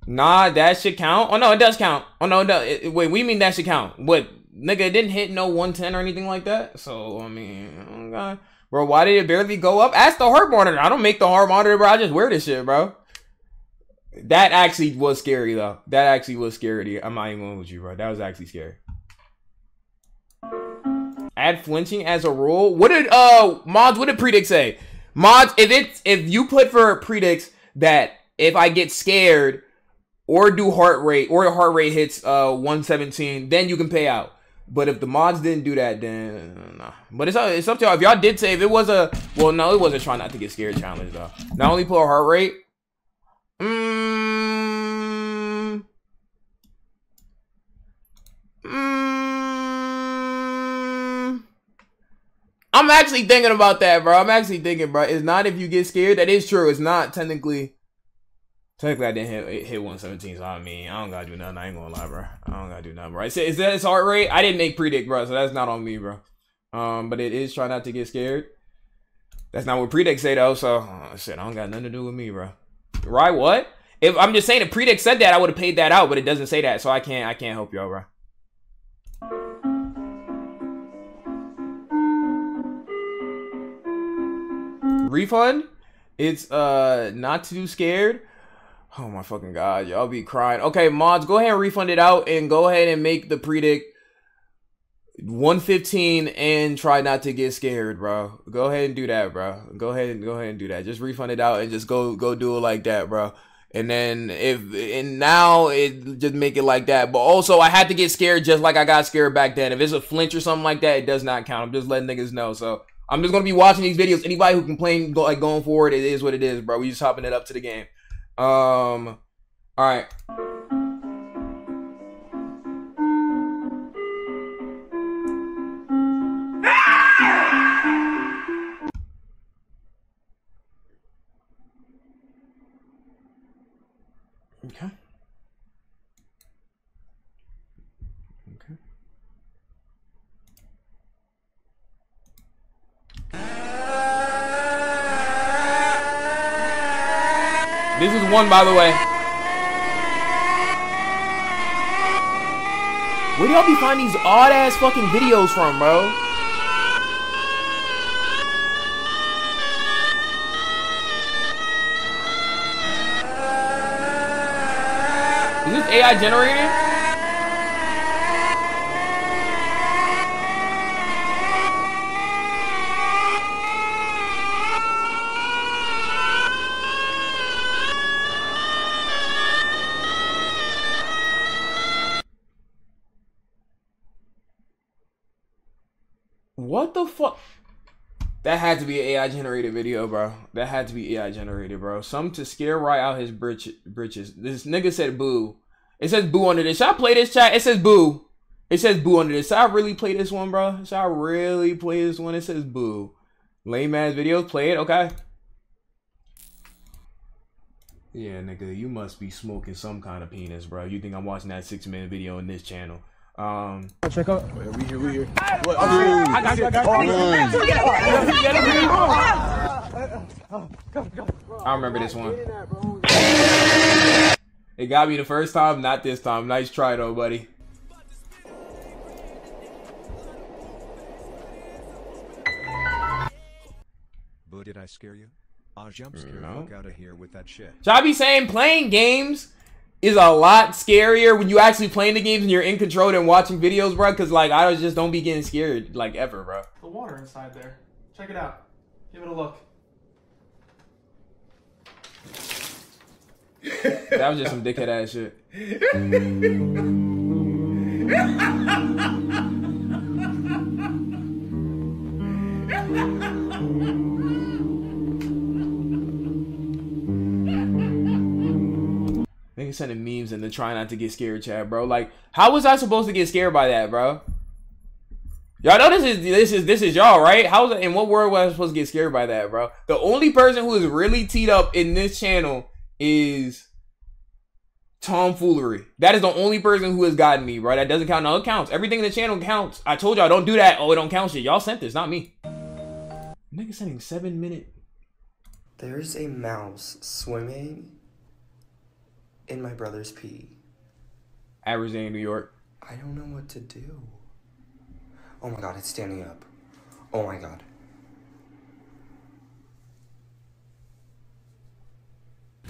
Nah, that should count. Oh no, it does count. Oh no, no. It, wait, we mean that should count. What? nigga, it didn't hit no 110 or anything like that. So I mean, oh God. bro, why did it barely go up? Ask the heart monitor. I don't make the heart monitor, bro. I just wear this shit, bro. That actually was scary though. That actually was scary. I'm not even going with you, bro. That was actually scary. Add flinching as a rule. What did uh mods? What did predict say? Mods, if it's if you put for predicts that if I get scared or do heart rate or the heart rate hits uh 117, then you can pay out. But if the mods didn't do that, then nah. But it's up, it's up to y'all. If y'all did say if it was a well, no, it wasn't trying not to get scared challenge though. Not only put a heart rate. Mm, mm, I'm actually thinking about that, bro. I'm actually thinking, bro. It's not if you get scared. That is true. It's not technically. Technically, I didn't hit, hit 117, so I mean, I don't gotta do nothing. I ain't gonna lie, bro. I don't gotta do nothing, bro. Is, that his heart rate? I didn't make predict, bro, so that's not on me, bro. Um, but it is try not to get scared. That's not what predict say though, so oh, shit, I don't got nothing to do with me, bro. Right? What? If I'm just saying, if predict said that, I would have paid that out, but it doesn't say that, so I can't, I can't help y'all, bro. Refund? It's uh not too scared. Oh my fucking god, y'all be crying. Okay, mods, go ahead and refund it out and go ahead and make the predict 115 and try not to get scared, bro. Go ahead and do that, bro. Go ahead and go ahead and do that. Just refund it out and just go go do it like that, bro. And then if and now it just make it like that. But also I had to get scared just like I got scared back then. If it's a flinch or something like that, it does not count. I'm just letting niggas know. So I'm just gonna be watching these videos. Anybody who complain go, like going forward, it is what it is, bro. We just hopping it up to the game. Um, all right. One, by the way. Where do y'all be finding these odd ass fucking videos from, bro? Is this AI generated? To be an AI generated video, bro. That had to be AI generated, bro. Some to scare right out his britch- britches. This nigga said boo. It says boo under this. Should I play this chat? It says boo. It says boo under this. Should I really play this one, bro? Should I really play this one? It says boo. Lame ass videos. Play it, okay? Yeah, nigga, you must be smoking some kind of penis, bro. You think I'm watching that six minute video on this channel? Um, Check out. we here, we here. What? I got you, I got Oh, I remember this one. It got me the first time, not this time. Nice try though, buddy. Boo, did I scare you? I'll jump scare No. fuck out of here with that shit. So I be saying playing games is a lot scarier when you actually playing the games and you're in control than watching videos, bro. Cause like I just don't be getting scared like ever, bro. The water inside there. Check it out. Give it a look. That was just some dickhead ass shit. Niggas sending memes and then trying not to get scared, Chad, bro. Like, how was I supposed to get scared by that, bro? Y'all know this is this is this is y'all, right? How was in what world was I supposed to get scared by that, bro? The only person who is really teed up in this channel is tomfoolery. That is the only person who has gotten me, bro. That doesn't count. No, it counts. Everything in the channel counts. I told y'all don't do that. Oh, it don't count shit. Y'all sent this, not me. Nigga sending seven minute. There's a mouse swimming in my brother's pee. Average day in New York. I don't know what to do. Oh my god, it's standing up. Oh my god.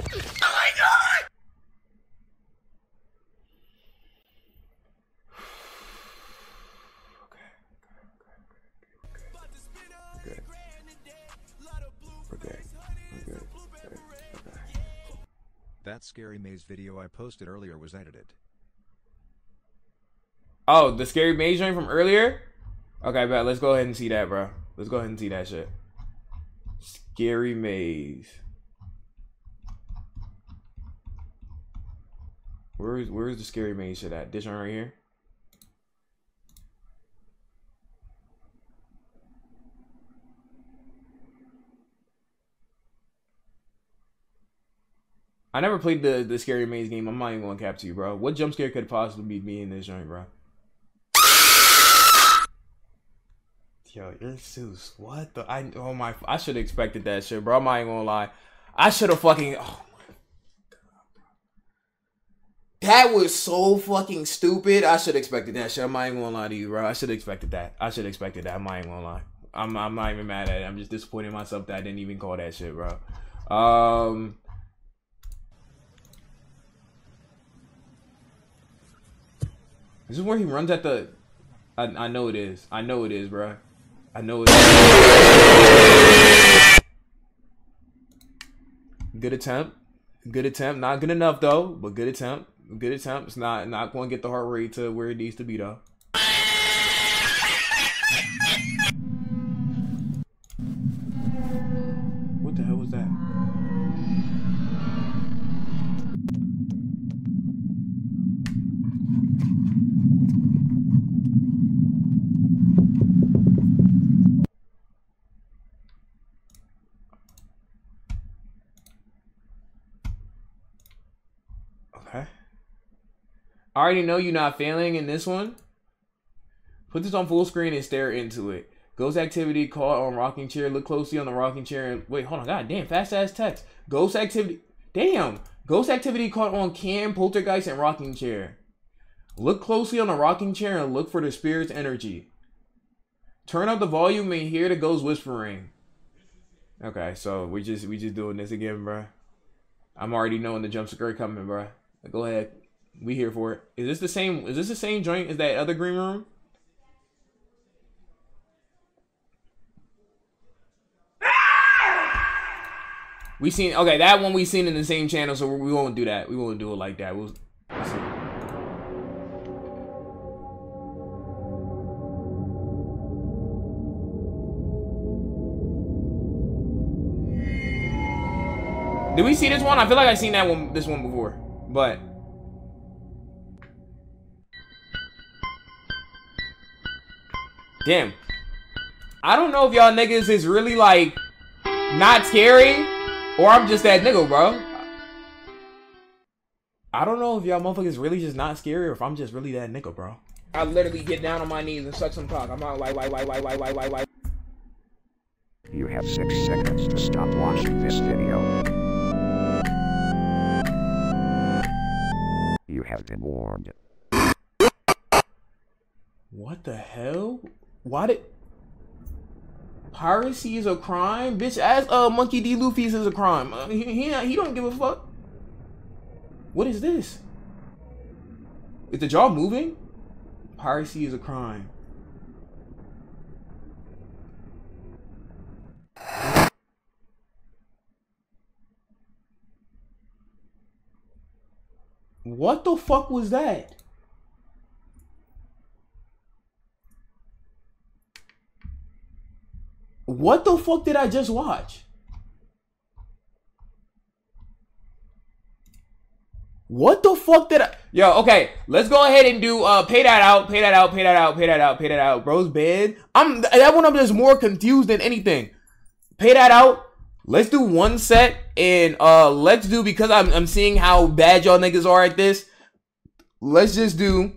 Oh my god! That scary maze video I posted earlier was edited. Oh, the scary maze joint from earlier? Okay, bet. Let's go ahead and see that, bro. Let's go ahead and see that shit. Scary maze. Where's where's the scary maze shit at? This one right here. I never played the the scary maze game. I'm not even gonna cap to you, bro. What jump scare could possibly be in this joint, bro? Yo, you're Zeus. What the? I oh my! I should have expected that shit, bro. I'm not even gonna lie. I should have fucking. Oh my god, that was so fucking stupid. I should have expected that shit. I'm not even gonna lie to you, bro. I should have expected that. I should have expected that. I'm not even gonna lie. I'm I'm not even mad at it. I'm just disappointed in myself that I didn't even call that shit, bro. Um. This is where he runs at the. I I know it is. I know it is, bro. I know it is. Good attempt. Good attempt. Not good enough though, but good attempt. Good attempt. It's not not going to get the heart rate to where it needs to be though. I already know you're not failing in this one. Put this on full screen and stare into it. Ghost activity caught on rocking chair. Look closely on the rocking chair. And, wait, hold on. God damn, fast ass text. Ghost activity. Damn. Ghost activity caught on cam, poltergeist, and rocking chair. Look closely on the rocking chair and look for the spirit's energy. Turn up the volume and hear the ghost whispering. Okay, so we just we just doing this again, bruh. I'm already knowing the jump scare coming, bruh. Go ahead. We here for it. Is this the same? Is this the same joint as that other green room? We seen okay that one we seen in the same channel, so we won't do that. We won't do it like that. We'll. we'll see. Did we see this one? I feel like I seen that one, this one before, but. Damn. I don't know if y'all niggas is really like not scary or I'm just that nigga, bro. I don't know if y'all motherfuckers really just not scary or if I'm just really that nigga, bro. I literally get down on my knees and suck some cock. I'm not like, like, like, like, like, like, like, like. You have six seconds to stop watching this video. You have been warned. What the hell? Why did piracy is a crime, bitch? As uh, Monkey D. Luffy's is a crime. Uh, he, he he don't give a fuck. What is this? Is the jaw moving? Piracy is a crime. What the fuck was that? What the fuck did I just watch? What the fuck did I Yo, okay, let's go ahead and do uh pay that out, pay that out, pay that out, pay that out, pay that out. Bro's bed. I'm that one I'm just more confused than anything. Pay that out. Let's do one set and uh let's do because I'm I'm seeing how bad y'all niggas are at this. Let's just do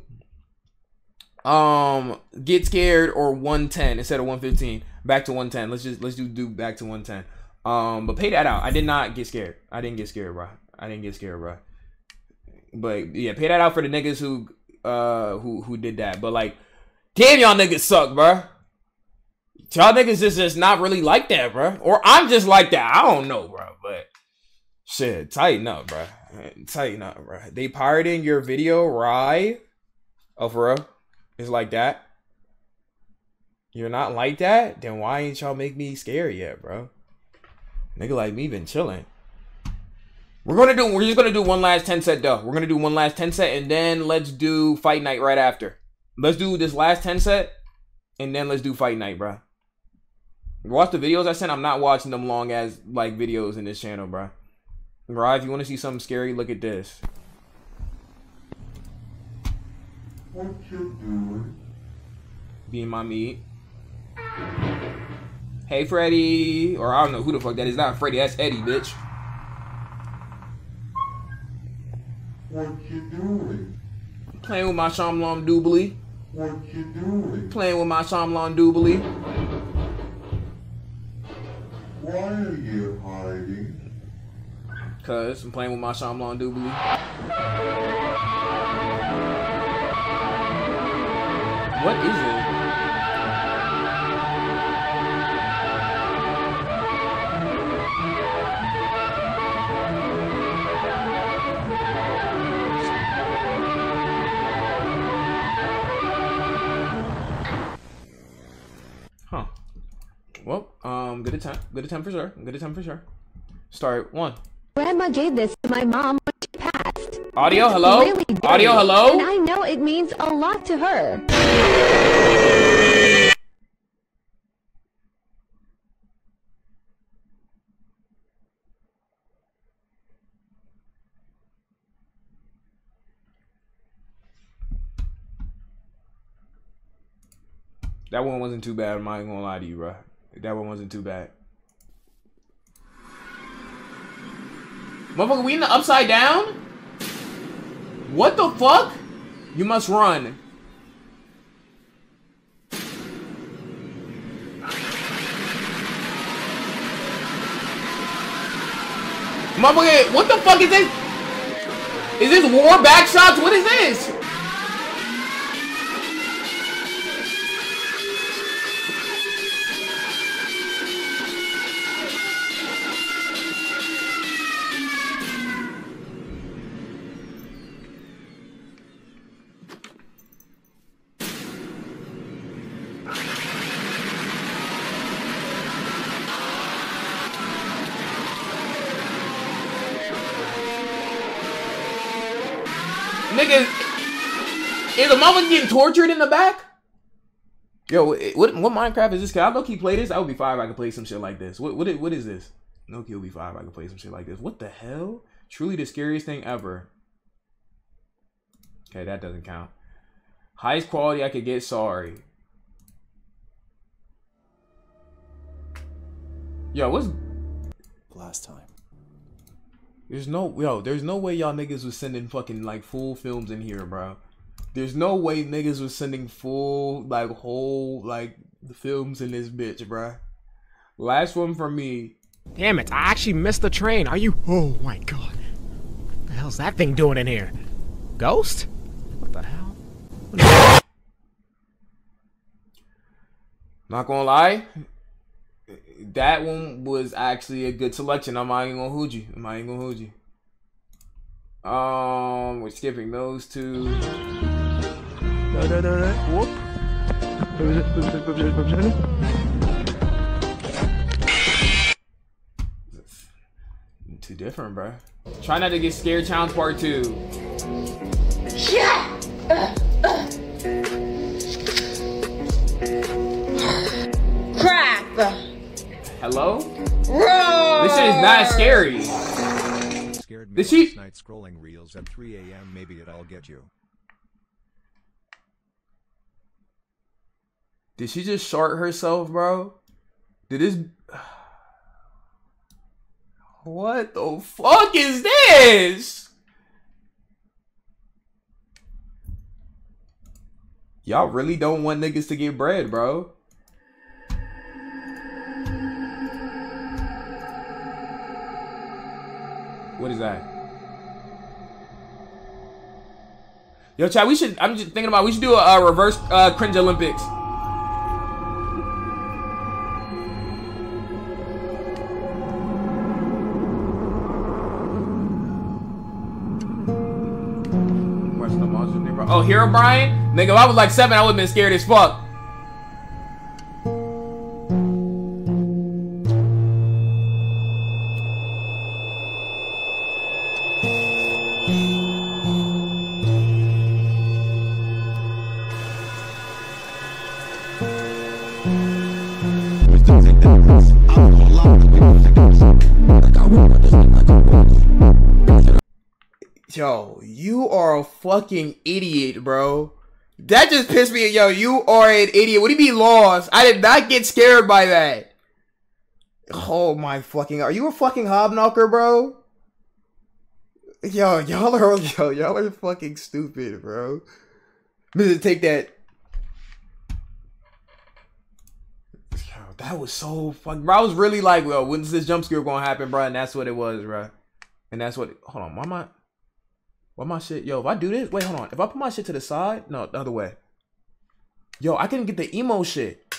um get scared or 110 instead of 115 back to 110 let's just let's do do back to 110 um but pay that out i did not get scared i didn't get scared bro i didn't get scared bro but yeah pay that out for the niggas who uh who who did that but like Damn, y'all niggas suck, bro. Y'all niggas is just not really like that, bro. Or I'm just like that. I don't know, bro. But shit, tighten up, bro. Tighten up, bruh. They pirating your video, Rye. Oh, for real? It's like that. You're not like that? Then why ain't y'all make me scared yet, bro? Nigga like me been chilling. We're gonna do. We're just gonna do one last ten set though. We're gonna do one last ten set, and then let's do fight night right after. Let's do this last ten set, and then let's do fight night, bro. Watch the videos I sent. I'm not watching them long as like videos in this channel, bro. Bro, if you want to see something scary, look at this. What you doing? Being my meat. Hey, Freddy. Or I don't know who the fuck that is. Not Freddy. That's Eddie, bitch. What you doing? Playing with my Shyamalan Doobly. What you doing? Playing with my Shyamalan Doobly. Why are you hiding? Cause I'm playing with my Shyamalan Doobly. What is it? Well, um, good attempt. Good attempt for sure. Good attempt for sure. Start one. Grandma gave this to my mom when she passed. Audio, It's hello? really Audio, hello? And I know it means a lot to her. That one wasn't too bad. I'm not gonna lie to you, bro. That one wasn't too bad. Motherfucker, we in the upside down? What the fuck? You must run. Motherfucker, what the fuck is this? Is this war back shots? What is this? Is a motherfucker getting tortured in the back? Yo, what what Minecraft is this? Can I low key play this? That would be fire if I could play some shit like this. What what is, what is this? No key would be fire if I could play some shit like this. What the hell? Truly the scariest thing ever. Okay, that doesn't count. Highest quality I could get. Sorry. Yo, what's last time? There's no yo, there's no way y'all niggas was sending fucking like full films in here, bro. There's no way niggas was sending full like whole like the films in this bitch, bro. Last one for me. Damn it, I actually missed the train. Are you Oh my god. What the hell's that thing doing in here? Ghost? What the hell? Not gonna lie. That one was actually a good selection. I'm not even gonna hold you. I'm not even gonna hold you. Um, we're skipping those two. No, no, no, no. Whoop. Too different, bro. Try not to get scared. Challenge part two. Yeah. Uh, uh. Crap. Hello? Roar. This shit is not scary. Scared me Did she- last night scrolling reels at 3 a.m. Maybe it'll get you. Did she just short herself, bro? Did this? What the fuck is this? Y'all really don't want niggas to get bread, bro. What is that? Yo, chat, we should. I'm just thinking about. We should do a, uh reverse uh, cringe Olympics. Herobrine? Nigga, if I was like seven, I would've been scared as fuck. Yo, you are a fucking idiot, bro. That just pissed me. Yo, you are an idiot. What do you mean lost? I did not get scared by that. Oh my fucking! Are you a fucking hobknocker, bro? Yo, y'all are yo, y'all are fucking stupid, bro. Mister, take that. Yo, that was so fucking. Bro, I was really like, well, when's this jump scare gonna happen, bro? And that's what it was, bro. And that's what. Hold on, am I? Why my shit? Yo, if I do this, wait, hold on. If I put my shit to the side, no, the other way. Yo, I can get the emo shit,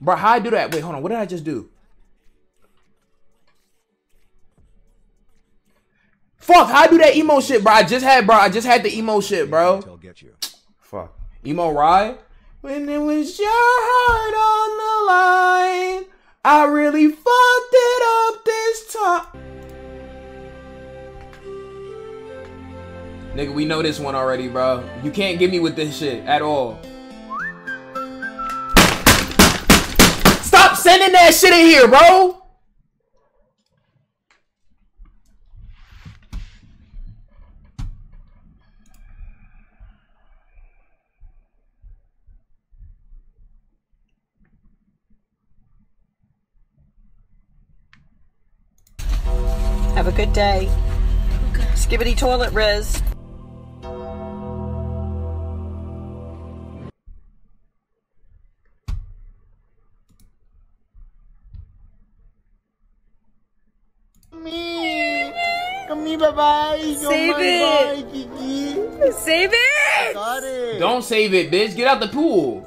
bro. How I do that? Wait, hold on. What did I just do? Fuck, how I do that emo shit, bro? I just had, bro. I just had the emo shit, bro. I'll get you. Fuck, emo ride. When it was your heart on the line, I really fucked it up this time. Nigga, we know this one already, bro. You can't get me with this shit at all. Stop sending that shit in here, bro. Have a good day. Skibidi toilet Riz. Kami bye-bye. Save bye-bye, it. Kiki. Save it. Got it. Don't save it, bitch. Get out the pool.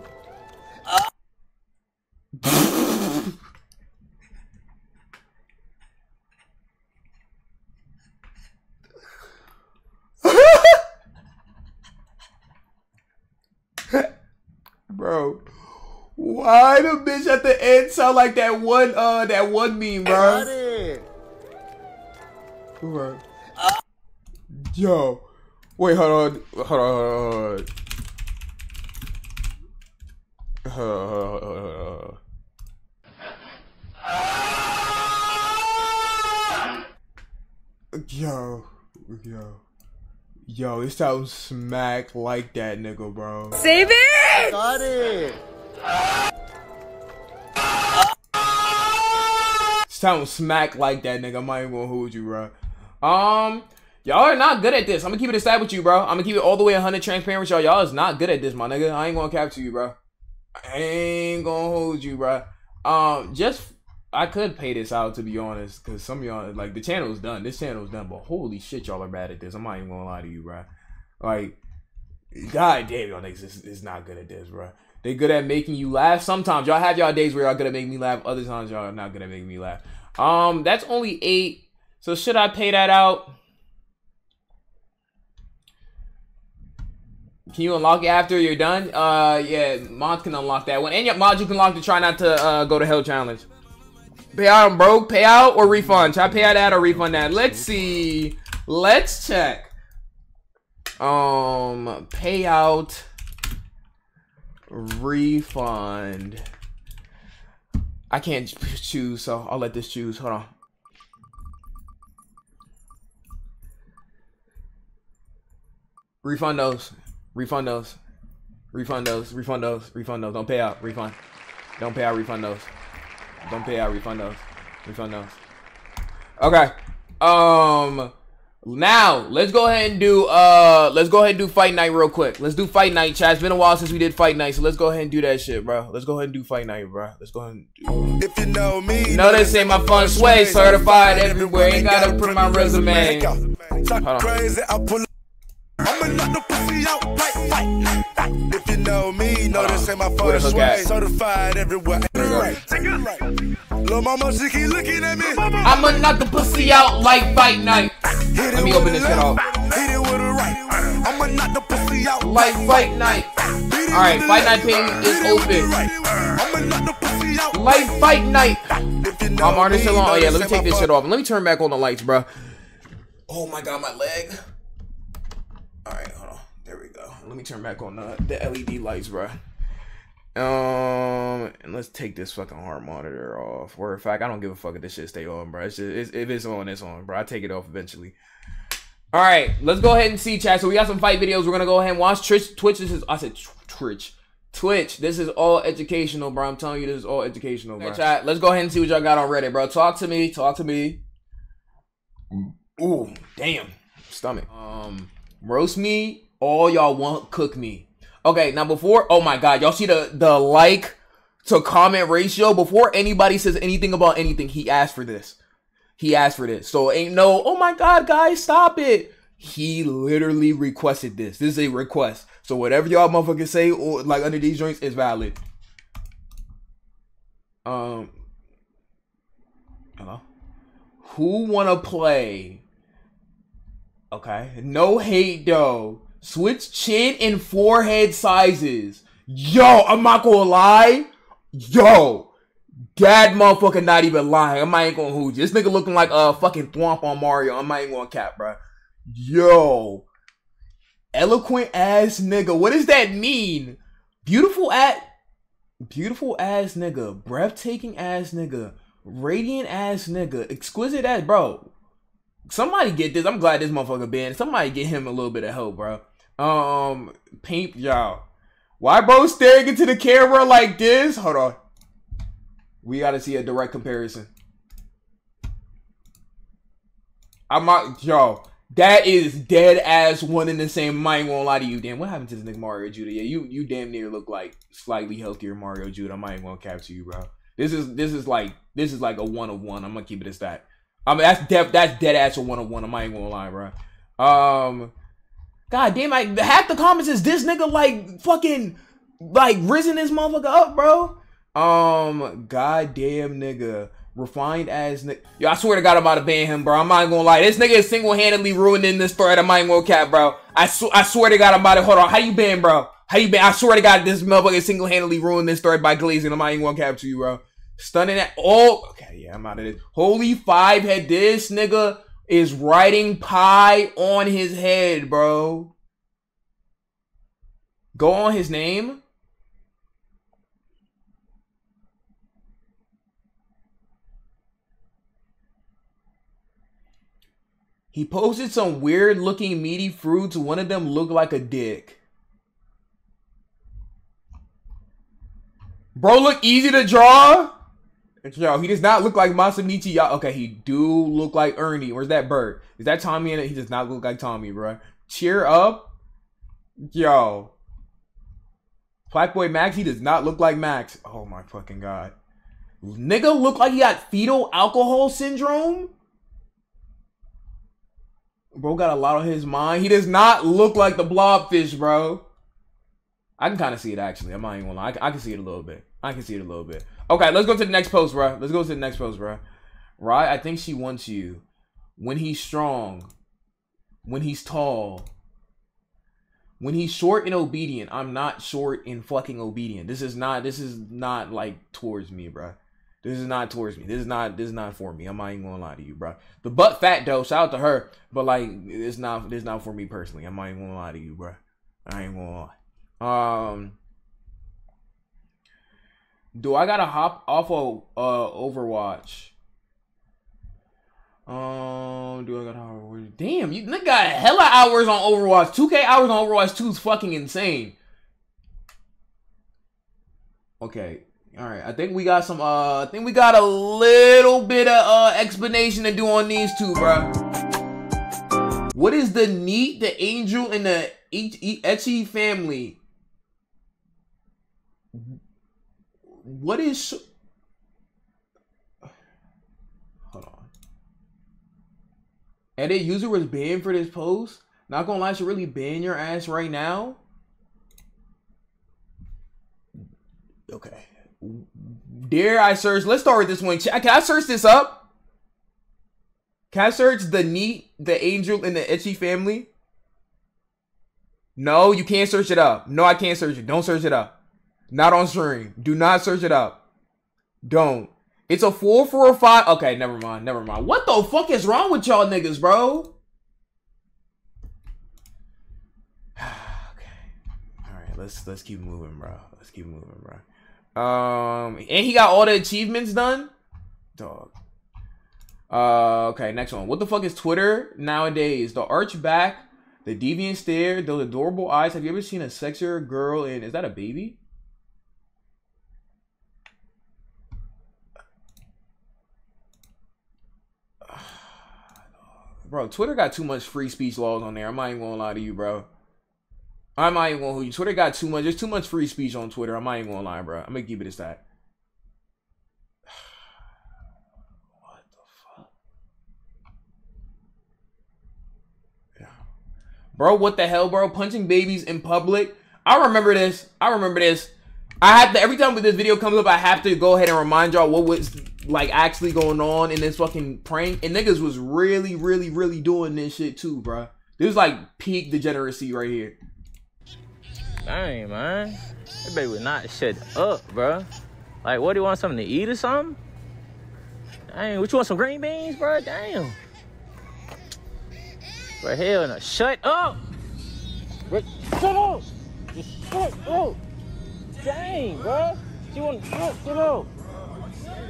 Bro, why the bitch at the end sound like that one uh that one meme, bro? Got it. Bro. Yo, wait, hold on, hold on, hold on. Hold on, hold on, hold on, hold on. Yo, yo, yo, it sounds smack like that, nigga, bro. Save it. Got it. Sound smack like that, nigga. I'm not even gonna hold you, bro. Um, y'all are not good at this. I'm gonna keep it a stab with you, bro. I'm gonna keep it all the way 100 transparent with y'all. Y'all is not good at this, my nigga. I ain't gonna capture you, bro. I ain't gonna hold you, bro. Um, just I could pay this out to be honest, cause some y'all like the channel's done. This channel's done, but holy shit, y'all are bad at this. I'm not even gonna lie to you, bro. Like, god damn, y'all niggas is, is not good at this, bro. They good at making you laugh. Sometimes y'all have y'all days where y'all good at making me laugh. Other times y'all are not good at making me laugh. Um, that's only eight. So should I pay that out? Can you unlock it after you're done? Uh, yeah, mods can unlock that one. And yeah, mods you can unlock to try not to uh, go to hell challenge. Pay out, bro. Pay out or refund? Try pay out that or refund that. Let's see. Let's check. Um, payout, refund. I can't choose, so I'll let this choose. Hold on. Refund those. Refund those. Refund those. Refund those. Refund those. Don't pay out. Refund. Don't pay out. Refund those. Don't pay out. Refund those. Refund those. Okay. Um. Now let's go ahead and do. Uh. Let's go ahead and do fight night real quick. Let's do fight night, chat. It's been a while since we did fight night, so let's go ahead and do that shit, bro. Let's go ahead and do fight night, bro. Let's go ahead and do. If you know me, No, this ain't my fun sway. Certified everywhere. Ain't gotta put my resume. Talk crazy, I knock the pussy out like fight. If you know me, know this ain't my first way. Certified everywhere. Lil' mama, she keep looking at me. I'ma knock the pussy out like fight night. Let me open this shit off. Hit it with a right. I'ma knock the pussy out Like fight night. Alright, fight night page is open. I'ma knock the pussy out Like fight night. I'm already still on. Oh yeah, let me take this shit off. Let me turn back on the lights, bro. Oh my god, my leg. Alright, hold on. There we go. Let me turn back on the, the LED lights, bro. Um, and let's take this fucking heart monitor off. Or in fact, I don't give a fuck if this shit stay on, bro. It's just, it's, if it's on, it's on, bro. I take it off eventually. All right, let's go ahead and see chat. So we got some fight videos. We're gonna go ahead and watch Twitch. Twitch. This is I said Twitch. Twitch. This is all educational, bro. I'm telling you, this is all educational, bro. Chat. Let's go ahead and see what y'all got on Reddit, bro. Talk to me. Talk to me. Ooh, damn, stomach. Um, roast me. All y'all want cook me. Okay, now before. Oh my god, y'all see the the like to comment ratio before anybody says anything about anything. He asked for this. He asked for this. So ain't no, oh my god, guys, stop it. He literally requested this. This is a request. So whatever y'all motherfuckers say or like under these joints is valid. Um Hello? Who wanna play? Okay. No hate though. Switch chin and forehead sizes. Yo, I'm not gonna lie. Yo, that motherfucker not even lying. I'm not even gonna you. This nigga looking like a fucking thwomp on Mario. I'm not even gonna cap, bro. Yo, eloquent ass nigga. What does that mean? Beautiful at, beautiful ass nigga, breathtaking ass nigga, radiant ass nigga, exquisite ass bro. Somebody get this. I'm glad this motherfucker banned. Somebody get him a little bit of help, bro. Um, paint y'all. Why bro staring into the camera like this? Hold on. We gotta see a direct comparison. I'm not, yo. That is dead ass one in the same. I ain't gonna lie to you, damn. What happened to this nigga Mario Judah? Yeah, you you damn near look like slightly healthier Mario Judah. I'm not even gonna capture you, bro. This is this is like this is like a one of one. I'm gonna keep it as that. I mean that's dead. that's dead ass a one of one. I'm not even gonna lie, bro. Um, god damn, like half the comments is this nigga like fucking like risen this motherfucker up, bro. Um, goddamn nigga. Refined ass nigga. Yo, I swear to God, I'm about to ban him, bro. I'm not gonna lie. This nigga is single handedly ruining this thread. I'm not gonna cap, bro. I, sw- I swear to God, I'm about to. Hold on. How you ban, bro? How you been? I swear to God, this motherfucker single handedly ruined this thread by glazing. I'm not even gonna cap to you, bro. Stunning at all. Okay, yeah, I'm out of this. Holy five head. This nigga is writing pie on his head, bro. Go on his name. He posted some weird looking meaty fruits. One of them looked like a dick. Bro, look easy to draw. Yo, he does not look like Masamichi. Y'all, okay, he do look like Ernie. Where's that bird? Is that Tommy in it? He does not look like Tommy, bro. Cheer up, yo. Black Boy Max, he does not look like Max. Oh my fucking god. Nigga look like he got fetal alcohol syndrome. Bro got a lot on his mind. He does not look like the blobfish, bro. I can kind of see it actually. I'm not even gonna lie. I, I can see it a little bit. I can see it a little bit. Okay, let's go to the next post, bro. Let's go to the next post, bro. Right? I think she wants you when he's strong, when he's tall, when he's short and obedient. I'm not short and fucking obedient. This is not. This is not like towards me, bro. This is not towards me. This is not. This is not for me. I'm not even gonna lie to you, bro. The butt fat though. Shout out to her, but like it's not. It's not for me personally. I'm not even gonna lie to you, bro. I ain't gonna lie. Um, do I gotta hop off of uh Overwatch? Um, do I gotta hop? Damn, you nigga got hella hours on Overwatch. 2K hours on Overwatch 2 is fucking insane. Okay, all right. I think we got some. Uh, I think we got a little bit of uh explanation to do on these two, bro. What is the neat, the angel, and the Etchy family? What is? Hold on. and Edit user was banned for this post. Not gonna lie, should really ban your ass right now. Okay. Dare I search? Let's start with this one. Can I search this up? Can I search the neat, the angel, and the itchy family? No, you can't search it up. No, I can't search it. Don't search it up. Not on stream. Do not search it up. Don't. It's a four, four, five. Okay, never mind. Never mind. What the fuck is wrong with y'all niggas, bro? let's let's keep moving, bro. Let's keep moving, bro. Um, and he got all the achievements done, dog. Uh, okay, next one. What the fuck is Twitter nowadays? The arch back, the deviant stare, those adorable eyes. Have you ever seen a sexier girl? And is that a baby? Bro, Twitter got too much free speech laws on there. I'm not even gonna lie to you, bro. I'm not even gonna you. Twitter got too much. There's too much free speech on Twitter. I'm not even gonna lie, bro. I'm gonna keep it as that. what the fuck? Yeah. Bro, what the hell, bro? Punching babies in public. I remember this. I remember this. I have to every time this video comes up, I have to go ahead and remind y'all what was like actually going on in this fucking prank. And niggas was really, really, really doing this shit too, bro. This was like peak degeneracy right here. Dang, man. That baby would not shut up, bro. Like, what, do you want something to eat or something? Dang, what, you want some green beans, bro? Damn. But hell no. Shut up! Shut up! Shut up! Dang, bro. She want to shut, shut up.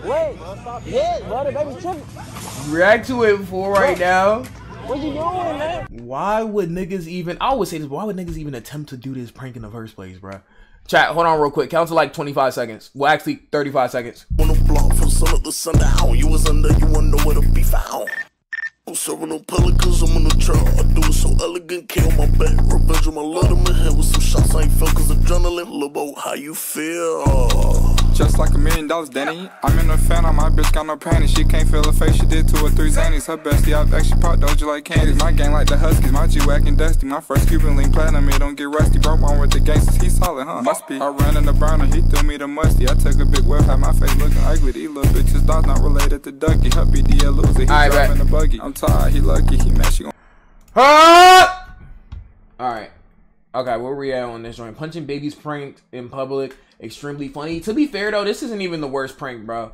Wait. Yeah, bro, the baby's tripping. React to it for right now. What you doing, man? Why would niggas even? I always say this. Why would niggas even attempt to do this prank in the first place, bro? Chat, hold on real quick. Count to like 25 seconds. Well, actually, 35 seconds. On the block from sun to sundown. You was under, you wanna know where to be found. I'm serving no pelicans, I'm in the trap. I do it so elegant, kill my back. Revenge on my love my with some shots I ain't felt cause adrenaline. Lobo, how you feel? Just like a million dollars, Danny. I'm in a fan on my bitch, got no panties. She can't feel her face, she did two or three zannies. Her bestie out back, she pop doja like candies. My gang like the Huskies, my G wagon dusty. My first Cuban link platinum, it don't get rusty. Broke one with the gangsters, he solid, huh? Must be. I ran in the burner, he threw me the musty. I took a big whiff, had my face looking ugly. These little bitches, dogs not related to Ducky. Her BDL loser, he Alright, driving the buggy. I'm tired, he lucky, he mad, she gon' Ah! Okay, where we at on this joint? Punching babies pranked in public. Extremely funny. To be fair, though, this isn't even the worst prank, bro.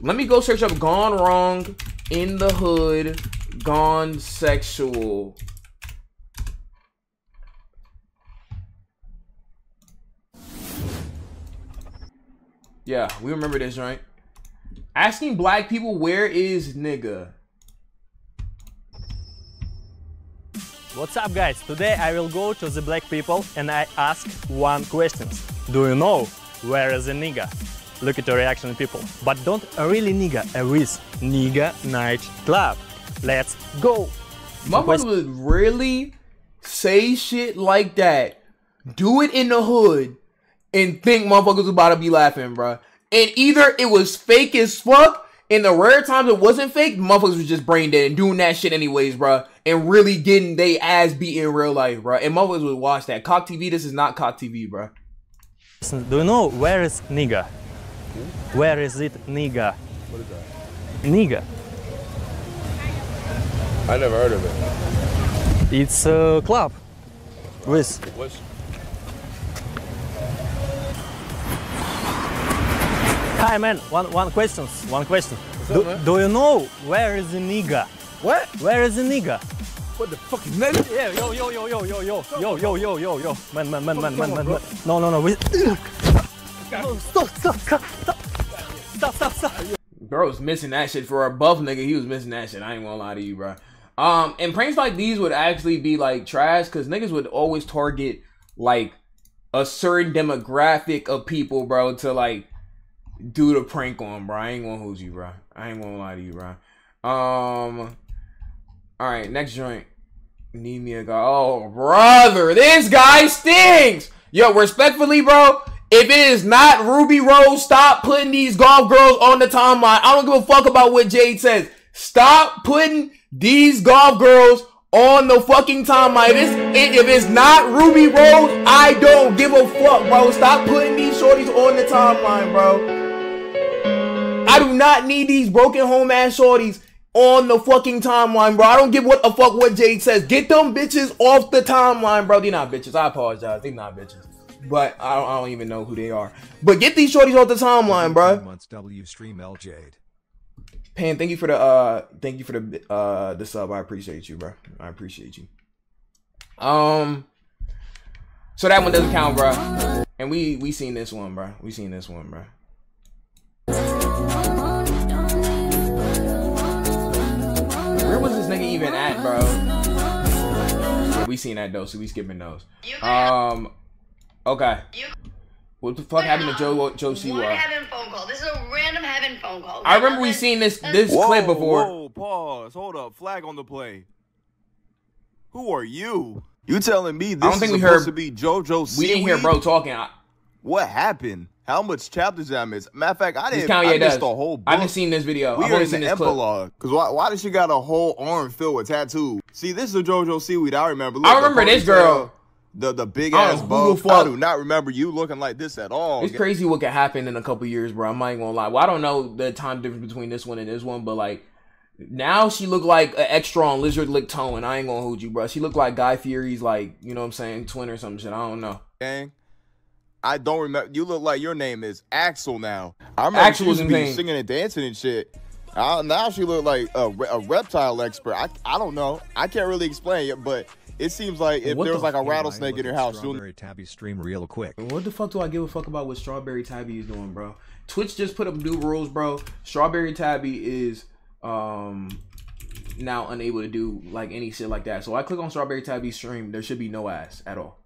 Let me go search up Gone Wrong in the Hood Gone Sexual. Yeah, we remember this, right? Asking black people, where is nigga? What's up guys? Today I will go to the black people and I ask one question. Do you know where is a nigga? Look at the reaction people. But don't really nigga, a with nigga night club. Let's go. Motherfuckers would really say shit like that, do it in the hood, and think motherfuckers about to be laughing, bro. And either it was fake as fuck, in the rare times it wasn't fake, motherfuckers was just brain dead and doing that shit anyways, bro. And really getting they ass beat in real life, bro. And motherfuckers would watch that. Cock TV, this is not Cock TV, bro. Do you know where is nigga? Where is it nigga? What is that? Nigga. I never heard of it. It's a club. With What's Hi man, one one question. One question. do, man? do you know where is the nigga? What? Where is the nigga? what the fuck is nigga? Yeah, yo yo yo yo yo yo yo yo yo yo yo man man man man man man man. No no no. We... No, stop stop stop stop stop stop stop. Bro was missing that shit for a buff nigga. He was missing that shit. I ain't gonna lie to you, bro. Um, and pranks like these would actually be like trash because niggas would always target like a certain demographic of people, bro, to like do the prank on, bro. I ain't gonna hold you, bro. I ain't gonna lie to you, bro. Um, all right, next joint. Need me a guy. Oh, brother, this guy stinks. Yo, respectfully, bro. If it is not Ruby Rose, stop putting these golf girls on the timeline. I don't give a fuck about what Jade says. Stop putting these golf girls on the fucking timeline. If it's, if it's not Ruby Rose, I don't give a fuck, bro. Stop putting these shorties on the timeline, bro. I do not need these broken home ass shorties on the fucking timeline, bro. I don't give what the fuck what Jade says. Get them bitches off the timeline, bro. They're not bitches. I apologize. They're not bitches. But I don't, I don't even know who they are. But get these shorties off the timeline, bro. Months W stream L Jade. Pan, thank you for the uh thank you for the uh the sub. I appreciate you, bro. I appreciate you. Um so that one doesn't count, bro. And we we seen this one, bro. We seen this one, bro. Even at, bro? Yeah, we seen that though, so we skipping those. Um okay. What the fuck happened to JoJo Siwa? having phone call. This is a random having phone call. I remember we seen this this Whoa, clip before. Whoa, pause. Hold up. Flag on the play. Who are you? You telling me this I don't think is we supposed heard- to be JoJo Siwa? We didn't hear bro talking. I, What happened? How much chapters did I miss? Matter of fact, I didn't. Kanye I does. missed the whole book. I haven't seen this video. We I've are in seen the this clip. epilogue. Cause why? Why does she got a whole arm filled with tattoos? See, this is a JoJo Seaweed. I remember. I Look, the remember this girl. The the big I ass know bow. who the I do not remember you looking like this at all. It's crazy what could happen in a couple years, bro. I'm not even gonna lie. Well, I don't know the time difference between this one and this one, but like now she look like an extra on Lizard Lick Towing. And I ain't gonna hold you, bro. She look like Guy Fieri's like, you know what I'm saying, twin or some shit. I don't know. gang. I don't remember. You look like your name is Axel now. I remember Axel she used to be insane. singing and dancing and shit. Uh, now she look like a, a reptile expert. I I don't know. I can't really explain it, but it seems like if What there was the like a rattlesnake in your house, you'll Strawberry Tabby stream real quick. What the fuck do I give a fuck about what Strawberry Tabby is doing, bro? Twitch just put up new rules, bro. Strawberry Tabby is um now unable to do like any shit like that. So I click on Strawberry Tabby stream, there should be no ass at all.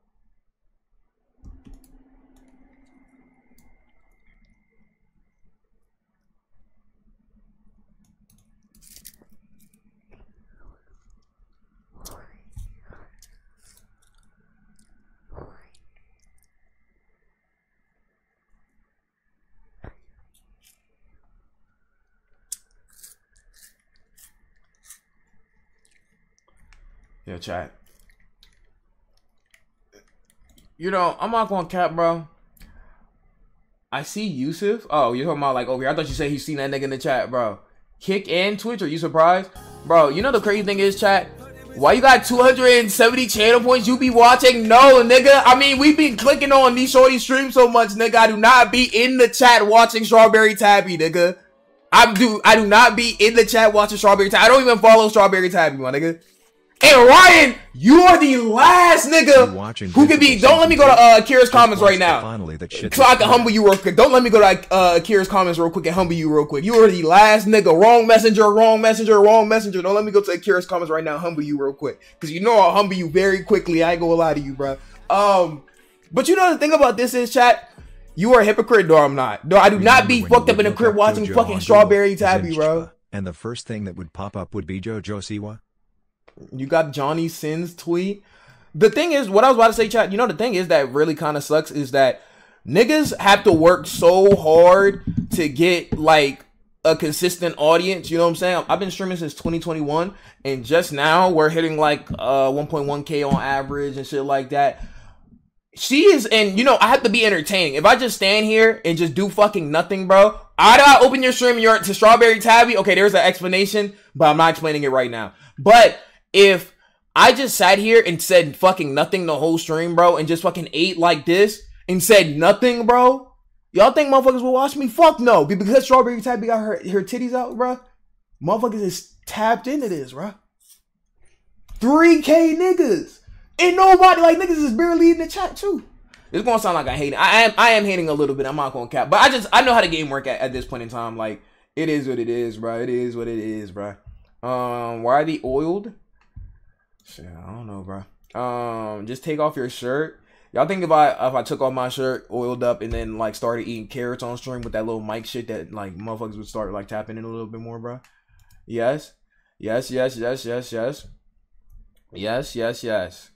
Yeah, chat. You know, I'm not gonna cap, bro. I see Yusuf. Oh, you're talking about like over here. I thought you said he's seen that nigga in the chat, bro. Kick and Twitch, are you surprised? Bro, you know the crazy thing is, chat? Why you got 270 channel points you be watching? No, nigga. I mean, we been clicking on these shorty streams so much, nigga. I do not be in the chat watching Strawberry Tabby, nigga. I do I do not be in the chat watching Strawberry Tabby. I don't even follow Strawberry Tabby, my nigga. And Ryan, you are the last nigga watching who can be. Don't let me go to uh, Kira's comments right now. Finally, that shit. So I can humble you real quick. Don't let me go to uh, Kira's comments real quick and humble you real quick. You are the last nigga. Wrong messenger, wrong messenger, wrong messenger. Don't let me go to Kira's comments right now humble you real quick. Because you know I'll humble you very quickly. I ain't gonna lie to you, bro. Um, But you know the thing about this is, chat, you are a hypocrite, no, I'm not. No, I do not be fucked up in the crib watching fucking Strawberry Tabby, bro. And the first thing that would pop up would be JoJo Siwa. You got Johnny Sins tweet. The thing is, what I was about to say, chat. You know, the thing is that really kind of sucks is that niggas have to work so hard to get like a consistent audience. You know what I'm saying? I've been streaming since 2021, and just now we're hitting like uh 1.1k on average and shit like that. She is, and you know, I have to be entertaining. If I just stand here and just do fucking nothing, bro, I gotta open your stream and you're to Strawberry Tabby. Okay, there's an explanation, but I'm not explaining it right now. But if I just sat here and said fucking nothing the whole stream, bro, and just fucking ate like this and said nothing, bro, y'all think motherfuckers will watch me? Fuck no. Be- Because Strawberry Tabby got her, her titties out, bro, motherfuckers is tapped into this, bro. 3K niggas. And nobody, like, niggas is barely in the chat, too. It's gonna sound like I hate. it. I am. I am hating a little bit. I'm not gonna cap, but I just I know how the game work at, at this point in time. Like it is what it is, bro. It is what it is, bro. Um, why are they oiled? Shit, I don't know, bro. Um, just take off your shirt. Y'all think if I if I took off my shirt, oiled up, and then like started eating carrots on stream with that little mic shit that like motherfuckers would start like tapping in a little bit more, bro? Yes, yes, yes, yes, yes, yes, yes, yes, yes,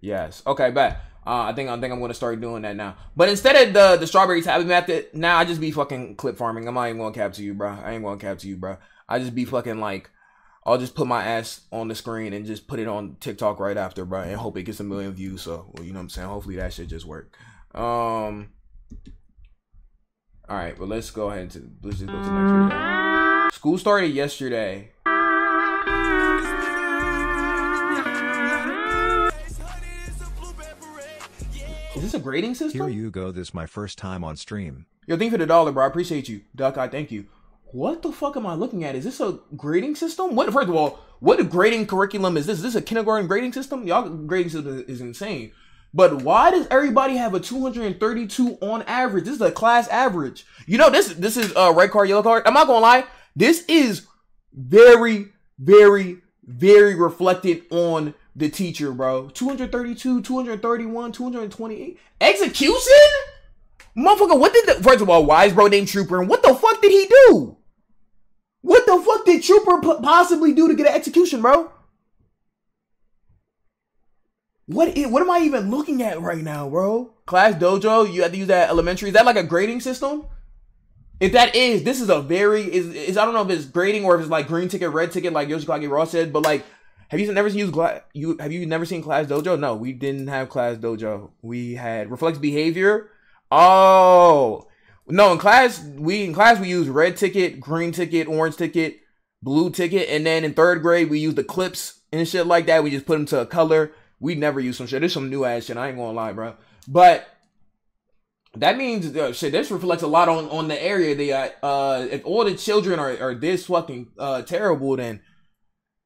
yes. Okay, bet. Uh, I think I think I'm gonna start doing that now. But instead of the the strawberry tabby method, now I just be fucking clip farming. I'm not even gonna cap to you, bro. I ain't gonna cap to you, bro. I just be fucking like I'll just put my ass on the screen and just put it on TikTok right after, bro, and hope it gets a million views. So, well, you know what I'm saying? Hopefully that shit just work. Um. All right, but let's go ahead to let's just go to the next video. School started yesterday. Is this a grading system? Here you go. This my first time on stream. Yo, thank you for the dollar, bro. I appreciate you. Duck, I thank you. What the fuck am I looking at? Is this a grading system? What first of all, what grading curriculum is this? Is this a kindergarten grading system? Y'all grading system is insane. But why does everybody have a 232 on average? This is a class average. You know, this this is uh red card, yellow card. I'm not gonna lie. This is very, very, very reflected on the teacher, bro. 232, 231, 228. Execution? Motherfucker, what did the first of all, why is bro named Trooper? And what the fuck did he do? What the fuck did Trooper possibly do to get an execution, bro? What what am I even looking at right now, bro? Class dojo, you have to use that elementary. Is that like a grading system? If that is, this is a very is is I don't know if it's grading or if it's like green ticket, red ticket, like Yoshi Kage Raw said, but like have you never seen you have you never seen class dojo? No, we didn't have class dojo. We had reflex behavior. Oh no, in class we in class we use red ticket, green ticket, orange ticket, blue ticket, and then in third grade we use the clips and shit like that. We just put them to a color. We never use some shit. There's some new ass shit. I ain't gonna lie, bro. But that means uh, shit. This reflects a lot on on the area they got. Uh, if all the children are are this fucking uh terrible, then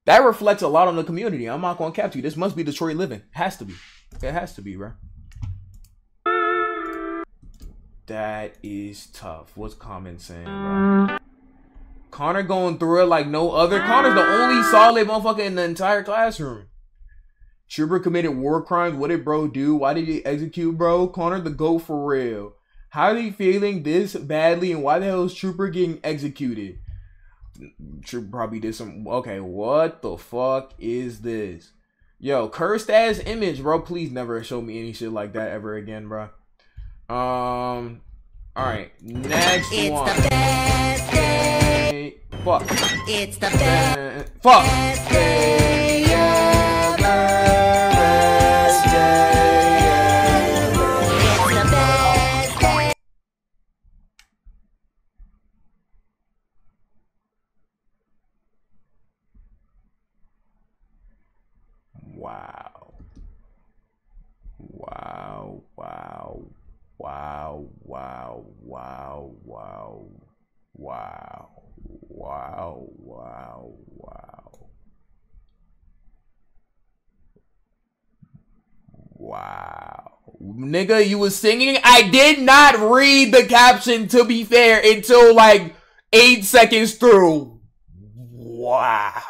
that reflects a lot on the community. I'm not gonna cap you. This must be Detroit living. Has to be. It has to be, bro. That is tough. What's common saying, bro? Connor going through it like no other. Connor's the only solid motherfucker in the entire classroom. Trooper committed war crimes. What did bro do? Why did he execute bro? Connor the GOAT for real. How are he feeling this badly and why the hell is Trooper getting executed? Trooper probably did some okay, what the fuck is this? Yo, cursed ass image, bro. Please never show me any shit like that ever again, bro. Um Alright, next It's one. the best day. Fuck. It's the best. Fuck. day ever. Best day ever. It's the best day. Wow. Wow, wow, wow, wow, wow, wow, wow, wow, wow, wow. Wow. Nigga, you was singing? I did not read the caption to be fair until like eight seconds through. Wow.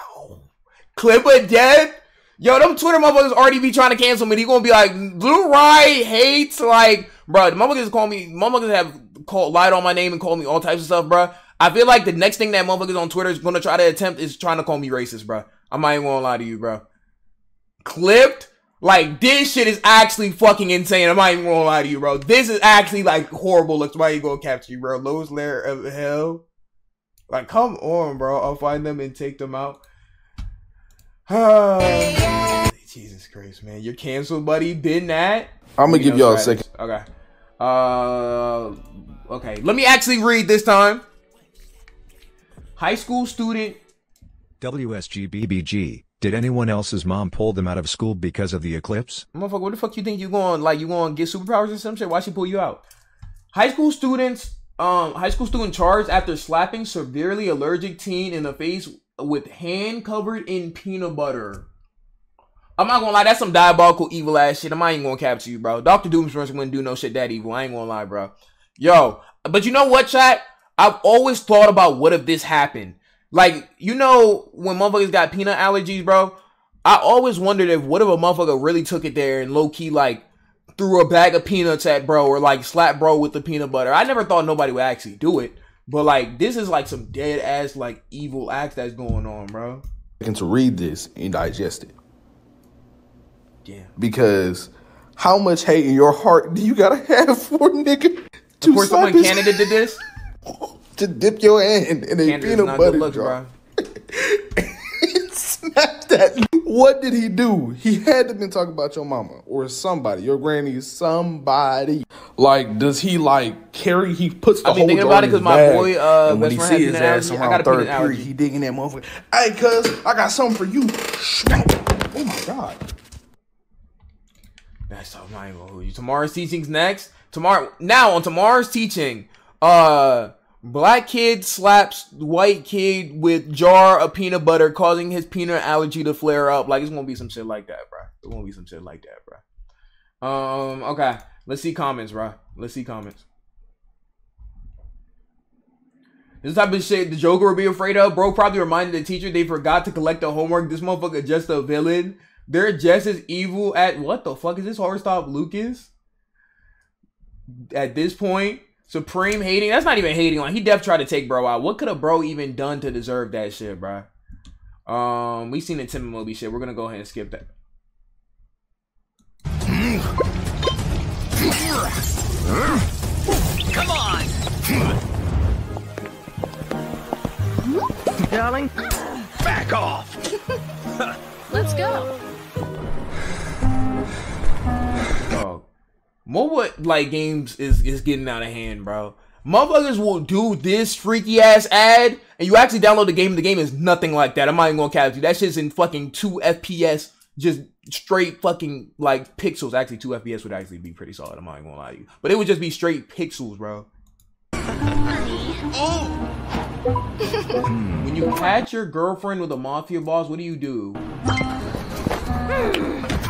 Clip of death? Yo, them Twitter motherfuckers already be trying to cancel me. They gonna be like, Blueryai hates like, bro. The motherfuckers call me, motherfuckers have called lied on my name and called me all types of stuff, bro. I feel like the next thing that motherfuckers on Twitter is gonna try to attempt is trying to call me racist, bro. I'm not even gonna lie to you, bro. Clipped, like this shit is actually fucking insane. I'm not even gonna lie to you, bro. This is actually like horrible. Looks why you gonna capture you, bro. Lowest layer of hell. Like, come on, bro. I'll find them and take them out. Jesus Christ, man. You're canceled, buddy. Been that. I'ma give y'all a second. Okay. Uh okay. Let me actually read this time. High school student WSGBBG. Did anyone else's mom pull them out of school because of the eclipse? Motherfucker, what the fuck you think you going like you going to get superpowers or some shit? Why she pull you out? High school students, um, high school student charged after slapping severely allergic teen in the face with hand covered in peanut butter. I'm not gonna lie, that's some diabolical evil ass shit. I'm not even gonna capture you, bro. Doctor Doomsday wouldn't do no shit that evil. I ain't gonna lie, bro. Yo, but you know what, chat? I've always thought about what if this happened. Like, you know, when motherfuckers got peanut allergies, bro. I always wondered if what if a motherfucker really took it there and low key like threw a bag of peanuts at bro or like slap bro with the peanut butter. I never thought nobody would actually do it. But like this is like some dead ass like evil acts that's going on, bro. Second to read this and digest it. Yeah. Because how much hate in your heart do you gotta have for a nigga to Of course, someone his- Canada did this. to dip your hand in a Canada's peanut butter jar? bro. that. What did he do? He had to been talking about your mama or somebody, your granny, somebody. Like, does he like carry? He puts the I be whole thinking about it because my boy, uh, when he see his ass allergy. I around third period, he digging that motherfucker. Hey, cuz I got something for you. Oh my god. That's all I ain't gonna hold you. Tomorrow's teaching's next. Tomorrow now on tomorrow's teaching, uh black kid slaps white kid with jar of peanut butter, causing his peanut allergy to flare up. Like it's gonna be some shit like that, bro. It's gonna be some shit like that, bro. Um, okay. Let's see comments, bro. Let's see comments. This type of shit the Joker would be afraid of, bro. Probably reminded the teacher they forgot to collect the homework. This motherfucker just a villain. They're just as evil at what the fuck is this horror stop Lucas? At this point, supreme hating. That's not even hating. Like he def tried to take bro out. What could a bro even done to deserve that shit, bro? Um, we seen the Tim and Moby shit. We're gonna go ahead and skip that. Come on! Darling, Back off! let's go. Mobile like games is is getting out of hand, bro. Motherfuckers will do this freaky ass ad, and you actually download the game. The game is nothing like that. I'm not even gonna cap you. That shit's in fucking two FPS, just straight fucking like pixels. Actually, two FPS would actually be pretty solid. I'm not even gonna lie to you, but it would just be straight pixels, bro. when you catch your girlfriend with a mafia boss, what do you do?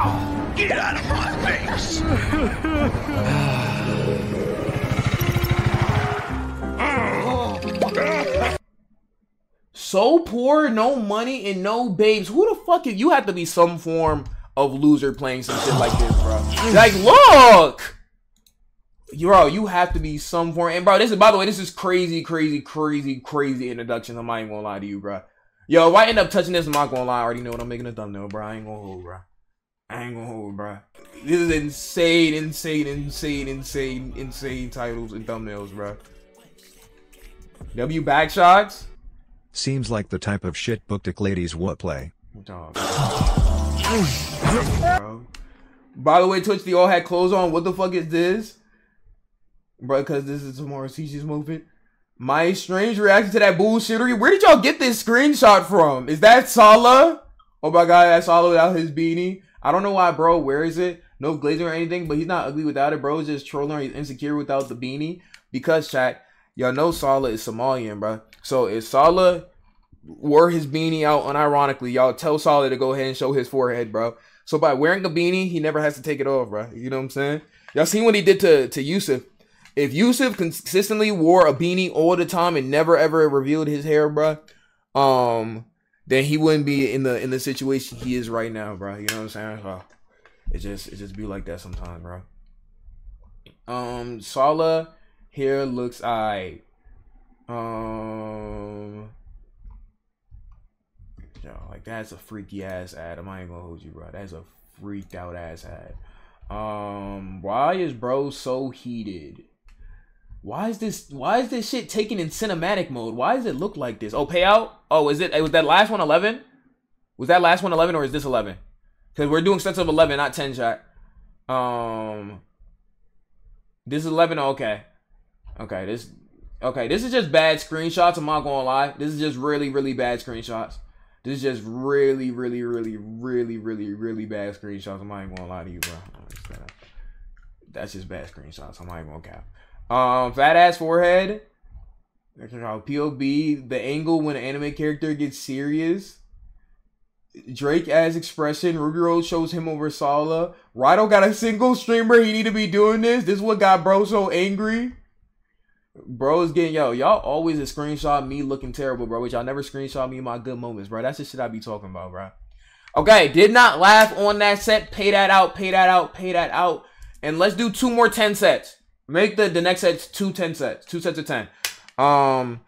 Get out of my face! So poor, no money, and no babes. Who the fuck is you? Have to be some form of loser playing some shit like this, bro. Like, look, bro, you have to be some form. And bro, this is by the way, this is crazy, crazy, crazy, crazy introduction. I'm not even gonna lie to you, bro. Yo, if I end up touching this, I'm not gonna lie. I already know what I'm making a thumbnail, bro. I ain't gonna hold, bro. I ain't gonna hold, bro. This is insane, insane, insane, insane, insane titles and thumbnails, bro. W backshots. Seems like the type of shit book booked ladies would play. Dog. Bro. By the way, Twitch, they all had clothes on. What the fuck is this? Bro, because this is tomorrow's teacher's movement. My strange reaction to that bullshittery. Where did y'all get this screenshot from? Is that Sala? Oh my god, that's Sala without his beanie. I don't know why, bro. Is it? No glazing or anything, but he's not ugly without it, bro. He's just trolling he's insecure without the beanie. Because, chat, y'all know Sala is Somalian, bro. So if Sala wore his beanie out unironically, y'all tell Sala to go ahead and show his forehead, bro. So by wearing a beanie, he never has to take it off, bro. You know what I'm saying? Y'all seen what he did to, to Yusuf. If Yusuf consistently wore a beanie all the time and never ever revealed his hair, bro, um, then he wouldn't be in the in the situation he is right now, bro. You know what I'm saying? So it just it just be like that sometimes, bro. Um, Sala hair looks alright. Um, yo, like that's a freaky ass ad. I'm not gonna hold you, bro. That's a freaked out ass ad. Um, why is bro so heated? Why is this? Why is this shit taken in cinematic mode? Why does it look like this? Oh, payout. Oh, is it? Was that last one 11? Was that last one 11 or is this 11? Because we're doing sets of 11, not 10 shot. Um, this is 11. Okay, okay. This okay. This is just bad screenshots. I'm not gonna lie. This is just really, really bad screenshots. This is just really, really, really, really, really, really bad screenshots. I'm not even gonna lie to you, bro. That's just bad screenshots. I'm not even gonna cap. Um, fat ass forehead. POB, the angle when an anime character gets serious. Drake as expression. Ruby Road shows him over Sala. Rido got a single streamer. He need to be doing this. This is what got bro so angry. Bro is getting yo. Y'all always a screenshot me looking terrible, bro. Which y'all never screenshot me in my good moments, bro. That's the shit I be talking about, bro. Okay, did not laugh on that set. Pay that out. Pay that out. Pay that out. And let's do two more ten sets. Make the the next sets two ten sets, two sets of ten. Um,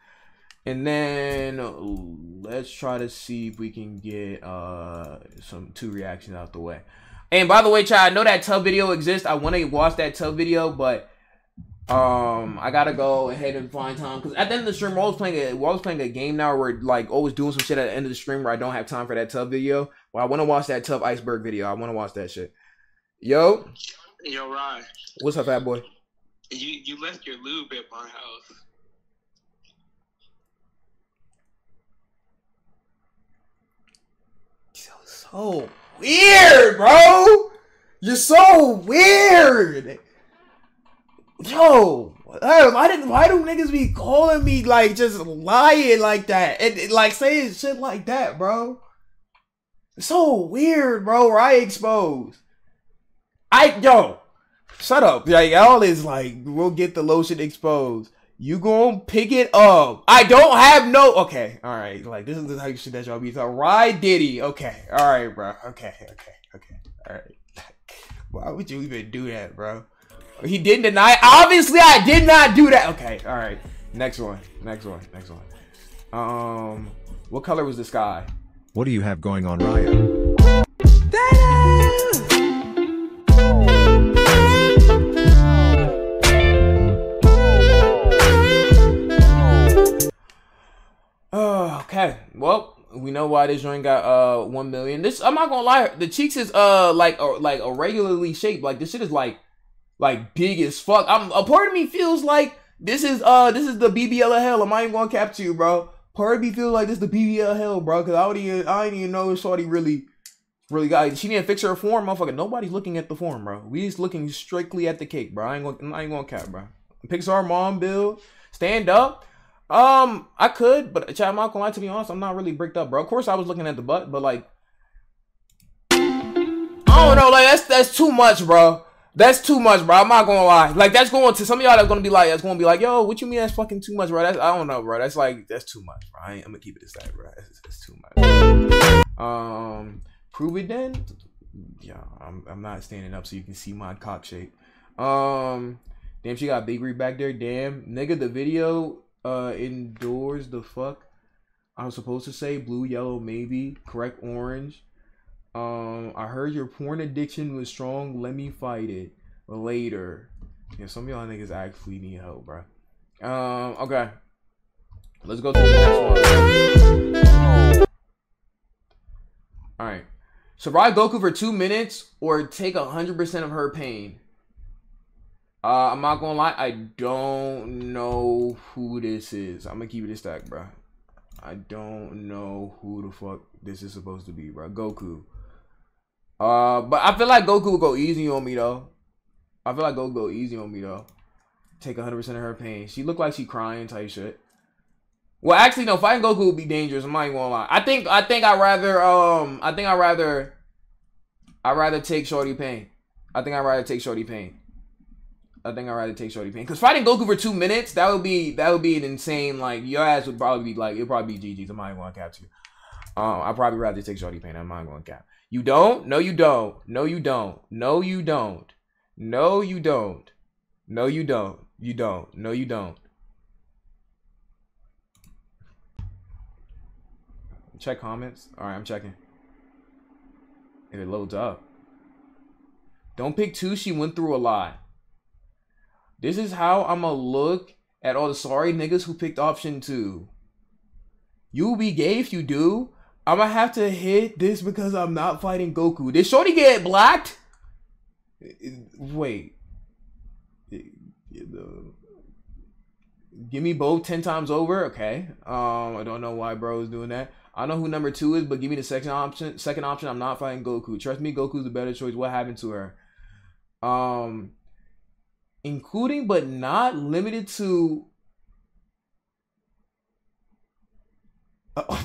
and then ooh, let's try to see if we can get uh some two reactions out the way. And by the way, child, I know that tub video exists. I want to watch that tub video, but um, I gotta go ahead and find time because at the end of the stream, we're always playing a we're always playing a game now. Where we're like always doing some shit at the end of the stream where I don't have time for that tub video. Well, I want to watch that tough iceberg video. I want to watch that shit. Yo, Yo, Ryan, what's up, fat boy? You you left your lube at my house. So weird, bro. You're so weird. Yo, why did why do niggas be calling me like just lying like that and, like saying shit like that, bro? So weird, bro. I exposed. I yo, shut up. Like all is like we'll get the lotion exposed. You gonna pick it up? I don't have no. Okay, all right. Like this is the type of shit that y'all be talking. Ride Diddy. Okay, all right, bro. Okay, okay, okay. All right. Why would you even do that, bro? He didn't deny. Obviously, I did not do that. Okay, all right. Next one. Next one. Next one. Um, what color was the sky? What do you have going on, Ryan? Okay. Well, we know why this joint got uh one million. This I'm not gonna lie, the cheeks is uh like uh, like irregularly shaped. Like this shit is like like big as fuck. I'm a part of me feels like this is uh this is the BBL of hell. Am I even gonna capture you, bro? Part of me feels like this is the BBL of hell, bro. Cause I don't even I didn't even know Shorty really really got she didn't fix her form, motherfucker. Nobody's looking at the form, bro. We just looking strictly at the cake, bro. I ain't gonna I ain't gonna cap, bro. Pixar mom bill, stand up. Um, I could, but Chad, I'm not gonna lie. To be honest, I'm not really bricked up, bro. Of course, I was looking at the butt, but like, I don't know. Like that's that's too much, bro. That's too much, bro. I'm not gonna lie. Like that's going to some of y'all that's gonna be like, that's gonna be like, yo, what you mean that's fucking too much, bro? That's I don't know, bro. That's like that's too much, bro. I I'm gonna keep it this bro. That's, that's too much. Um, prove it then. Yeah, I'm I'm not standing up so you can see my cock shape. Um, damn, she got Big Reed back there. Damn, nigga, the video uh indoors the fuck I was supposed to say blue, yellow, maybe correct orange. Um, I heard your porn addiction was strong. Let me fight it later. Yeah, some of y'all niggas actually need help, bro. Um, okay. Let's go to the next one. All right. Survive Goku for two minutes or take a hundred percent of her pain. Uh, I'm not gonna lie, I don't know who this is. I'm gonna keep it a stack, bro. I don't know who the fuck this is supposed to be, bro. Goku. Uh, but I feel like Goku will go easy on me though. I feel like Goku will go easy on me though. Take 100% of her pain. She looked like she crying type shit. Well, actually, no. Fighting Goku would be dangerous. I'm not even gonna lie. I think I think I rather um I think I rather I rather take Shorty pain. I think I rather take Shorty pain. I think I'd rather take Shorty Pain. Because fighting Goku for two minutes, that would be that would be an insane like your ass would probably be like it'd probably be GG's. I'm not even gonna cap you. Um, I'd probably rather take Shorty Pain. I'm not gonna cap. You don't? No, you don't. No, you don't. No, you don't. No, you don't. No, you don't. You don't. No, you don't. Check comments. All right, I'm checking. If it loads up. Don't pick two. She went through a lot. This is how I'ma look at all the sorry niggas who picked option two. You'll be gay if you do. I'ma have to hit this because I'm not fighting Goku. Did Shorty get blocked? Wait. Give me both 10 times over. Okay. Um, I don't know why bro is doing that. I know who number two is, but give me the second option. Second option, I'm not fighting Goku. Trust me, Goku's the better choice. What happened to her? Um, including but not limited to uh,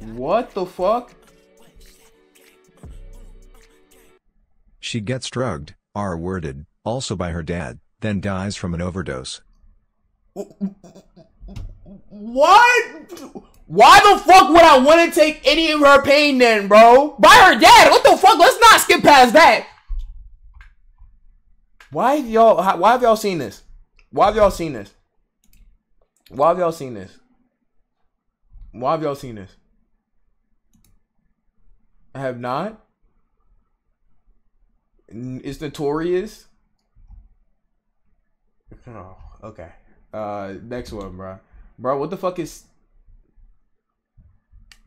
what the fuck? She gets drugged, R worded, also by her dad, then dies from an overdose. what why the fuck would I want to take any of her pain then, bro? By her dad. What the fuck? Let's not skip past that. Why y'all? Why have y'all seen this? Why have y'all seen this? Why have y'all seen this? Why have y'all seen this? I have not. It's notorious. Oh, Okay. Uh, next one, bro. Bro, what the fuck is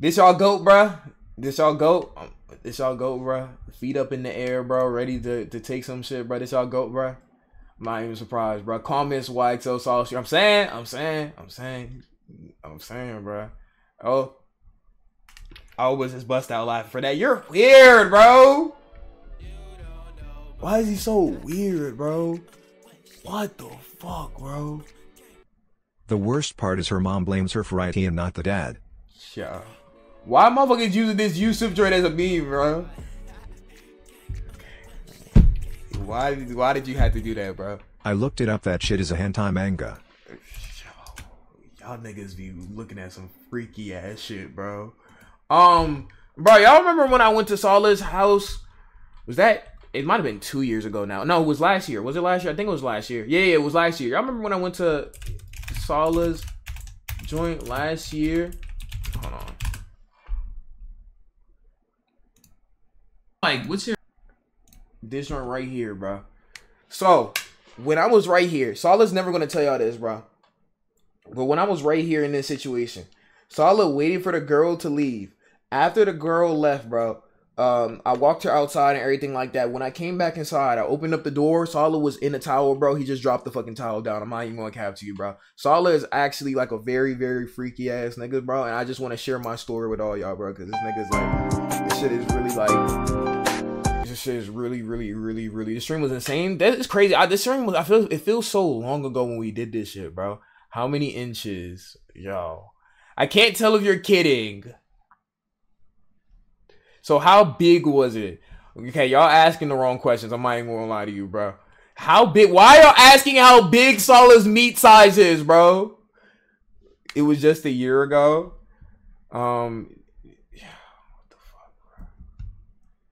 this? Y'all goat, bro. This y'all goat. This y'all goat, bro. Feet up in the air, bro. Ready to, to take some shit, bro. This y'all goat, bro. I'm not even surprised, bro. Comments, YXO oh, sauce. I'm saying, I'm saying, I'm saying, I'm saying, bro. Oh, I was just bust out laughing for that. You're weird, bro. Why is he so weird, bro? What the fuck, bro? The worst part is her mom blames her for IT and not the dad. Yeah. Why motherfuckers using this Yusuf joint as a meme, bro? Why why did you have to do that, bro? I looked it up that shit is a hentai manga. Y'all niggas be looking at some freaky ass shit, bro. Um, bro, y'all remember when I went to Sala's house? Was that? It might have been two years ago now. No, it was last year. Was it last year? I think it was last year. Yeah, yeah, it was last year. Y'all remember when I went to Sala's joint last year? Hold on. Like, what's your this joint right here, bro? So, when I was right here, Sala's never gonna tell y'all this, bro. But when I was right here in this situation, Sala waited for the girl to leave. After the girl left, bro, um, I walked her outside and everything like that. When I came back inside, I opened up the door. Sala was in the towel, bro. He just dropped the fucking towel down. I'm not even gonna cap to you, bro. Sala is actually like a very, very freaky ass nigga, bro. And I just want to share my story with all y'all, bro, because this nigga's like, this shit is really like, shit is really, really, really, really. The stream was insane. That is crazy. I, this stream was. I feel it feels so long ago when we did this shit, bro. How many inches, yo? I can't tell if you're kidding. So how big was it? Okay, y'all asking the wrong questions. I'm not even gonna lie to you, bro. How big? Why y'all asking how big Sala's meat size is, bro? It was just a year ago. Um,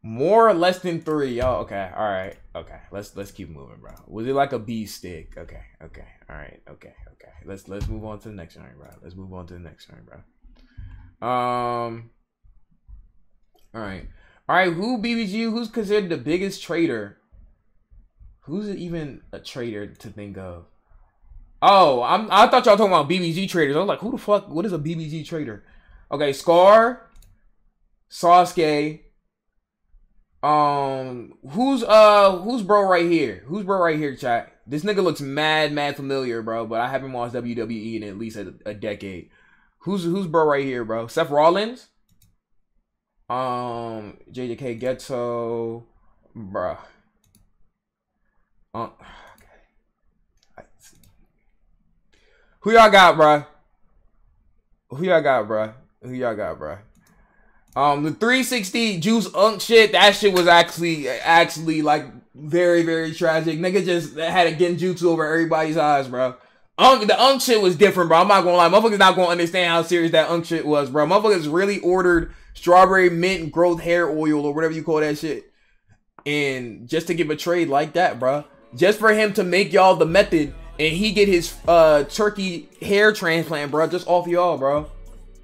more or less than three. Y'all okay? All right. Okay. Let's let's keep moving, bro. Was it like a bee stick? Okay. Okay. All right. Okay. Okay. Let's let's move on to the next one, bro. Let's move on to the next one, bro. Um. All right. All right. Who BBG? Who's considered the biggest trader? Who's even a trader to think of? Oh, I'm. I thought y'all talking about BBG traders. I was like, who the fuck? What is a BBG trader? Okay, Scar, Sasuke. Um, who's uh, who's bro right here? Who's bro right here, chat? This nigga looks mad, mad familiar, bro. But I haven't watched WWE in at least a, a decade. Who's who's bro right here, bro? Seth Rollins. Um, JJK Ghetto, bruh. Um, who y'all got, bruh? Who y'all got, bruh? Who y'all got, bruh? Um, the 360 juice unk shit, that shit was actually, actually like very, very tragic. Nigga just had a genjutsu over everybody's eyes, bro. Unk, the unk shit was different, bro. I'm not gonna lie. Motherfuckers not gonna understand how serious that unk shit was, bro. Motherfuckers really ordered strawberry mint growth hair oil or whatever you call that shit. And just to give a trade like that, bro. Just for him to make y'all the method and he get his uh turkey hair transplant, bro, just off y'all, bro.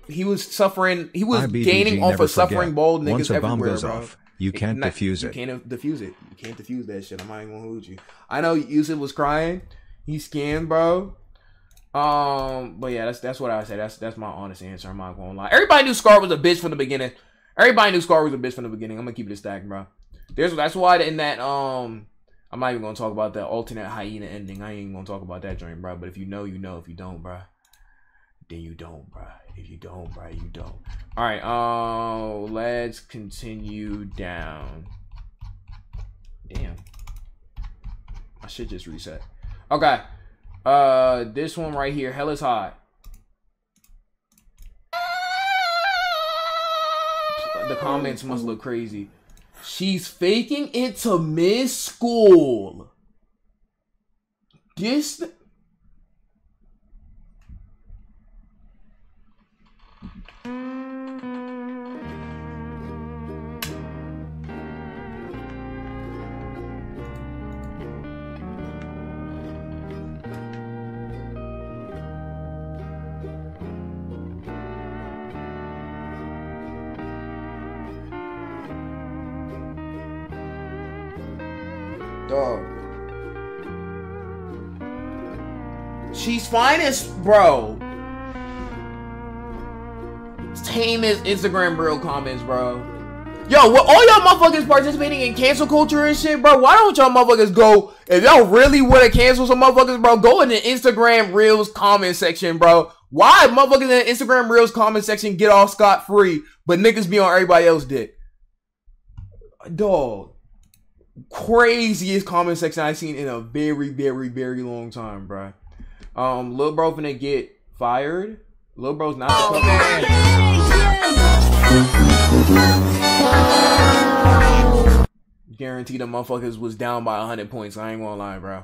He was suffering. He was IBDG gaining off of suffering forget. bald niggas Once a bomb everywhere, goes bro. off, you can't Not- defuse you can't defuse it. You can't defuse that shit. I'm not even gonna hold you. I know Yusuf was crying. He scanned, bro. Um, but yeah, that's that's what I said. That's that's my honest answer. I'm not gonna lie. Everybody knew Scar was a bitch from the beginning. Everybody knew Scar was a bitch from the beginning. I'm gonna keep it a stack, bro. There's that's why in that um, I'm not even gonna talk about the alternate hyena ending. I ain't even gonna talk about that joint, bro. But if you know, you know. If you don't, bro, then you don't, bro. If you don't, bro, you don't. All right. Um, let's continue down. Damn, I should just reset. Okay. Uh, this one right here, hell is hot. The comments must look crazy. She's faking it to miss school. This. She's fine as bro. Tame as Instagram real comments, bro. Yo, what all y'all motherfuckers participating in cancel culture and shit, bro? Why don't y'all motherfuckers go if y'all really want to cancel some motherfuckers, bro? Go in the Instagram Reels comment section, bro. Why motherfuckers in the Instagram Reels comment section get off scot free, but niggas be on everybody else dick? Dog, craziest comment section I've seen in a very, very, very long time, bro. Um, Lil Bro finna get fired. Lil Bro's not the Guarantee the motherfuckers was down by 100 points. I ain't gonna lie, bro.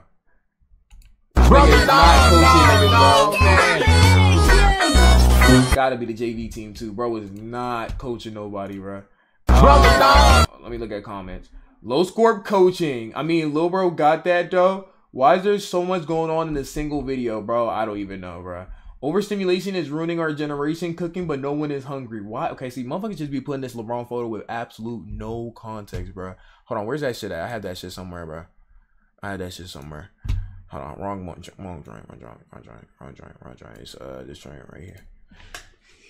Niggas not coaching niggas, bro. Gotta be the JV team too. Bro was not coaching nobody, bro. Uh, let me look at comments. Low score coaching. I mean, Lil Bro got that though. Why is there so much going on in a single video, bro? I don't even know, bro. Overstimulation is ruining our generation cooking, but no one is hungry. Why? Okay, see, motherfuckers just be putting this LeBron photo with absolute no context, bro. Hold on, where's that shit at? I had that shit somewhere, bro. I had that shit somewhere. Hold on, wrong one, wrong joint, wrong joint, wrong joint, wrong joint, wrong joint. It's uh this joint right here.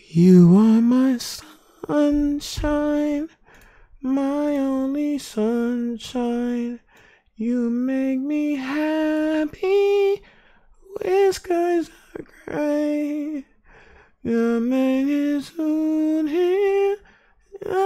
You are my sunshine, my only sunshine. You make me happy. Whiskers are gray, you make it soon here. Ah,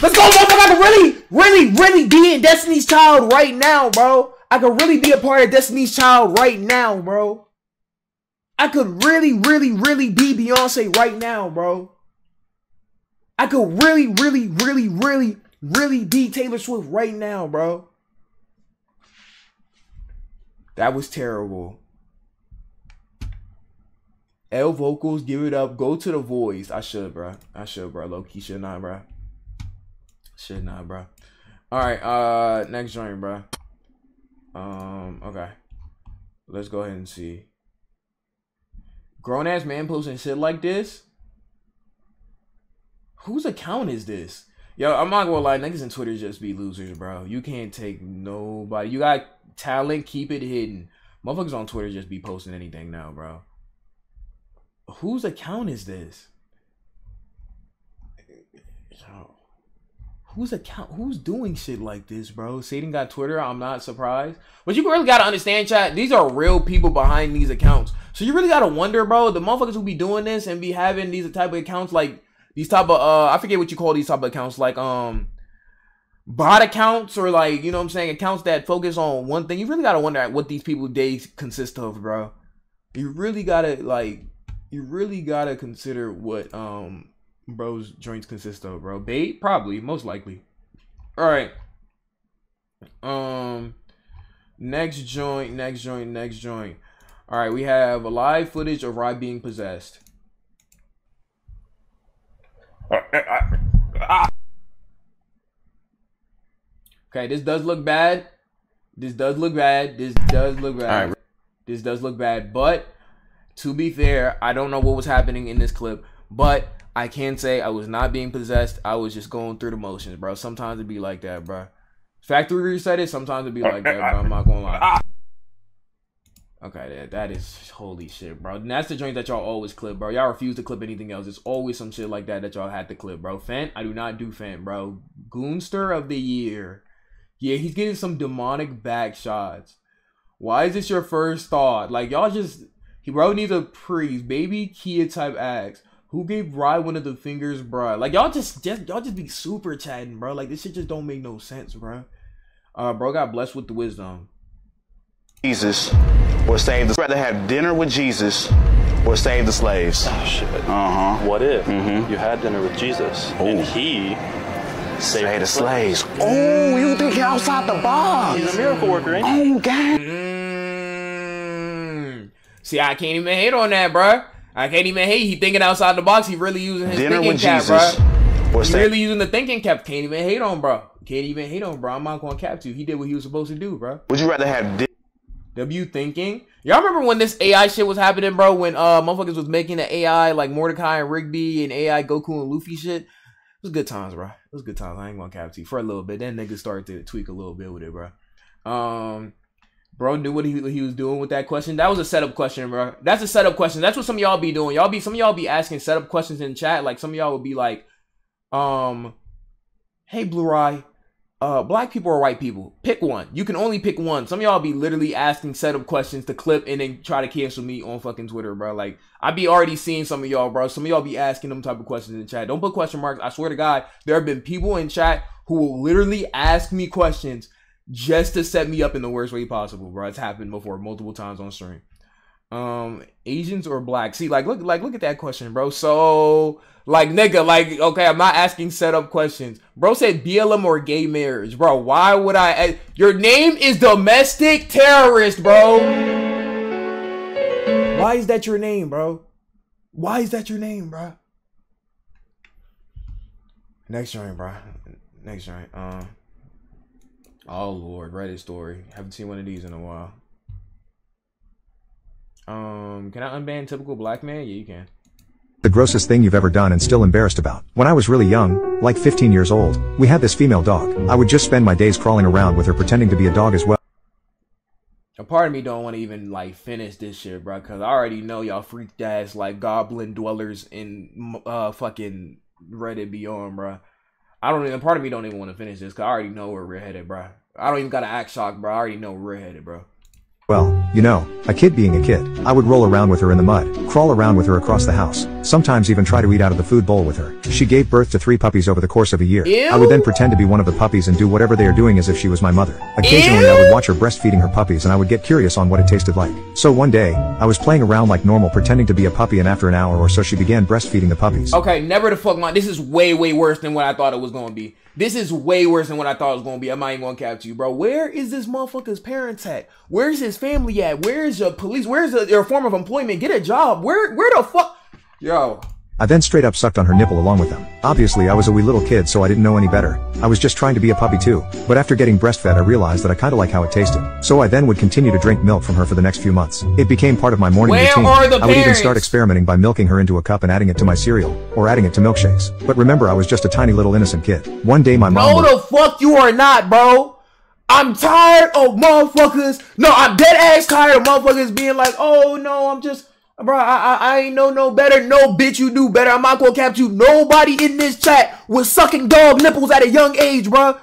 Let's go, motherfucker! I can really, really, really be in Destiny's Child right now, bro. I could really be a part of Destiny's Child right now, bro. I could really, really, really be Beyonce right now, bro. I could really, really, really, really, really be Taylor Swift right now, bro. That was terrible. L vocals, give it up. Go to the voice. I should, bro. I should, bro. Low key should not, bro. Should not, bro. All right. Uh, next joint, bro. Um. Okay. Let's go ahead and see. Grown ass man posting shit like this. Whose account is this? Yo, I'm not gonna lie, niggas in Twitter just be losers, bro. You can't take nobody. You got talent, keep it hidden. Motherfuckers on Twitter just be posting anything now, bro. Whose account is this? Yo. Whose account? Who's doing shit like this, bro? Satan got Twitter. I'm not surprised. But you really gotta understand, chat. These are real people behind these accounts. So you really gotta wonder, bro. The motherfuckers who be doing this and be having these type of accounts, like these type of uh, I forget what you call these type of accounts, like um, bot accounts or like you know what I'm saying, accounts that focus on one thing. You really gotta wonder what these people days consist of, bro. You really gotta like, you really gotta consider what um bro's joints consist of, bro. Bait, probably, most likely. All right. Um, next joint, next joint, next joint. All right, we have a live footage of Rye being possessed. Uh, uh, uh, okay, this does look bad. This does look bad. This does look bad. This does look bad. But to be fair, I don't know what was happening in this clip, but I can say I was not being possessed. I was just going through the motions, bro. Sometimes it be like that, bro. Factory reset it. Sometimes it be like that, bro. I'm not gonna lie. Okay, that, that is holy shit, bro. And that's the joint that y'all always clip, bro. Y'all refuse to clip anything else. It's always some shit like that that y'all had to clip, bro. Fent, I do not do Fent, bro. Goonster of the year. Yeah, he's getting some demonic back shots. Why is this your first thought? Like y'all just he bro needs a priest, baby Kia type acts. Who gave Rye one of the fingers, bro? Like y'all just just y'all just be super chatting, bro. Like this shit just don't make no sense, bro. Uh, bro got blessed with the wisdom. Jesus or save the rather have dinner with Jesus or save the slaves. Oh shit. Uh huh. What if you had dinner with Jesus and he saved Save the slaves. Oh, you think outside the box? He's a miracle worker, ain't he? Oh, God. Mm. See, I can't even hate on that, bro. I can't even hate. He thinking outside the box. He really using his Dinner thinking cap, Jesus. bro. Or He save- really using the thinking cap. Can't even hate on, bro. Can't even hate on, bro. I'm not going to cap to. He did what he was supposed to do, bro. Would you rather have? W thinking. Y'all remember when this AI shit was happening, bro? When uh motherfuckers was making the AI like Mordecai and Rigby and AI Goku and Luffy shit. It was good times, bro. It was good times. I ain't gonna cap to you for a little bit. Then niggas started to tweak a little bit with it, bro. Um, bro knew what he, he was doing with that question. That was a setup question, bro. That's a setup question. That's what some of y'all be doing. Y'all be some of y'all be asking setup questions in chat. Like some of y'all would be like, um, hey Blueryai, uh, black people or white people? Pick one. You can only pick one. Some of y'all be literally asking setup questions to clip and then try to cancel me on fucking Twitter, bro. Like I be already seeing some of y'all, bro. Some of y'all be asking them type of questions in chat. Don't put question marks. I swear to God, there have been people in chat who will literally ask me questions just to set me up in the worst way possible, bro. It's happened before multiple times on stream. Um, Asians or black? See, like, look, like, look at that question, bro. So, like, nigga, like, okay, I'm not asking setup questions. Bro said BLM or gay marriage, bro. Why would I? Your name is domestic terrorist, bro. Why is that your name, bro? Why is that your name, bro? Next joint, bro. Next joint. Um. Oh lord, Reddit story. Haven't seen one of these in a while. Um, can I unban typical black man? Yeah, you can. The grossest thing you've ever done and still embarrassed about. When I was really young, like 15 years old, we had this female dog. I would just spend my days crawling around with her pretending to be a dog as well. A part of me don't want to even like finish this shit, bro, because I already know y'all freaked ass like goblin dwellers in uh fucking Reddit beyond, bro. I don't even. Part of me don't even want to finish this because I already know we're headed, bro. I don't even gotta act shocked, bro. I already know we're headed, bro. Well, you know, a kid being a kid, I would roll around with her in the mud, crawl around with her across the house, sometimes even try to eat out of the food bowl with her. She gave birth to three puppies over the course of a year. Ew. I would then pretend to be one of the puppies and do whatever they are doing as if she was my mother. Occasionally I would watch her breastfeeding her puppies and I would get curious on what it tasted like. So one day, I was playing around like normal pretending to be a puppy and after an hour or so she began breastfeeding the puppies. Okay, never the fuck mind. This is way, way worse than what I thought it was gonna be. This is way worse than what I thought it was gonna be. I'm not even gonna cap to you, bro. Where is this motherfucker's parents at? Where's his family at? Where's your police? Where's the, your form of employment? Get a job. Where, where the fuck? Yo, I then straight up sucked on her nipple along with them. Obviously I was a wee little kid so I didn't know any better. I was just trying to be a puppy too. But after getting breastfed I realized that I kinda like how it tasted. So I then would continue to drink milk from her for the next few months. It became part of my morning Where routine. I would even start experimenting by milking her into a cup and adding it to my cereal. Or adding it to milkshakes. But remember I was just a tiny little innocent kid. One day my mom no, would- the fuck you are not, bro. I'm tired of motherfuckers. No, I'm dead ass tired of motherfuckers being like, oh no, I'm just, bro, I, I, I ain't know no better. No, bitch, you do better. I'm not gonna cap you. Nobody in this chat was sucking dog nipples at a young age, bro.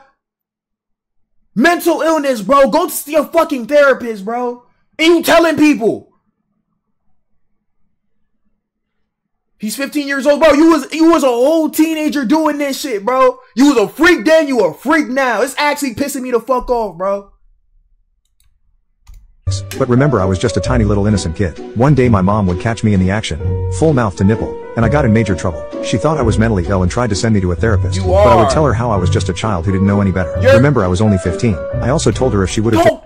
Mental illness, bro. Go to see a fucking therapist, bro. And you telling people. He's 15 years old, bro. You was you was a whole teenager doing this shit, bro. You was a freak then, you a freak now. It's actually pissing me the fuck off, bro. But remember I was just a tiny little innocent kid. One day my mom would catch me in the action, full mouth to nipple, and I got in major trouble. She thought I was mentally ill and tried to send me to a therapist. You But I would tell her how I was just a child who didn't know any better. You're- Remember I was only 15. I also told her if she would have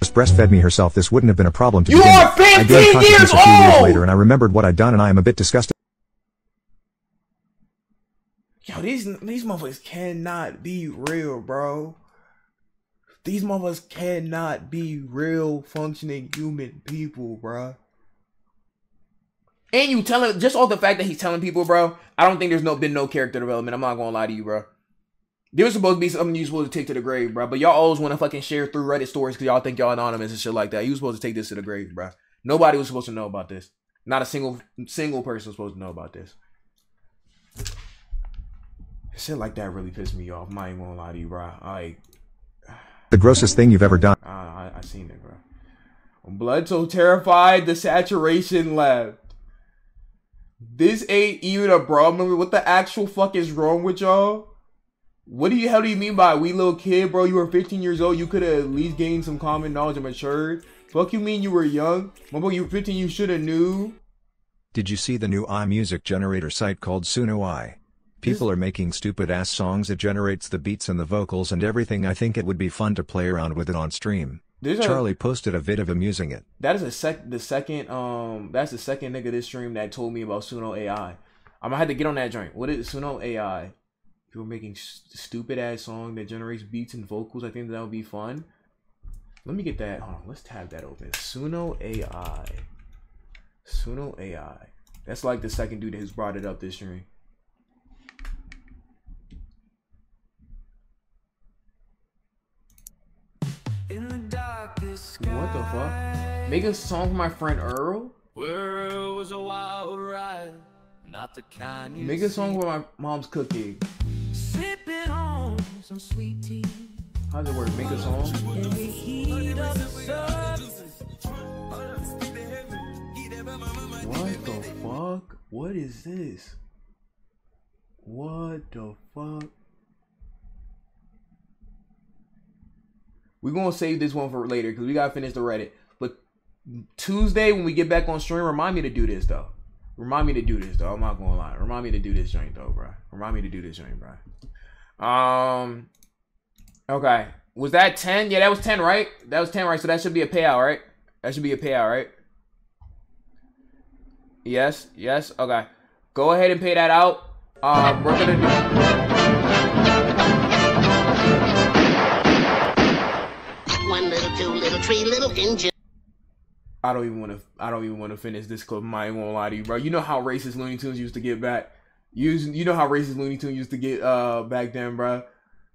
just breastfed me herself this wouldn't have been a problem to You begin are with. I 15 gained consciousness years a few years later and I remembered what I'd done and I am a bit disgusted. Yo, these these motherfuckers cannot be real, bro. These motherfuckers cannot be real functioning human people, bro. And you telling just all the fact that he's telling people, bro. I don't think there's no been no character development. I'm not gonna lie to you, bro. There was supposed to be something you supposed to take to the grave, bro. But y'all always want to fucking share through Reddit stories because y'all think y'all anonymous and shit like that. You was supposed to take this to the grave, bro. Nobody was supposed to know about this. Not a single single person was supposed to know about this. Shit like that really pissed me off. Not even gonna lie to you, bro. Like, The grossest thing you've ever done. I, I, I seen it, bro. Blood so terrified, the saturation left. This ain't even a problem. What the actual fuck is wrong with y'all? What do you how do you mean by we little kid, bro? You were 15 years old. You could have at least gained some common knowledge and matured. Fuck you mean you were young? Motherfucker, you were 15, you should have knew. Did you see the new iMusic generator site called Suno AI? People are making stupid ass songs it generates the beats and the vocals and everything I think it would be fun to play around with it on stream. There's a- Charlie posted a vid of him using it. That is a sec the second um that's the second nigga this stream that told me about Suno AI. I'm gonna have to get on that joint. What is Suno AI? People making st- stupid ass song that generates beats and vocals. I think that would be fun. Let me get that. Hold on. Let's tab that open. Suno AI. Suno AI. That's like the second dude who's brought it up this stream. What the fuck? Make a song for my friend Earl? World was a wild ride, not the kind you Make a song for my mom's cooking. Sipping on some sweet tea. How does it work? Make a song? In the heat of the sun. What the fuck? What is this? What the fuck? We're gonna save this one for later because we gotta finish the Reddit. But Tuesday when we get back on stream, remind me to do this though. Remind me to do this though. I'm not gonna lie. Remind me to do this joint though, bro. Remind me to do this joint, bro. Um. Okay. Was that ten? Yeah, that was ten, right? That was ten, right? So that should be a payout, right? That should be a payout, right? Yes, yes. Okay. Go ahead and pay that out. Um, we're gonna One I don't even want to. I don't even want to finish this clip. I ain't gonna lie to you, bro. You know how racist Looney Tunes used to get back. You you know how racist Looney Tunes used to get uh back then, bro.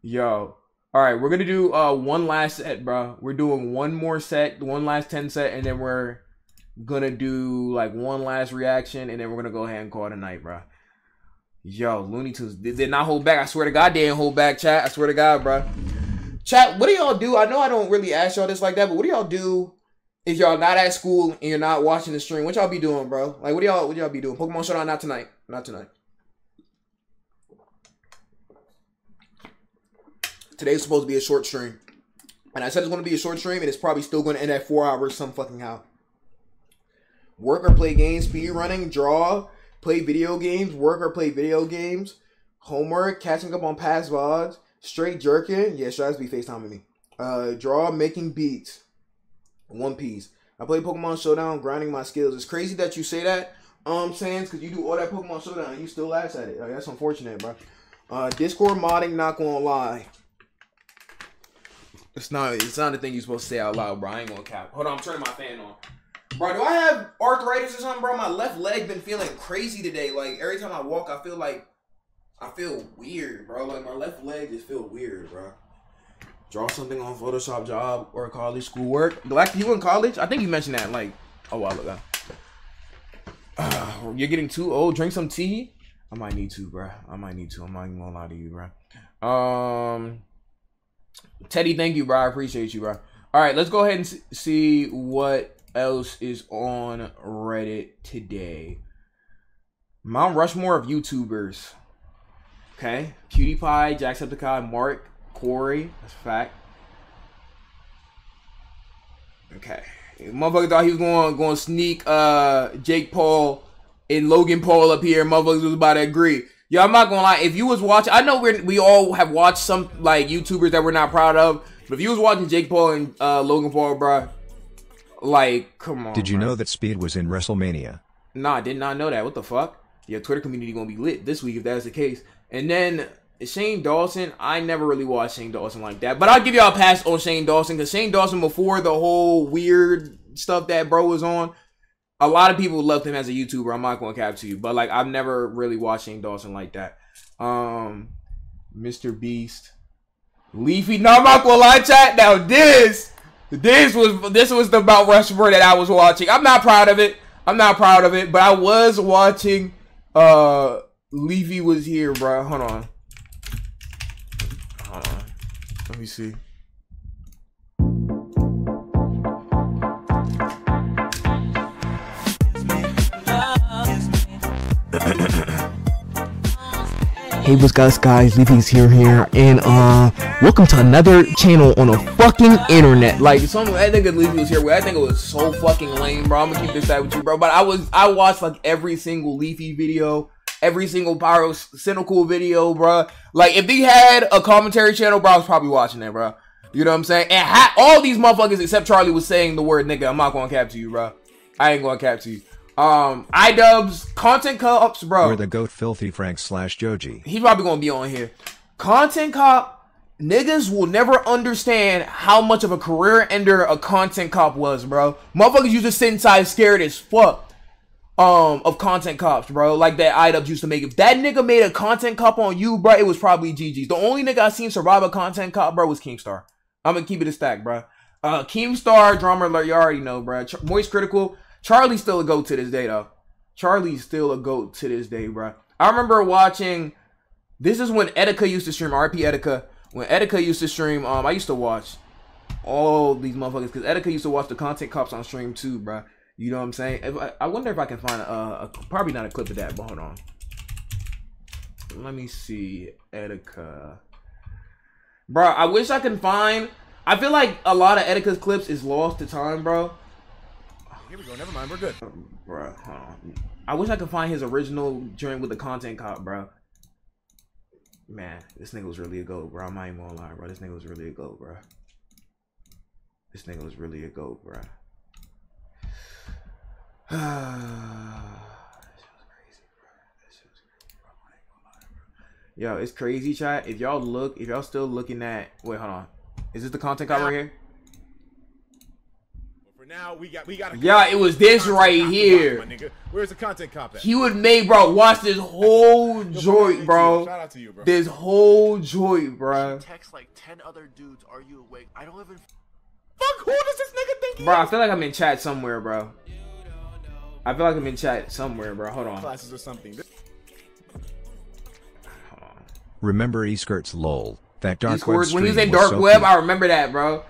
Yo. All right, we're gonna do uh one last set, bro. We're doing one more set, one last ten set, and then we're gonna do like one last reaction, and then we're gonna go ahead and call it a night, bro. Yo, Looney Tunes did, did not hold back. I swear to God, they didn't hold back, chat. I swear to God, bro. Chat, what do y'all do? I know I don't really ask y'all this like that, but what do y'all do if y'all not at school and you're not watching the stream? What y'all be doing, bro? Like, what y'all what y'all be doing? Pokemon Showdown, not tonight, not tonight. Today's supposed to be a short stream, and I said it's going to be a short stream, and it's probably still going to end at four hours, some fucking how. Work or play games, speed running, draw, play video games, work or play video games, homework, catching up on past VODs, straight jerking. Yeah, Stratus be FaceTiming me. Uh, draw, making beats. One Piece. I play Pokemon Showdown, grinding my skills. It's crazy that you say that, um, Sans, because you do all that Pokemon Showdown and you still ass at it. Like, that's unfortunate, bro. Uh, Discord modding, not gonna lie. It's not. It's not a thing you're supposed to say out loud, bro. I ain't gonna cap. Hold on, I'm turning my fan on. Bro, do I have arthritis or something, bro? My left leg been feeling crazy today. Like every time I walk, I feel like I feel weird, bro. Like my left leg just feel weird, bro. Draw something on Photoshop job or college school work. Like you in college? I think you mentioned that like a while ago. Uh, you're getting too old. Drink some tea. I might need to, bro. I might need to. I'm not even gonna lie to you, bro. Um, Teddy, thank you, bro. I appreciate you, bro. All right, let's go ahead and see what else is on Reddit today. Mount Rushmore of YouTubers. Okay, PewDiePie, Jacksepticeye, Mark, Corey. That's a fact. Okay, motherfucker thought he was going going to sneak uh Jake Paul and Logan Paul up here. Motherfuckers was about to agree. Yo, I'm not gonna lie. If you was watching, I know we we all have watched some like YouTubers that we're not proud of. But if you was watching Jake Paul and uh, Logan Paul, bro, like, come on. Did you bruh. know that Speed was in WrestleMania? Nah, I did not know that. What the fuck? Your Twitter community gonna be lit this week if that's the case. And then Shane Dawson, I never really watched Shane Dawson like that. But I'll give y'all a pass on Shane Dawson because Shane Dawson before the whole weird stuff that bro was on, a lot of people loved him as a YouTuber. I'm not gonna cap to you, but like I've never really watched Shane Dawson like that. Um, Mr. Beast, Leafy. No, I'm not gonna lie, chat. Now this, this was this was the Mount Rushmore that I was watching. I'm not proud of it. I'm not proud of it, but I was watching. Uh, Leafy was here, bro. Hold on. Hold. Let me see. Hey, what's guys, guys? Leafy's here, here, and uh, welcome to another channel on the fucking internet. Like, some I think Leafy was here, but I think it was so fucking lame, bro. I'm gonna keep this side with you, bro. But I was, I watched like every single Leafy video, every single Pyrocynical video, bro. Like, if they had a commentary channel, bro, I was probably watching it, bro. You know what I'm saying? And ha- all these motherfuckers except Charlie was saying the word nigga. I'm not gonna cap to you, bro. I ain't gonna cap to you. Um, iDubbbz content cups, bro. Or the goat filthy Frank slash Joji. He's probably gonna be on here. Content cop niggas will never understand how much of a career ender a content cop was, bro. Motherfuckers used to sit inside scared as fuck um of content cops, bro. Like that iDubbbz used to make. If that nigga made a content cop on you, bro, it was probably GG's. The only nigga I seen survive a content cop, bro, was Keemstar. I'm gonna keep it a stack, bro. Uh, Keemstar, Drama Alert, you already know, bro. Ch- Moist Critical, Charlie's still a goat to this day, though. Charlie's still a goat to this day, bro. I remember watching. This is when Etika used to stream. RP Etika. When Etika used to stream, um, I used to watch all these motherfuckers because Etika used to watch the content cops on stream too, bro. You know what I'm saying? If I, I wonder if I can find a, a probably not a clip of that, but hold on. Let me see, Etika. Bro, I wish I can find. I feel like a lot of Etika's clips is lost to time, bro. Here we go. Never mind. We're good. Um, bro, hold on. I wish I could find his original joint with the content cop, bro. Man, this nigga was really a goat, bro. I'm not even gonna lie, bro. This nigga was really a goat, bro. This nigga was really a goat, bro. Yo, it's crazy, chat. If y'all look, if y'all still looking at, wait, hold on. Is this the content cop right here? For now, we got we got. Yeah, it was this right here. nigga. Where's the content cop at? He would make, bro, watch this whole joint, bro. Shout out to you, bro. This whole joint, bro. Text like 10 other dudes, are you awake? I don't even. Fuck, who does this nigga think Bro, I feel like I'm in chat somewhere, bro. I feel like I'm in chat somewhere, bro. Hold on. Classes or something. Remember E-skirts lol. That dark These web words, when he was stream in dark so web, cute. I remember that, bro.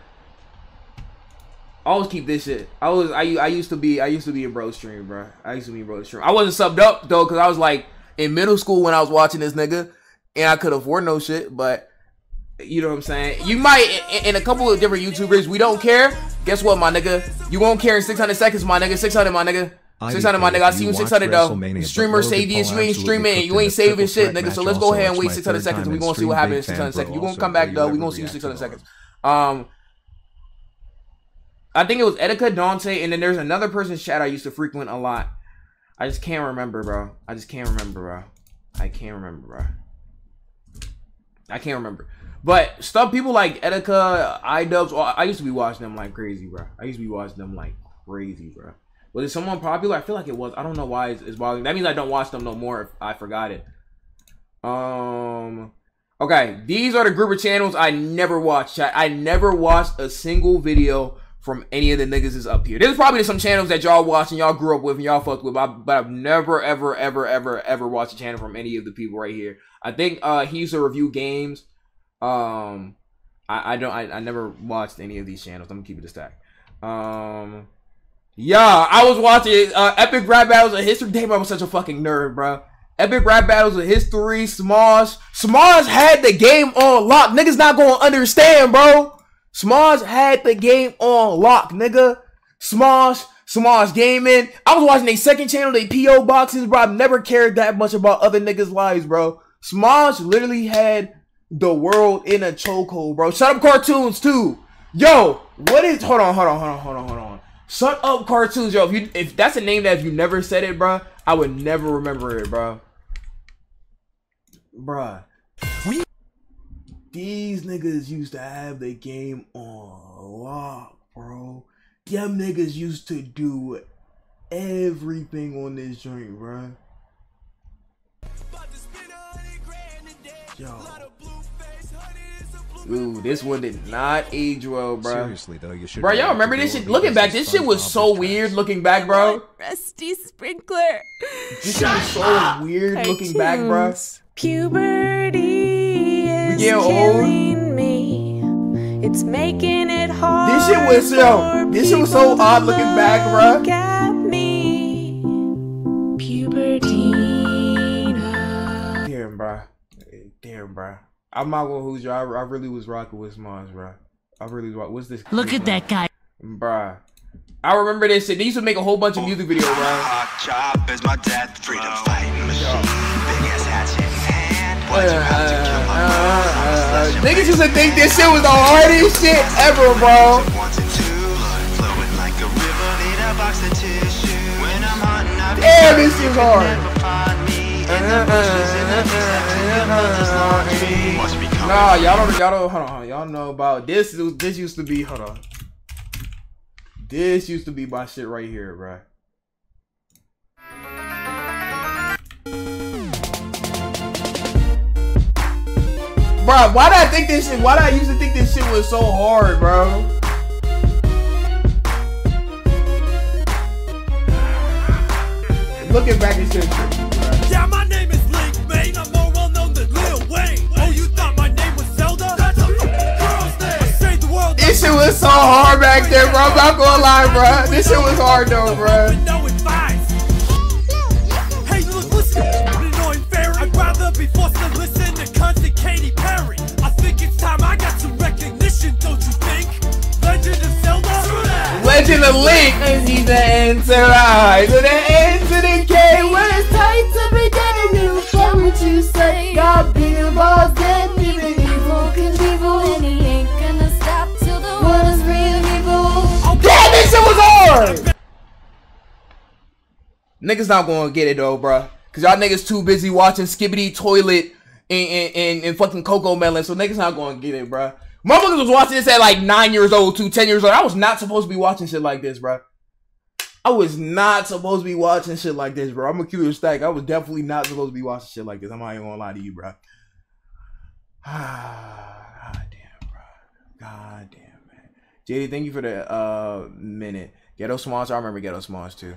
I always keep this shit. I was I I used to be I used to be a bro stream, bro. I used to be a bro stream. I wasn't subbed up though, cause I was like in middle school when I was watching this nigga, and I could afford no shit. But you know what I'm saying? You might in, in a couple of different YouTubers. We don't care. Guess what, my nigga? You won't care in 600 seconds, my nigga. 600, my nigga. I 600, my nigga. I see you 600 though. Streamer save this. You ain't streaming. You ain't saving shit, nigga. So let's go ahead and wait 600 seconds. We gonna see what happens in Big 600 seconds. You gonna come back though. We gonna see you 600 seconds. Um. I think it was Etika, Dante, and then there's another person's chat I used to frequent a lot. I just can't remember, bro. I just can't remember, bro. I can't remember, bro. I can't remember. But stuff people like Etika, iDubbbz, I used to be watching them like crazy, bro. I used to be watching them like crazy, bro. Was it someone popular? I feel like it was. I don't know why it's, it's bothering. That means I don't watch them no more if I forgot it. Um. Okay, these are the group of channels I never watched. Chat. I never watched a single video from any of the niggas is up here. There's probably some channels that y'all watch and y'all grew up with and y'all fucked with, but, I, but I've never, ever, ever, ever, ever watched a channel from any of the people right here. I think uh he used to review games. Um, I, I don't, I, I never watched any of these channels. I'm gonna keep it a stack. Um, yeah, I was watching uh, Epic Rap Battles of History. Damn, I was such a fucking nerd, bro. Epic Rap Battles of History, Smosh. Smosh had the game on lock. Niggas not gonna understand, bro. Smosh had the game on lock, nigga. Smosh, Smosh Gaming. I was watching a second channel, they PO boxes, bro. I've never cared that much about other niggas' lives, bro. Smosh literally had the world in a chokehold, bro. Shut up cartoons too. Yo, what is hold on, hold on, hold on, hold on, hold on. Shut up cartoons, yo. If you if that's a name that if you never said it, bro, I would never remember it, bro. Bruh. These niggas used to have the game on lock, bro. Them niggas used to do everything on this joint, bro. Yo. Ooh, this one did not age well, bro. Seriously though, you should. Bro, y'all remember this shit? Looking back, this shit was so weird looking back, bro. Rusty Sprinkler. This shit was so weird looking back, bro. Cartoons. Puberty is getting old. killing me. It's making it hard. This shit was so. This shit was so odd looking back, bro. Look at me. Puberty. Damn, bro. Damn, bro. I'm not gonna lose you. I, I really was rocking with Smosh, bro. I really was. What's this? Look at that guy. Bruh. I remember this shit. They used to make a whole bunch of music videos, bro. Hot chop is my death freedom fighting machine. Big ass hatchet in hand. Uh, uh, uh, uh, Niggas used to think this shit was the hardest shit ever, bro. Damn, this shit's hard. Nah, y'all don't, y'all don't, hold on, hold on, y'all know about this. This used to be, hold on. This used to be my shit right here, bro. Bro, why did I think this shit? Why did I used to think this shit was so hard, bro? Looking back at shit. Was so hard back there, bro. I'm not gonna lie, bro. This shit was hard though, bro. Hey, look, listen, annoying fairy. I'd rather be forced to listen to constant Katy Perry. I think it's time I got some recognition, don't you think? Legend of Zelda. Legend of Link, and he's the to the end to the K. When it's tight to be dead and you what you say. Bigger balls even evil can evil, and hard. Niggas not gonna get it though, bruh. Cause y'all niggas too busy watching Skibidi Toilet and, and, and, and fucking Cocomelon, so niggas not gonna get it, bruh. Motherfuckers was watching this at like 9 years old to 10 years old. I was not supposed to be watching shit like this, bruh. I was not supposed to be watching shit like this, bro. I'm a curious stack. I was definitely not supposed to be watching shit like this. I'm not even gonna lie to you, bro. God damn, bro. God damn, man. JD, thank you for the uh minute. Ghetto Smosh, I remember Ghetto Smosh too.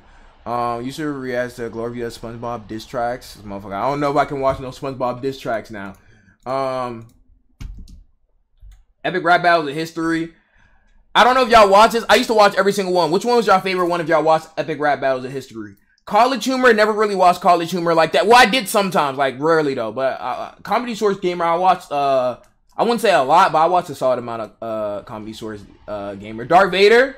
Um, you should react to Glorb SpongeBob diss tracks, motherfucker. I don't know if I can watch no SpongeBob diss tracks now. Um, Epic Rap Battles of History. I don't know if y'all watch this. I used to watch every single one. Which one was y'all favorite one if y'all watched Epic Rap Battles of History? College Humor, never really watched College Humor like that. Well, I did sometimes, like rarely though. But uh, Comedy Source Gamer, I watched. Uh, I wouldn't say a lot, but I watched a solid amount of uh, Comedy Source uh, Gamer. Darth Vader.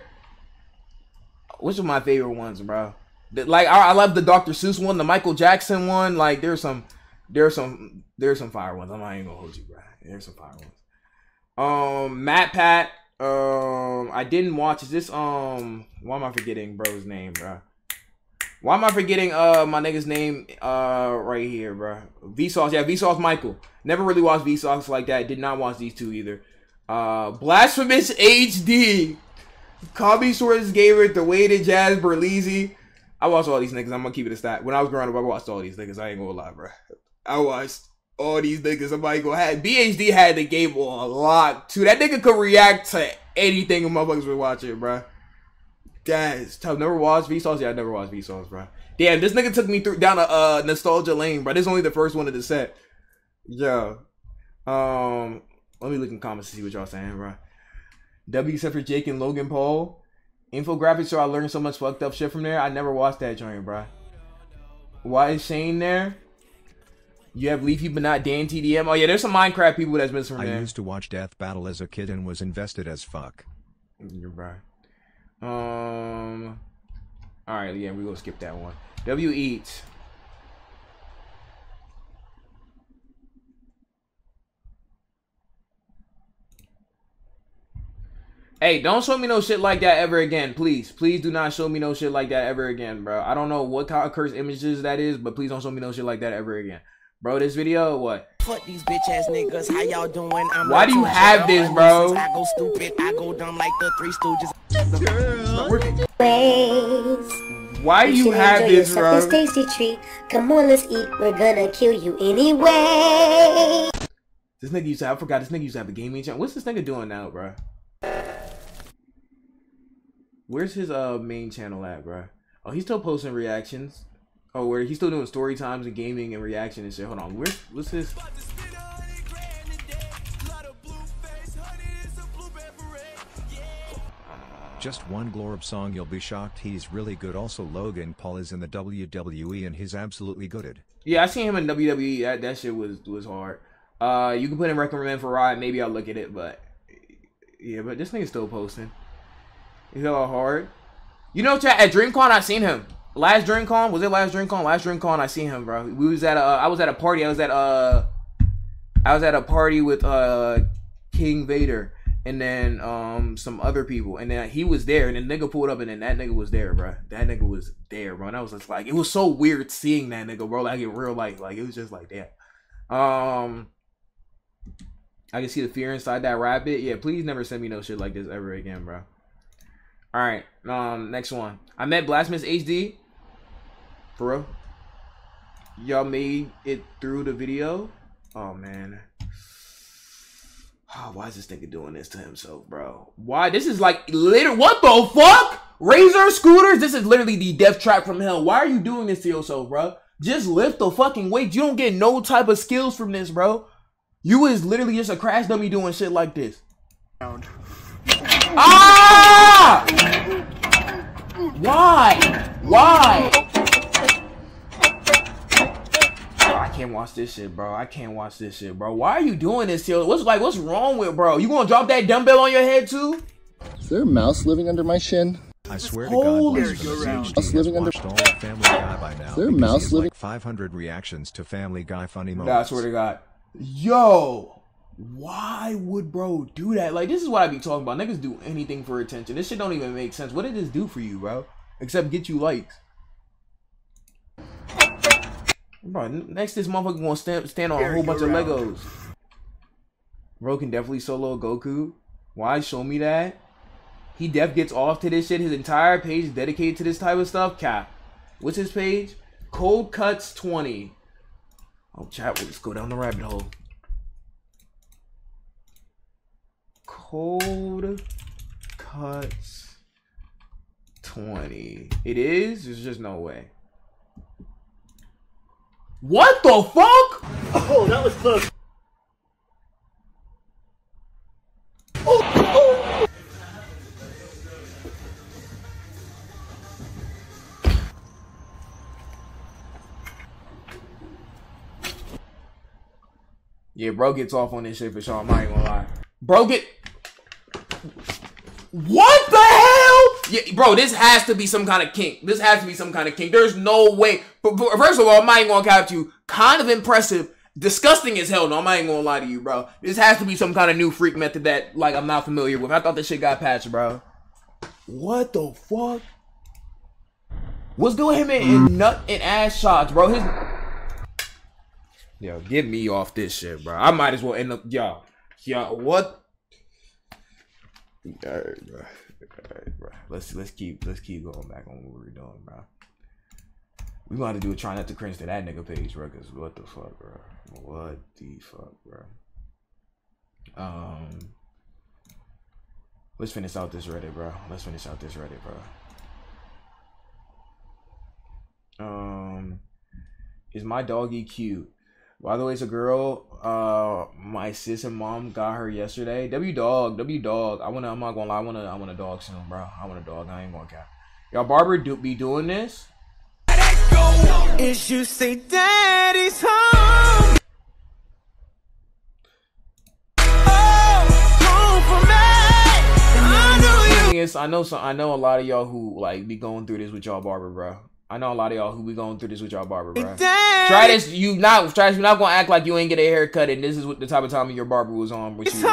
Which are my favorite ones, bro? Like I, I love the Dr. Seuss one, the Michael Jackson one. Like there's some, there's some, there's some fire ones. I'm not even gonna hold you, bro. There's some fire ones. Um, MatPat. Um, I didn't watch. Is this um? Why am I forgetting bro's name, bro? Why am I forgetting uh my nigga's name uh right here, bro? Vsauce, yeah, Vsauce Michael. Never really watched Vsauce like that. Did not watch these two either. Uh, Blastphamous HD. Comedy gave it The Way to Jazz Berlizzi. I watched all these niggas. I'm gonna keep it a stat. When I was growing up, I watched all these niggas. I ain't gonna lie, bro. I watched all these niggas. Somebody go had BHD had the game on a lot too. That nigga could react to anything motherfuckers were watching, bro. That's tough. Never watched Vsauce. Yeah, I never watched Vsauce, bro. Damn, this nigga took me through down a uh, nostalgia lane, bro. This is only the first one of the set. Yo, um, let me look in comments to see what y'all saying, bro. W except for Jake and Logan Paul. Infographics, so I learned so much fucked up shit from there. I never watched that joint, bro. Why is Shane there? You have Leafy but not Dan TDM. Oh yeah, there's some Minecraft people that's missing from I there. used to watch Death Battle as a kid and was invested as fuck. You're right. Um. All right, yeah, we gonna skip that one. W eats. Hey, don't show me no shit like that ever again, please. Please do not show me no shit like that ever again, bro. I don't know what kind of cursed images that is, but please don't show me no shit like that ever again. Bro, this video, what? Fuck these bitch ass niggas. How y'all doing? I'm Why do you have this, bro? I go stupid. I go dumb like the Three Stooges. Why do you have this, bro? This tasty treat. Come on, let's eat. We're gonna kill you anyway. This nigga used to have, I forgot this nigga used to have a gaming channel. What's this nigga doing now, bro? Where's his uh main channel at, bro? Oh, he's still posting reactions. Oh, where he's still doing story times and gaming and reaction and shit. Hold on, where's what's his? Just one Glorb song you'll be shocked he's really good also Logan Paul is in the WWE and he's absolutely gooded. Yeah, I seen him in WWE. That that shit was was hard. Uh, you can put in recommend for ride. Maybe I'll look at it, but yeah, but this nigga's still posting. He's hella hard. You know, chat at DreamCon, I seen him. Last DreamCon was it last DreamCon? Last DreamCon, I seen him, bro. We was at a, I was at a party. I was at uh, I was at a party with uh King Vader and then um some other people, and then he was there, and then nigga pulled up, and then that nigga was there, bro. That nigga was there, bro. And I was just like, it was so weird seeing that nigga, bro. Like in real life, like it was just like that. Um, I can see the fear inside that rabbit. Yeah, please never send me no shit like this ever again, bro. All right. Um, next one. I met Blastphamous HD. For real. Y'all made it through the video. Oh man. Oh, why is this nigga doing this to himself, bro? Why? This is like literally what the fuck? Razor scooters? This is literally the death trap from hell. Why are you doing this to yourself, bro? Just lift the fucking weight. You don't get no type of skills from this, bro. You is literally just a crash dummy doing shit like this. Ah! Why? Why? Bro, I can't watch this shit, bro. I can't watch this shit, bro. Why are you doing this, yo? What's like? What's wrong with, bro? You gonna drop that dumbbell on your head too? Is there a mouse living under my shin? I swear Holy to God, shit. Blasphemous Mouse living under- watched all of Family Guy by now. Is there a mouse living- like 500 reactions to Family Guy funny God, I moments. swear to God. Yo, why would bro do that? Like, this is what I be talking about. Niggas do anything for attention. This shit don't even make sense. What did this do for you, bro? Except get you likes. Bro, next this motherfucker gonna stand, stand on a whole bunch of Legos. Bro can definitely solo Goku. Why show me that? He def gets off to this shit. His entire page is dedicated to this type of stuff. Cap. What's his page? Cold Cuts 20. Oh, chat, we'll just go down the rabbit hole. Cold Cuts 20. It is? There's just no way. What the fuck? Oh, that was close. Yeah, bro gets off on this shit for sure. I'm not even gonna lie. Bro get. What the hell? Yeah, bro, this has to be some kind of kink. This has to be some kind of kink. There's no way. But, but first of all, I'm not even gonna cap you. Kind of impressive. Disgusting as hell. No, I'm not even gonna lie to you, bro. This has to be some kind of new freak method that like I'm not familiar with. I thought this shit got patched, bro. What the fuck? What's doing him in, in nut and ass shots, bro? His Yo, get me off this shit, bro. I might as well end up, yo, yo, what? Alright, bro. Alright, bro. Let's let's keep let's keep going back on what we're doing, bro. We gonna have to do a try not to cringe to that nigga page, bro. Cause what the fuck, bro? What the fuck, bro? Um, let's finish out this Reddit, bro. Let's finish out this Reddit, bro. Um, is my doggy cute? By the way, it's a girl. Uh, my sis and mom got her yesterday. W dog, W dog. I wanna. I'm not gonna lie. I wanna. I want a dog soon, bro. I want a dog. I ain't gonna cap. Y'all, Barber do be doing this. Is you say daddy's home. is, I know some. I know a lot of y'all who like be going through this with y'all barber, bro. I know a lot of y'all who be going through this with y'all barber, bro. Try this. You not try. This, You not gonna act like you ain't get a haircut, and this is what the type of time your barber was on with you, bro.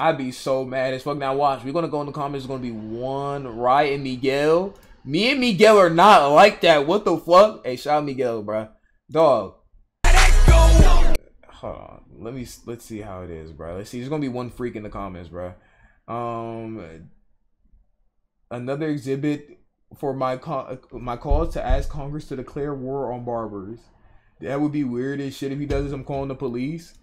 I'd be so mad as fuck. Now watch, we're gonna go in the comments. It's gonna be one Rye and Miguel. Me and Miguel are not like that. What the fuck? Hey, shout out Miguel, bro. Dog. Hold on. Let me let's see how it is, bro. Let's see. There's gonna be one freak in the comments, bro. Um, another exhibit for my co- my cause to ask Congress to declare war on barbers. That would be weird as shit if he does this. I'm calling the police.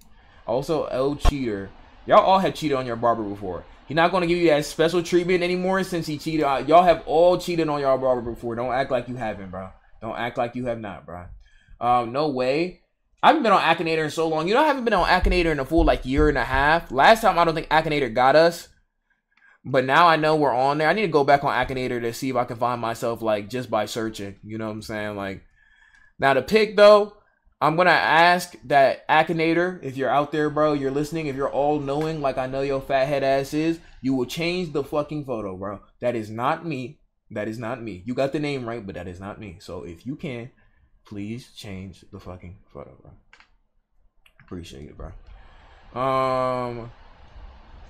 Also, L cheater. Y'all all have cheated on your barber before. He's not gonna give you that special treatment anymore since he cheated. Uh, Y'all have all cheated on your barber before. Don't act like you haven't, bro. Don't act like you have not, bro. Um, no way. I haven't been on Akinator in so long. You know, I haven't been on Akinator in a full like year and a half. Last time, I don't think Akinator got us. But now I know we're on there. I need to go back on Akinator to see if I can find myself like just by searching. You know what I'm saying? Like now the pick though, I'm gonna ask that Akinator, if you're out there, bro, you're listening, if you're all knowing, like I know your fat head ass is, you will change the fucking photo, bro. That is not me. That is not me. You got the name right, but that is not me. So if you can, please change the fucking photo, bro. Appreciate it, bro. Um.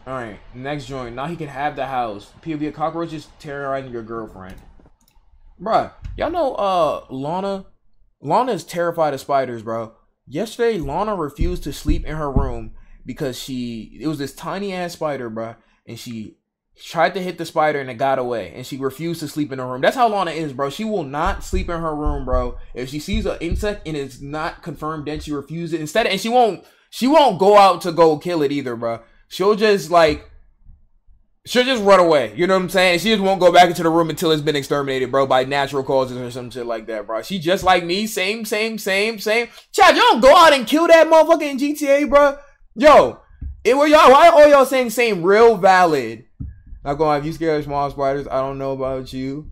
All right, next joint. Now he can have the house. POV a cockroach is terrorizing your girlfriend. Bruh, y'all know uh Lana? Lana is terrified of spiders, bro. Yesterday, Lana refused to sleep in her room because she it was this tiny ass spider, bro, and she tried to hit the spider and it got away, and she refused to sleep in her room. That's how Lana is, bro. She will not sleep in her room, bro. If she sees an insect and it's not confirmed, then she refuses. Instead, and she won't she won't go out to go kill it either, bro. She'll just like She'll just run away. You know what I'm saying? She just won't go back into the room until it's been exterminated, bro, by natural causes or some shit like that, bro. She just like me, same, same, same, same. Chad, don't go out and kill that motherfucker in GTA, bro. Yo, it were y'all. Why are all y'all saying same real valid? Not gonna have you scared of small spiders, I don't know about you.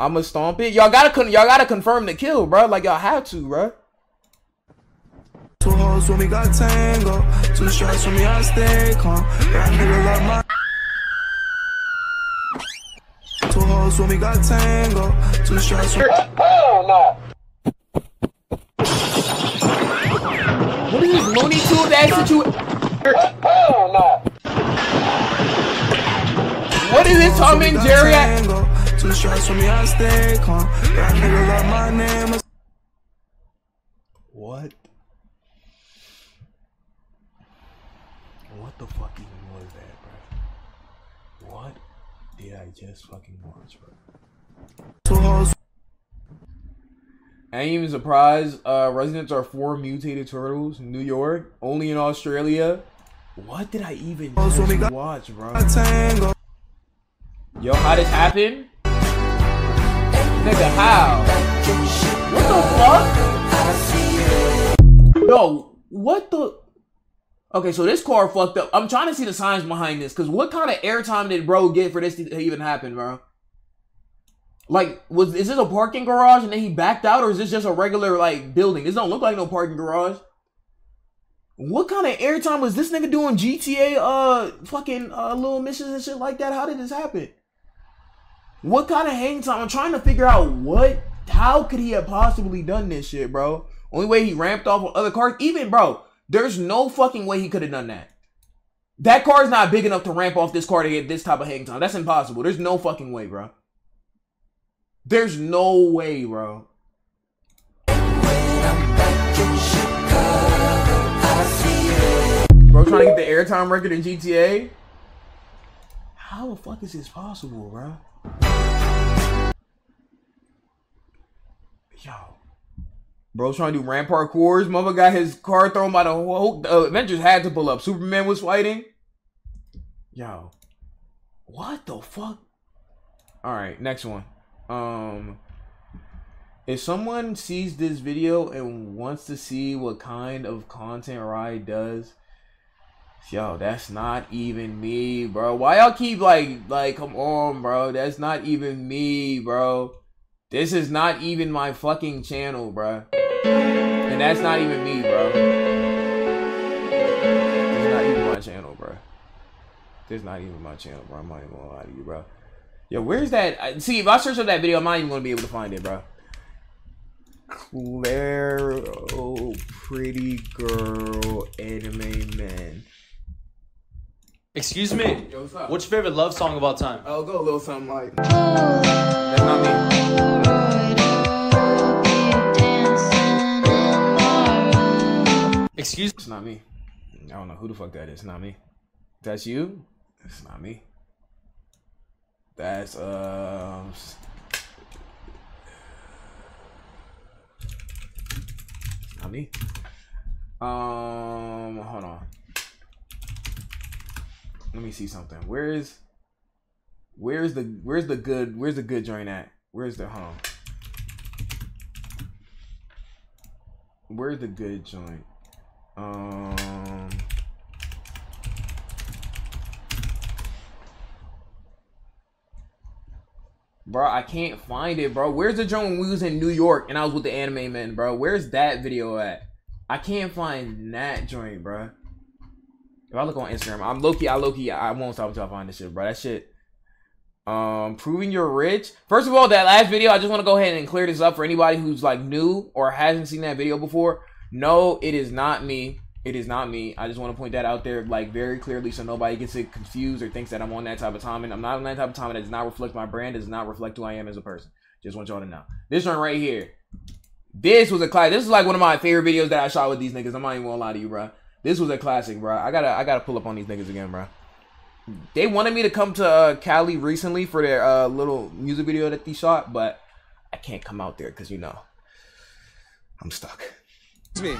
I'ma stomp it. Y'all gotta y'all gotta confirm the kill, bro. Like y'all have to, bro. Two hoes when we got tango. Two shots when me, I stay calm. That nigga love my. Two hoes when we got tango. Two shots when Hell no. What is this Looney Tunes ass situation? Hell no. What is this Tom and Jerry? Two shots when me, I stay calm. That nigga love my name. What? What the fuck even was that, bro? What did I just fucking watch, bro? I ain't even surprised. Uh, residents are four mutated turtles. New York, only in Australia. What did I even just watch, bro? Yo, how this happen? Nigga, how? What the fuck? Yo, what the? Okay, so this car fucked up. I'm trying to see the signs behind this, cause what kind of airtime did bro get for this to even happen, bro? Like, was is this a parking garage and then he backed out, or is this just a regular like building? This don't look like no parking garage. What kind of airtime was this nigga doing GTA uh fucking uh little missions and shit like that? How did this happen? What kind of hang time? I'm trying to figure out what how could he have possibly done this shit, bro? Only way he ramped off on other cars, even bro, there's no fucking way he could have done that. That car is not big enough to ramp off this car to get this type of hang time. That's impossible. There's no fucking way, bro. There's no way, bro. Bro, trying to get the airtime record in GTA? How the fuck is this possible, bro? Yo. Bro's trying to do ramp parkours. Mother got his car thrown by the whole. The Avengers had to pull up. Superman was fighting. Yo. What the fuck? Alright, next one. Um. If someone sees this video and wants to see what kind of content Ryai does, yo, that's not even me, bro. Why y'all keep like, like, come on, bro. That's not even me, bro. This is not even my fucking channel, bro. And that's not even me, bro. It's not even my channel, bro. This not even my channel, bro. I'm not even gonna lie to you, bro. Yo, where's that? See, if I search up that video, I'm not even gonna be able to find it, bro. Claire, oh, pretty girl, anime man. Excuse me. Yo, what's up? What's your favorite love song of all time? Oh, go a little something like. That's not me. Excuse me. It's not me. I don't know who the fuck that is. Not me. That's you? It's not me. That's um. s- Not me. Um, hold on. Let me see something. Where is? Where's the Where's the good Where's the good joint at? Where's the home? Where's the good joint? Um. Bro, I can't find it, bro. Where's the joint when we was in New York and I was with the anime men, bro? Where's that video at? I can't find that joint, bro. If I look on Instagram, I'm low key, I low key, I won't stop until I find this shit, bro. That shit. Um, proving you're rich. First of all, that last video, I just want to go ahead and clear this up for anybody who's like new or hasn't seen that video before. No, it is not me. It is not me. I just want to point that out there, like very clearly, so nobody gets it confused or thinks that I'm on that type of time. And I'm not on that type of time. It does not reflect my brand. It does not reflect who I am as a person. Just want y'all to know. This one right here. This was a classic. This is like one of my favorite videos that I shot with these niggas. I'm not even gonna lie to you, bro. This was a classic, bro. I gotta I gotta pull up on these niggas again, bro. They wanted me to come to uh, Cali recently for their uh, little music video that they shot, but I can't come out there because you know I'm stuck. Me.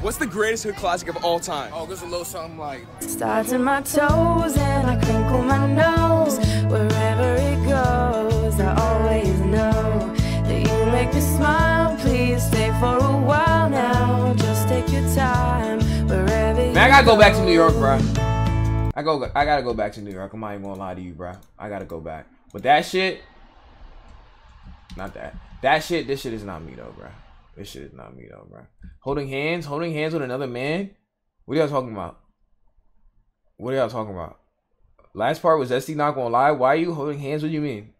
What's the greatest hood classic of all time? Oh, there's a little something like. Starts in my toes and I crinkle my nose. Wherever it goes, I always know that you make me smile. Please stay for a while now. Just take your time. Wherever Man, I gotta go back to New York, bro. I go. I gotta go back to New York. I'm not even gonna lie to you, bro. I gotta go back. But that shit, not that. That shit. This shit is not me though, bro. This shit is not me though, bro. Holding hands, holding hands with another man. What are y'all talking about? What are y'all talking about? Last part was SD not gonna lie. Why are you holding hands? What do you mean?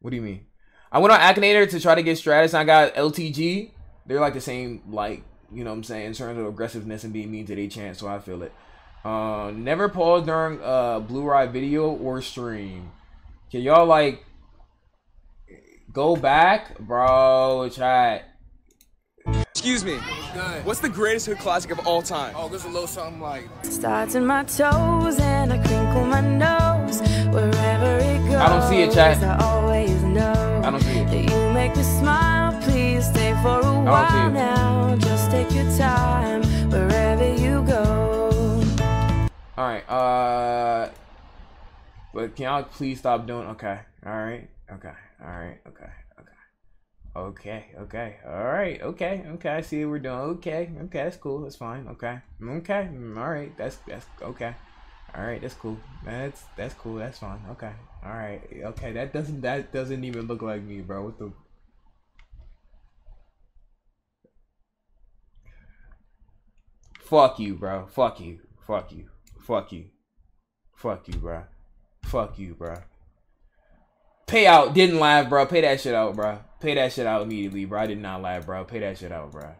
What do you mean? I went on Akinator to try to get Stratus I got LTG. They're like the same, like, you know what I'm saying, in terms of aggressiveness and being mean to their chance, so I feel it. Uh, never pause during uh Blueryai video or stream. Can y'all like go back, bro? Chat. Excuse me. What's the greatest hood classic of all time? Oh, there's a little something like. Starts in my toes and I crinkle my nose. Wherever it goes, I don't see it, chat. I always know I don't see it. that you make me smile. Please stay for a see while it. now. Just take your time wherever you go. All right. Uh, but can y'all please stop doing? Okay. All right. Okay. All right. Okay. Okay. Okay. Okay. All right. Okay. Okay. I see what we're doing. Okay. Okay. That's cool. That's fine. Okay. Okay. mm, All right. That's that's okay. All right. That's cool. That's that's cool. That's fine. Okay. All right. Okay. That doesn't that doesn't even look like me, bro. What the? Fuck you, bro. Fuck you. Fuck you. Fuck you. Fuck you, bro. Fuck you, bro. Pay out. Didn't laugh, bro. Pay that shit out, bro. Pay that shit out immediately, bro. I did not laugh, bro. Pay that shit out, bro.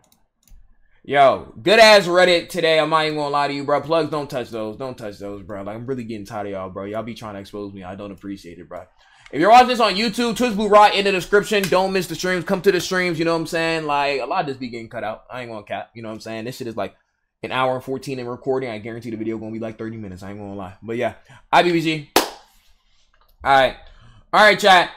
Yo, good ass Reddit today. I'm not even gonna lie to you, bro. Plugs, don't touch those. Don't touch those, bro. Like, I'm really getting tired of y'all, bro. Y'all be trying to expose me. I don't appreciate it, bro. If you're watching this on YouTube, Twitch Blue in the description. Don't miss the streams. Come to the streams, you know what I'm saying? Like, a lot of this be getting cut out. I ain't gonna cap, you know what I'm saying? This shit is like an hour and 14 in recording. I guarantee the video gonna be like 30 minutes. I ain't gonna lie. But yeah, IBBG. Alright. Alright, chat.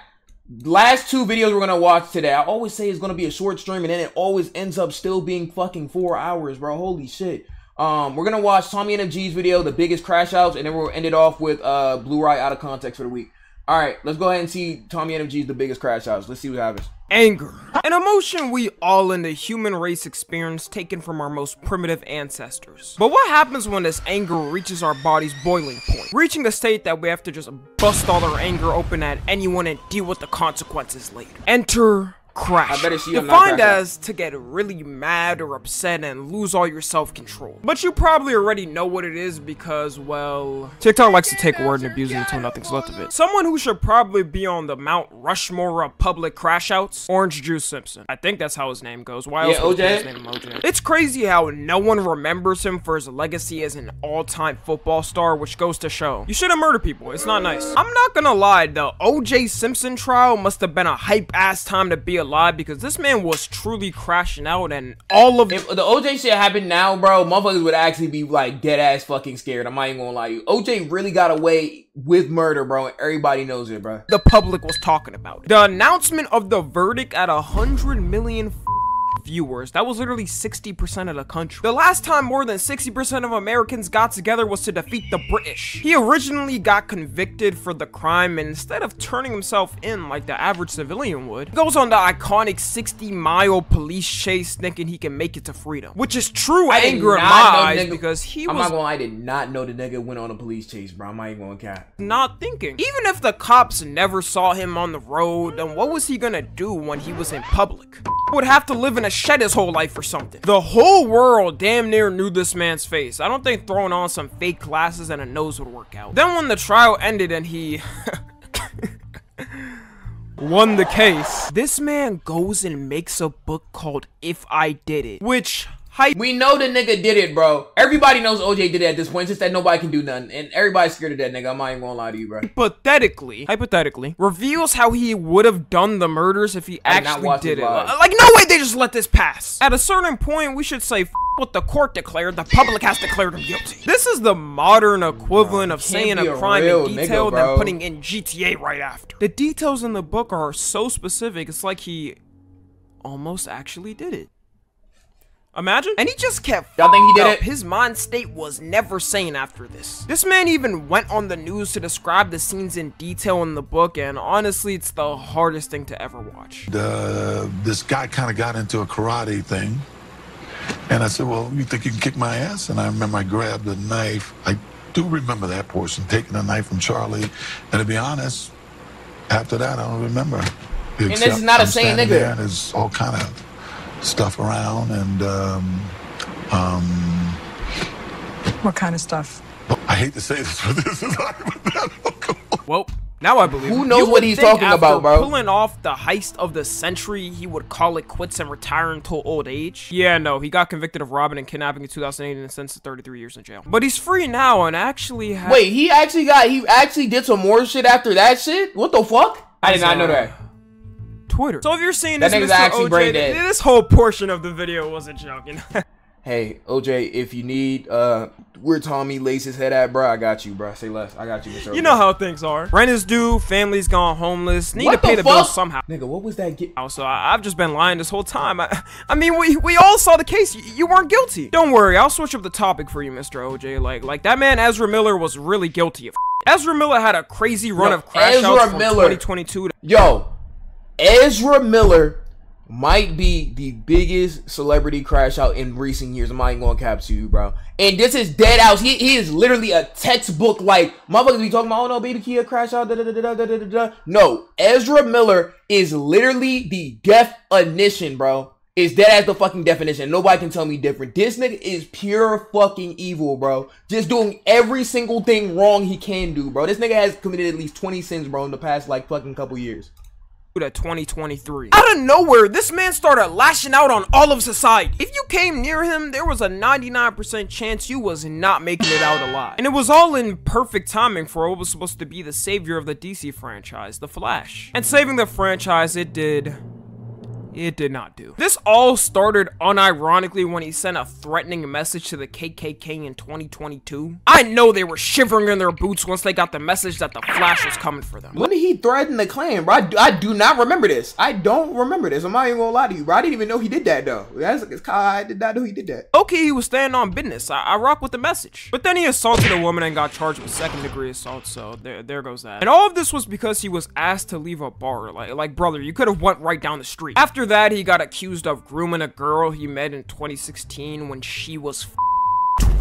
Last two videos we're gonna watch today. I always say it's gonna be a short stream, and then it always ends up still being fucking four hours, bro. Holy shit. Um, we're gonna watch Tommy NFG's video, the biggest crash outs, and then we'll end it off with uh Right out of context for the week. Alright, let's go ahead and see Tommy NFG's the biggest crash outs. Let's see what happens. Anger. An emotion we all in the human race experience taken from our most primitive ancestors. But what happens when this anger reaches our body's boiling point? Reaching the state that we have to just bust all our anger open at anyone and deal with the consequences later. Enter crash. I better see you not Defined as to get really mad or upset and lose all your self-control. But you probably already know what it is because, well, TikTok likes to take a word and abuse it until nothing's left of it. Someone who should probably be on the Mount Rushmore of public crash outs, Orange Juice Simpson. I think that's how his name goes. Why Yeah, else would his name OJ? It's crazy how no one remembers him for his legacy as an all-time football star, which goes to show. You shouldn't murder people. It's not nice. I'm not gonna lie, the OJ Simpson trial must have been a hype-ass time to be alive because this man was truly crashing out and all of If the OJ shit happened now, bro, motherfuckers would actually be like dead ass fucking scared. I'm not even gonna lie to you. OJ really got away with murder, bro, and everybody knows it, bro. the public was talking about it. The announcement of the verdict at a hundred million viewers. That was literally 60% of the country. The last time more than 60% of Americans got together was to defeat the British. He originally got convicted for the crime and instead of turning himself in like the average civilian would, goes on the iconic 60 mile police chase thinking he can make it to freedom. Which is true I anger in my eyes because he I'm was not gonna lie, I did not know the nigga went on a police chase, bro. I'm not even gonna cap. not thinking. Even if the cops never saw him on the road, then what was he gonna do when he was in public? Would have to live in a shed his whole life or something. The whole world damn near knew this man's face. I don't think throwing on some fake glasses and a nose would work out. Then when the trial ended and he won the case, this man goes and makes a book called If I Did It, which We know the nigga did it, bro. Everybody knows OJ did it at this point. It's just that nobody can do nothing, and everybody's scared of that nigga. I'm not even gonna lie to you, bro. hypothetically, hypothetically, reveals how he would have done the murders if he actually did it live. Like, no way they just let this pass. At a certain point, we should say, F what the court declared, the public has declared him guilty. This is the modern equivalent of saying a crime in detail bro. than putting in GTA right after. The details in the book are so specific, it's like he almost actually did it. Imagine? And he just kept Y'all think he did up. it? His mind state was never sane after this. This man even went on the news to describe the scenes in detail in the book, and honestly, it's the hardest thing to ever watch. uh, this guy kind of got into a karate thing. And I said, Well, you think you can kick my ass? And I remember I grabbed a knife. I do remember that portion, taking a knife from Charlie. And to be honest, after that, I don't remember. And this is not a I'm sane standing nigga. There and there's all kind of stuff around. And um, um, What kind of stuff? I hate to say this, but this is Well, now I believe Who knows You what he's talking after about, bro? Pulling off the heist of the century, he would call it quits and retire until old age. Yeah, no, he got convicted of robbing and kidnapping in 2008 and sentenced to 33 years in jail. But he's free now and actually has. Wait, he actually got he actually did some more shit after that shit? What the fuck? I did not know that. Twitter. So if you're seeing That this, Mr. OJ, brain dead. this whole portion of the video was a joke, you know? Hey, OJ, if you need uh where Tommy lays his head at, bro, I got you, bro. Say less. I got you, Mr. You know how things are. Rent is due, family's gone homeless, need What to pay the the, bills somehow. Nigga, what was that? Get- so I, I've just been lying this whole time. I, I mean, we we all saw the case. You, you weren't guilty. Don't worry, I'll switch up the topic for you, Mr. OJ. Like like that man Ezra Miller was really guilty of. Ezra Miller had a crazy run Yo, of crash Ezra outs from Miller. 2022 to Yo, Ezra Miller might be the biggest celebrity crash out in recent years. I'm not even gonna cap to you, bro. And this is dead house. He, he is literally a textbook. Like motherfuckers be talking about, oh no, baby Kia crash out. Da, da, da. No, Ezra Miller is literally the definition, bro. Is dead as the fucking definition. Nobody can tell me different. This nigga is pure fucking evil, bro. Just doing every single thing wrong he can do, bro. This nigga has committed at least 20 sins, bro, in the past like fucking couple years. To 2023. Out of nowhere, this man started lashing out on all of society. If you came near him, there was a 99% chance you was not making it out alive. And it was all in perfect timing for what was supposed to be the savior of the DC franchise, The Flash. And saving the franchise, it did it did not do. This all started unironically when he sent a threatening message to the KKK in 2022. I know they were shivering in their boots once they got the message that the Flash was coming for them. When did he threaten the Klan, bro? I do, I do not remember this. I don't remember this. I'm not even gonna lie to you, bro. I didn't even know he did that though. That's it's, I did not know he did that. Okay, he was standing on business. I, I rock with the message. But then he assaulted a woman and got charged with second degree assault, so there there goes that. And all of this was because he was asked to leave a bar. Like, like brother, you could have went right down the street. After that, he got accused of grooming a girl he met in 2016 when she was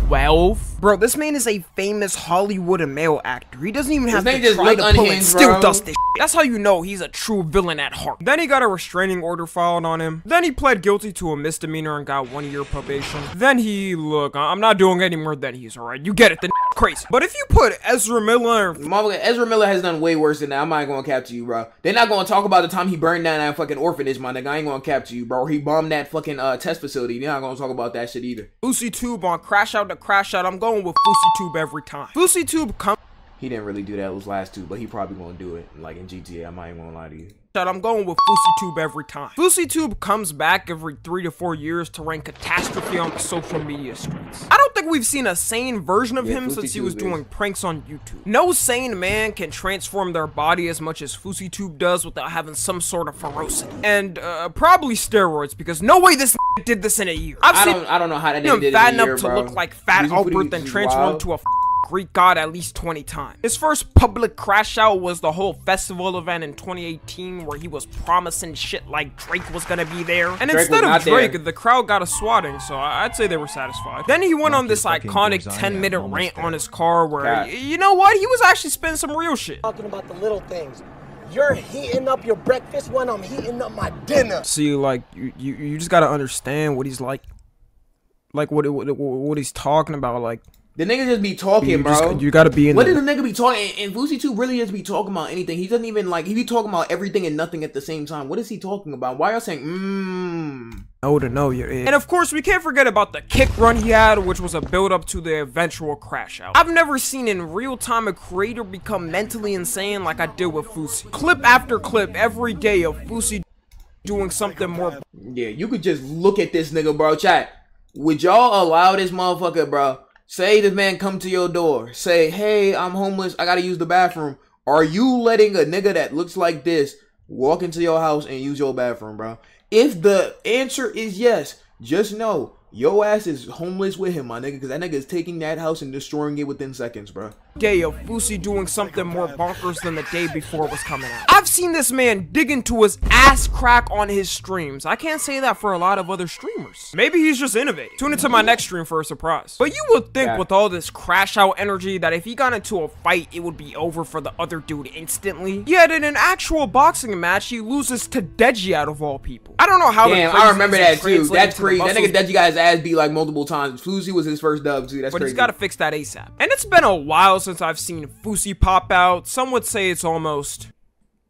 12. Bro, this man is a famous Hollywood male actor. He doesn't even have nigga to try to pull and still bro. does this shit. That's how you know he's a true villain at heart. Then he got a restraining order filed on him. Then he pled guilty to a misdemeanor and got one year probation. Then he, look, I- I'm not doing any more than he's alright. You get it, the crazy. But if you put Ezra Miller Motherfucker, Ezra Miller has done way worse than that. I'm not gonna cap to you, bro. They're not gonna talk about the time he burned down that fucking orphanage, my nigga. I ain't gonna cap to you, bro. He bombed that fucking uh, test facility. They're not gonna talk about that shit either. Fousey Tube on Crash Out Crash Out, I'm going with Fousey Tube every time. Fousey Tube come He didn't really do that those last two, but he probably gonna do it like in GTA. I'm not even gonna lie to you. I'm going with Fousey Tube every time. Fousey Tube comes back every three to four years to reign catastrophe on the social media streets. I don't think we've seen a sane version of Yeah, him since he was Tube doing pranks on YouTube. No sane man can transform their body as much as Fousey Tube does without having some sort of ferocity. And uh, probably steroids, because no way this did this in a year. I've I seen don't, I don't know how that nigga did it fatten in a year, up to bro. look like Fat He's Albert, pretty- then he's transform wild. into a Greek god at least 20 times. His first public crash out was the whole festival event in 2018 where he was promising shit like Drake was gonna be there. And Drake instead of Drake, there. the crowd got a swatting, so I- I'd say they were satisfied. Then he went on this iconic 10 minute rant on his car where, God. y- you know what, he was actually spinning some real shit. Talking about the little things. You're heating up your breakfast when I'm heating up my dinner. See, like, you, you, you just gotta understand what he's like. Like, what, what, what he's talking about, like, The nigga just be talking, You bro. just- you gotta be in What the- did the nigga be talking? And Fousey Tube really just be talking about anything. He doesn't even like he be talking about everything and nothing at the same time. What is he talking about? Why y'all saying mmm? know to know you're in. And of course, we can't forget about the kick run he had, which was a build up to the eventual crash out. I've never seen in real time a creator become mentally insane like I did with Fousey. Clip after clip every day of Fousey doing something more. Yeah, you could just look at this nigga, bro. Chat. Would y'all allow this motherfucker, bro? Say this man come to your door. Say, hey, I'm homeless. I gotta use the bathroom. Are you letting a nigga that looks like this walk into your house and use your bathroom, bro? If the answer is yes, just know your ass is homeless with him, my nigga, because that nigga is taking that house and destroying it within seconds, bro. Day of Fousey doing something more bonkers than the day before was coming out. I've seen this man dig into his ass crack on his streams. I can't say that for a lot of other streamers. Maybe he's just innovating. Tune into my next stream for a surprise. But you would think Yeah. with all this crash out energy that if he got into a fight, it would be over for the other dude instantly. Yet in an actual boxing match, he loses to Deji out of all people. I don't know how the Damn, I remember that too. That's crazy. That nigga Deji got his ass beat like multiple times. Floozy was his first dub too. That's but crazy. he's got to fix that ASAP. And it's been a while since I've seen Fousey pop out. Some would say it's almost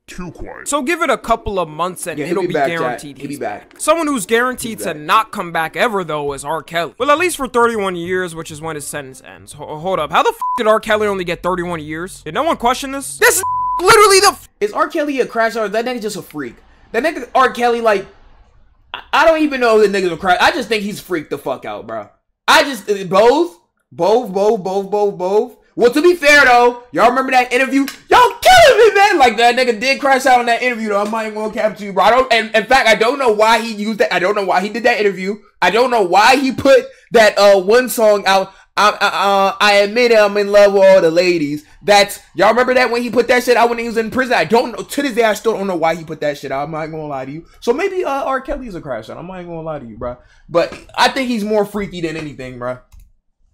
too quiet. So give it a couple of months and Yeah, he'll it'll be be, back, guaranteed. He'll be back. Someone who's guaranteed to not come back ever though is R. Kelly. Well, at least for 31 years, which is when his sentence ends. Ho- hold up, how the f did R. Kelly only get 31 years? Did no one question this? This is literally the. F Is R. Kelly a crash or that nigga just a freak? That nigga R. Kelly, like, I- I don't even know if the nigga's a crash. I just think he's freaked the fuck out, bro. I just, both, both, both, both, both, both. Well, to be fair though, y'all remember that interview? Y'all killing me, man. Like that nigga did crash out on that interview though. I'm not even gonna cap to you, bro. I don't, and in fact, I don't know why he used that. I don't know why he did that interview. I don't know why he put that uh one song out. I, uh, I admit I'm in love with all the ladies. That's y'all remember that when he put that shit out when he was in prison. I don't know to this day. I still don't know why he put that shit out. I'm not gonna lie to you. So maybe uh, R. Kelly's a crash out. I'm not gonna lie to you, bro. But I think he's more freaky than anything, bro.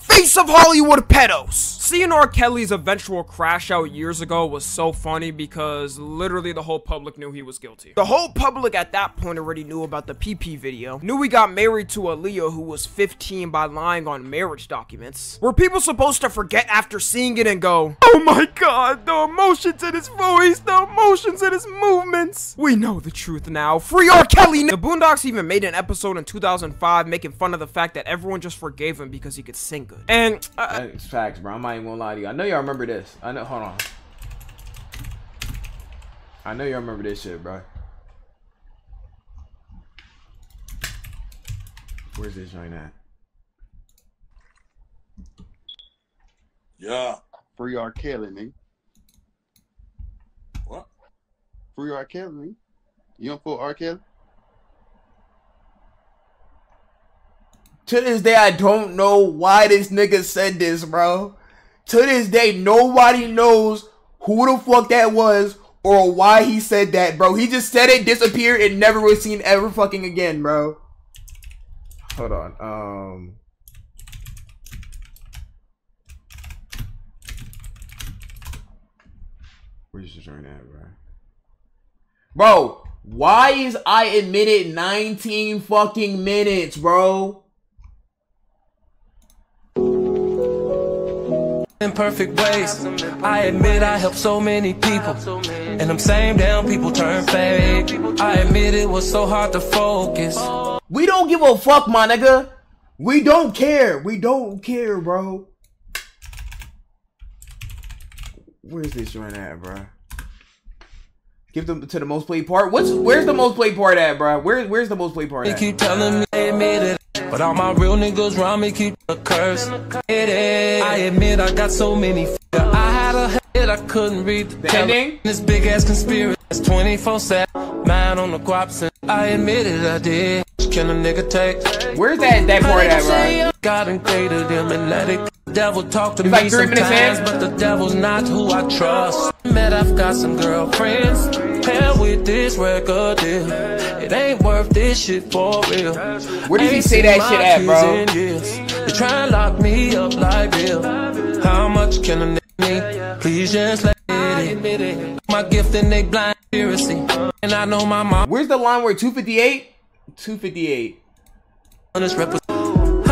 Face of Hollywood pedos. Seeing R. Kelly's eventual crash out years ago was so funny because literally the whole public knew he was guilty. The whole public at that point already knew about the PP video, knew he got married to Aaliyah who was 15 by lying on marriage documents. Were people supposed to forget after seeing it and go, Oh my god, the emotions in his voice, the emotions in his movements. We know the truth now. Free R. Kelly. The Boondocks even made an episode in 2005 making fun of the fact that everyone just forgave him because he could sing good. And uh, That's facts, bro. I'm not even gonna lie to you. I know y'all remember this. I know. Hold on. I know y'all remember this shit, bro. Where's this joint at? Yeah. Free R. Kelly, nigga. What? Free R. Kelly, nigga. You don't feel R. Kelly? To this day, I don't know why this nigga said this, bro. To this day, nobody knows who the fuck that was or why he said that, bro. He just said it, disappeared, and never was seen ever fucking again, bro. Hold on. Um. Where's this joint at, bro? Bro, why is I admitted 19 fucking minutes, bro? In perfect ways. I admit I helped so many people, and them same damn people turn fake. I admit it was so hard to focus. We don't give a fuck, my nigga. We don't care. We don't care, bro. Where's this joint at, bro? Give them to the most played part. What's where's the most played part at, bro? Where's where's the most played part They at? keep telling me they admit it. But all my real niggas round me keep a curse. It is. I admit I got so many. F- I had a head I couldn't read the, The ending? This big ass conspiracy. It's 24 7. Man on the guaps. And I admit it, I did. Can a nigga take? Where's that that part at, bro? God and created him and let it. Devil talk to It's me like three minutes sometimes, in. but the devil's not who I trust. Bet I've got some girlfriends. Hell with this record deal. It ain't worth this shit for real. Where does he Ain't say that shit at, bro? in. They try and lock me up like Bill. How much can a nigga need? Please just let it admit it. My gift and they blind conspiracy. And I know my mom. Where's the line where 258? 258. How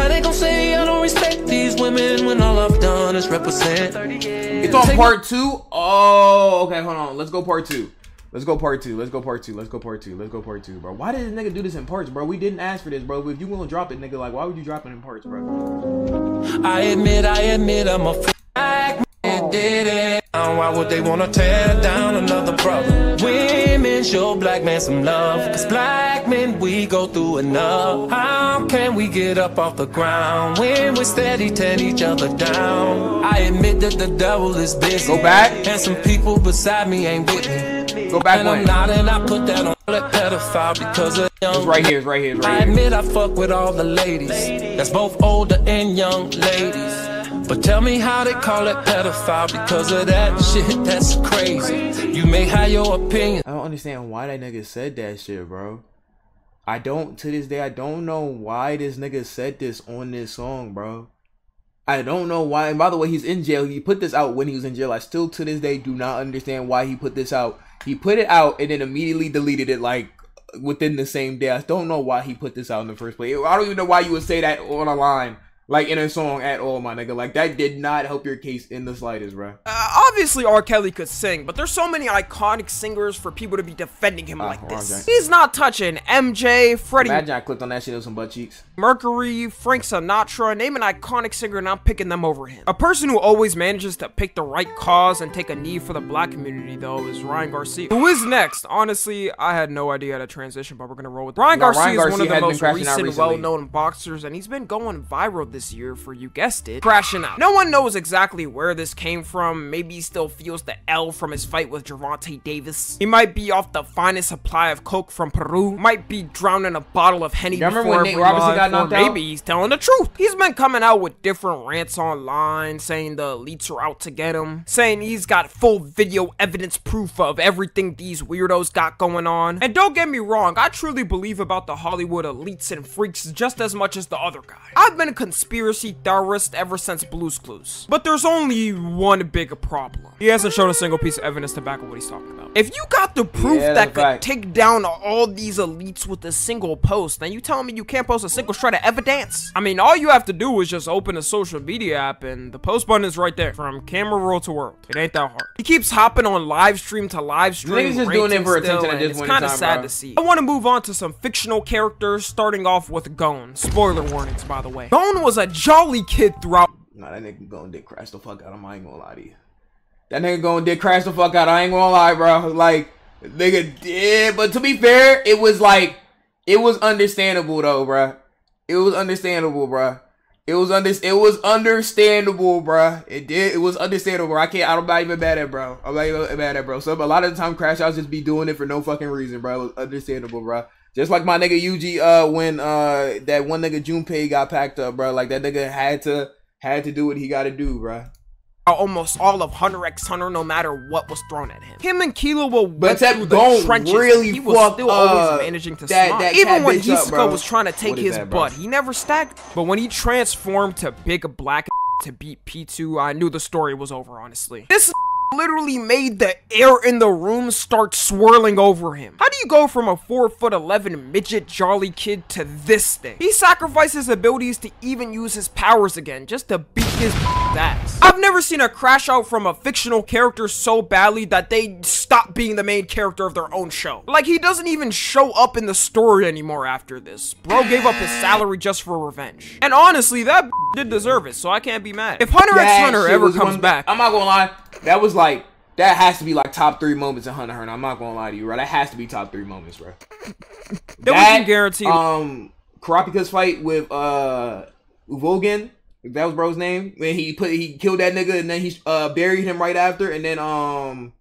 they gon' say I don't respect these women when all I've let's represent. It's on part two. Oh, okay. Hold on. Let's go part two. Let's go part two. Let's go part two. Let's go part two. Let's go part two, bro. Why did this nigga do this in parts, bro? We didn't ask for this, bro. If you gonna drop it, nigga, like, why would you drop it in parts, bro? I admit, I admit, I'm a man. Oh. Did it. Why would they wanna tear down another brother? Women show black men some love. Cause black men, we go through enough. How can we get up off the ground when we're steady tearing each other down? I admit that the devil is busy. Go back. And some people beside me ain't with me. Go back And I'm one. not, and I put that on that pedophile because of young. It's right here. It's right here. It's I right here. admit I fuck with all the ladies. That's both older and young ladies. But tell me how they call it pedophile because of that shit. That's crazy. You may have your opinion. I don't understand why that nigga said that shit, bro. I don't to this day I don't know why this nigga said this on this song, bro. I don't know why. And by the way, he's in jail. He put this out when he was in jail. I still to this day do not understand why he put this out. He put it out and then immediately deleted it like within the same day. I don't know why he put this out in the first place. I don't even know why you would say that on a line, like in a song at all, my nigga. Like that did not help your case in the slightest, bro. Uh, obviously, R. Kelly could sing, but there's so many iconic singers for people to be defending him like this. He's not touching MJ, Freddie Imagine I clicked on that shit with some butt cheeks. Mercury, Frank Sinatra, name an iconic singer and I'm picking them over him. A person who always manages to pick the right cause and take a knee for the black community though is Ryan Garcia. Who is next? Honestly, I had no idea how to transition, but we're gonna roll with it. Ryan No, Garcia Ryan Garcia is one of the most recent, well-known boxers and he's been going viral this year for, you guessed it, crashing out. No one knows exactly where this came from. Maybe he still feels the L from his fight with Gervonta Davis. He might be off the finest supply of coke from Peru. Might be drowning a bottle of Henny remember before when Nate Robinson got knocked out? maybe he's telling the truth. He's been coming out with different rants online, saying the elites are out to get him, saying he's got full video evidence proof of everything these weirdos got going on. And don't get me wrong, I truly believe about the Hollywood elites and freaks just as much as the other guy. I've been a conspiracy theorist ever since Blue's Clues. But there's only one big problem. He hasn't shown a single piece of evidence to back up what he's talking about. If you got the proof Yeah, that could fact. take down all these elites with a single post, then you telling me you can't post a single shred of evidence? I mean, all you have to do is just open a social media app and the post button is right there. From camera roll to world. It ain't that hard. He keeps hopping on live stream to live stream. Niggas just doing it ranting for attention still, at this It's kind of sad bro. to see. I want to move on to some fictional characters, starting off with Gon. Spoiler warnings, by the way. Gon was a jolly kid throughout Nah, that nigga Gon did crash the fuck out of him. I ain't gonna lie to you. That nigga Gon dick crash the fuck out. I ain't gonna lie, bro. Like, nigga did. But to be fair, it was like, it was understandable though, bro. It was understandable, bro. It was under, it was understandable, bro. It did. It was understandable. I can't. I'm not even mad at, bro. I'm not even mad at, bro. So a lot of the time, crash outs just be doing it for no fucking reason, bro. It was understandable, bro. Just like my nigga Yuji, uh, when uh that one nigga Junpei got packed up, bro. Like that nigga had to had to do what he got to do, bro. Almost all of Hunter x Hunter, no matter what was thrown at him. Him and Killua will went that through the trenches. really he was still uh, always managing to that- that Even when up. Hisoka was trying to take his that, butt, he never stacked. But when he transformed to Big Black to beat Pitou, I knew the story was over. Honestly, this literally made the air in the room start swirling over him. How do you go from a 4 foot 11 midget jolly kid to this thing? He sacrificed his abilities to even use his powers again just to beat his ass. I've never seen a crash out from a fictional character so badly that they stop being the main character of their own show. Like he doesn't even show up in the story anymore after this. Bro gave up his salary just for revenge. And honestly, that did deserve it, so I can't be mad. If Hunter x Hunter ever comes back, I'm not gonna lie. That was like that has to be like top three moments in Hunter Hunter. I'm not gonna lie to you, bro. That has to be top three moments, bro. that guarantee- Um, Kurapika's fight with uh Uvogin. If that was bro's name, when he put he killed that nigga and then he uh buried him right after, and then um.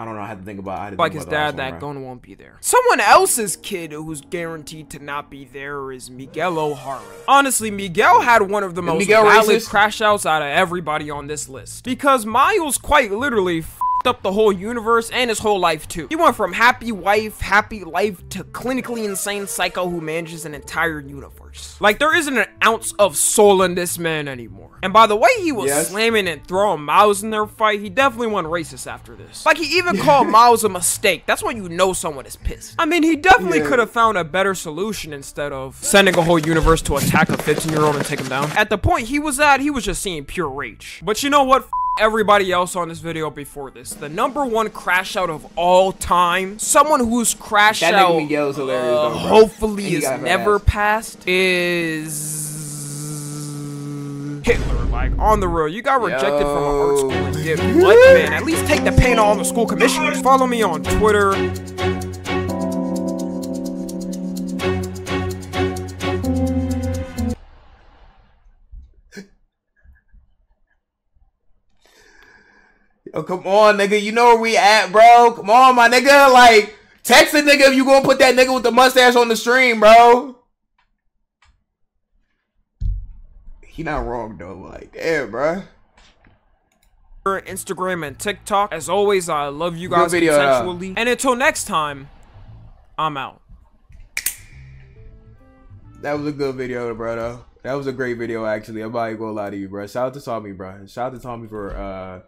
I don't know. I had to think about. I had to like his dad, that gun won't be there. Someone else's kid who's guaranteed to not be there is Miguel O'Hara. Honestly, Miguel had one of the most Miguel valid racist? crash outs out of everybody on this list. Because Miles quite literally up the whole universe and his whole life too. He went from happy wife, happy life to clinically insane psycho who manages an entire universe. Like there isn't an ounce of soul in this man anymore. And by the way he was Yes. slamming and throwing Miles in their fight, he definitely went racist after this. Like he even called Miles a mistake. That's when you know someone is pissed. I mean, he definitely Yeah. could have found a better solution instead of sending a whole universe to attack a 15 year old and take him down. At the point he was at, he was just seeing pure rage. But you know what? F- everybody else on this video before this. The number one crash out of all time, someone who's crashed That out Miguel's hilarious, uh, though, hopefully is never fast. passed, is Hitler. Like, on the road. you got rejected from an art school and did what, man? At least take the pain on the school commissioners. Follow me on Twitter. Yo, come on, nigga. You know where we at, bro. Come on, my nigga. Like, text a nigga if you gonna put that nigga with the mustache on the stream, bro. He not wrong though. Like, damn, bro. Instagram and TikTok. As always, I love you Good guys video, consensually. And until next time, I'm out. That was a good video, bro. Though. That was a great video, actually. I'm not gonna lie to you, bro. Shout out to Tommy, bro. Shout out to Tommy for uh,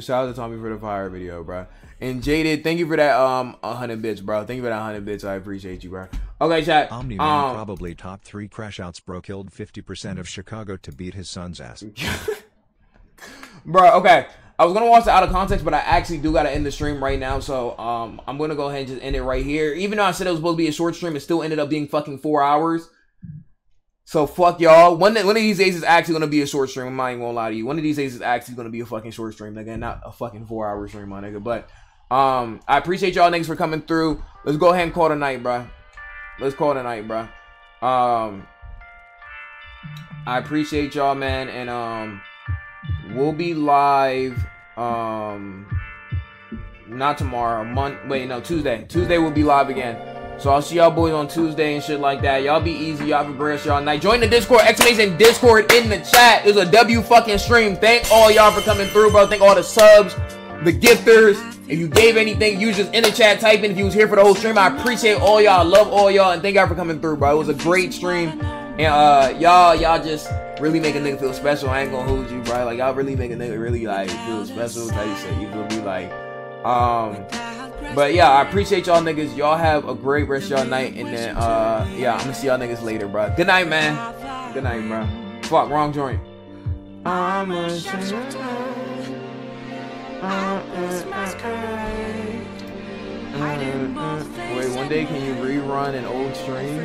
shout out to Tommy for the fire video, bro. And Jaded, thank you for that um 100 bits, bro. Thank you for that 100 bits. I appreciate you, bro. Okay, chat. Omni Man Um, probably top three crash outs bro killed 50% of Chicago to beat his son's ass. Bro, okay. I was gonna watch it out of context, but I actually do gotta end the stream right now. So um I'm gonna go ahead and just end it right here. Even though I said it was supposed to be a short stream, it still ended up being fucking four hours. So fuck y'all. One one of these days is actually gonna be a short stream. I'm not even gonna lie to you. One of these days is actually gonna be a fucking short stream, nigga, not a fucking four hour stream, my nigga. But um I appreciate y'all niggas for coming through. Let's go ahead and call tonight, bro. Let's call tonight, bro. Um I appreciate y'all, man, and um we'll be live um not tomorrow a month wait no tuesday tuesday we'll be live again so i'll see y'all boys on tuesday and shit like that. Y'all be easy. Y'all great y'all night. Join the discord. Exclamation discord in the chat. It was a w fucking stream. Thank all y'all for coming through bro. Thank all the subs the gifters. If you gave anything you just in the chat typing. If you was here for the whole stream i appreciate all y'all. I love all y'all and thank y'all for coming through bro. It was a great stream. And uh y'all y'all just really make a nigga feel special. I ain't gonna hold you, bro. Like y'all really make a nigga really like feel special type shit. You feel me? Like um but yeah, I appreciate y'all niggas. Y'all have a great rest of y'all night and then uh yeah, I'm gonna see y'all niggas later, bro. Good night, man. Good night, bro. Fuck, wrong joint. I'm a Wait, one day can you rerun an old stream?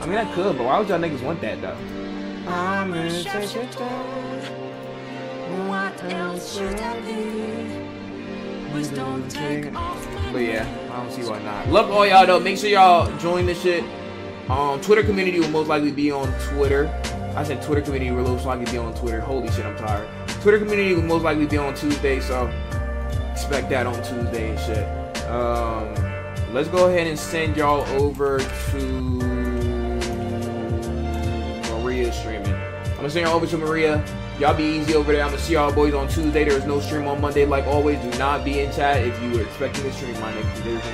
I mean, I could, but why would y'all niggas want that though? I'm What else should I be? Please don't take off But yeah, I don't see why not. Love all y'all though. Make sure y'all join this shit. Um, Twitter community will most likely be on Twitter. I said Twitter community will most likely be on Twitter. Holy shit, I'm tired. Twitter community will most likely be on Tuesday, so expect that on Tuesday and shit. Um, let's go ahead and send y'all over to Maria streaming. I'm gonna send y'all over to Maria. Y'all be easy over there. I'm gonna see y'all boys on Tuesday. There's no stream on Monday, like always. Do not be in chat if you were expecting to stream, my nigga.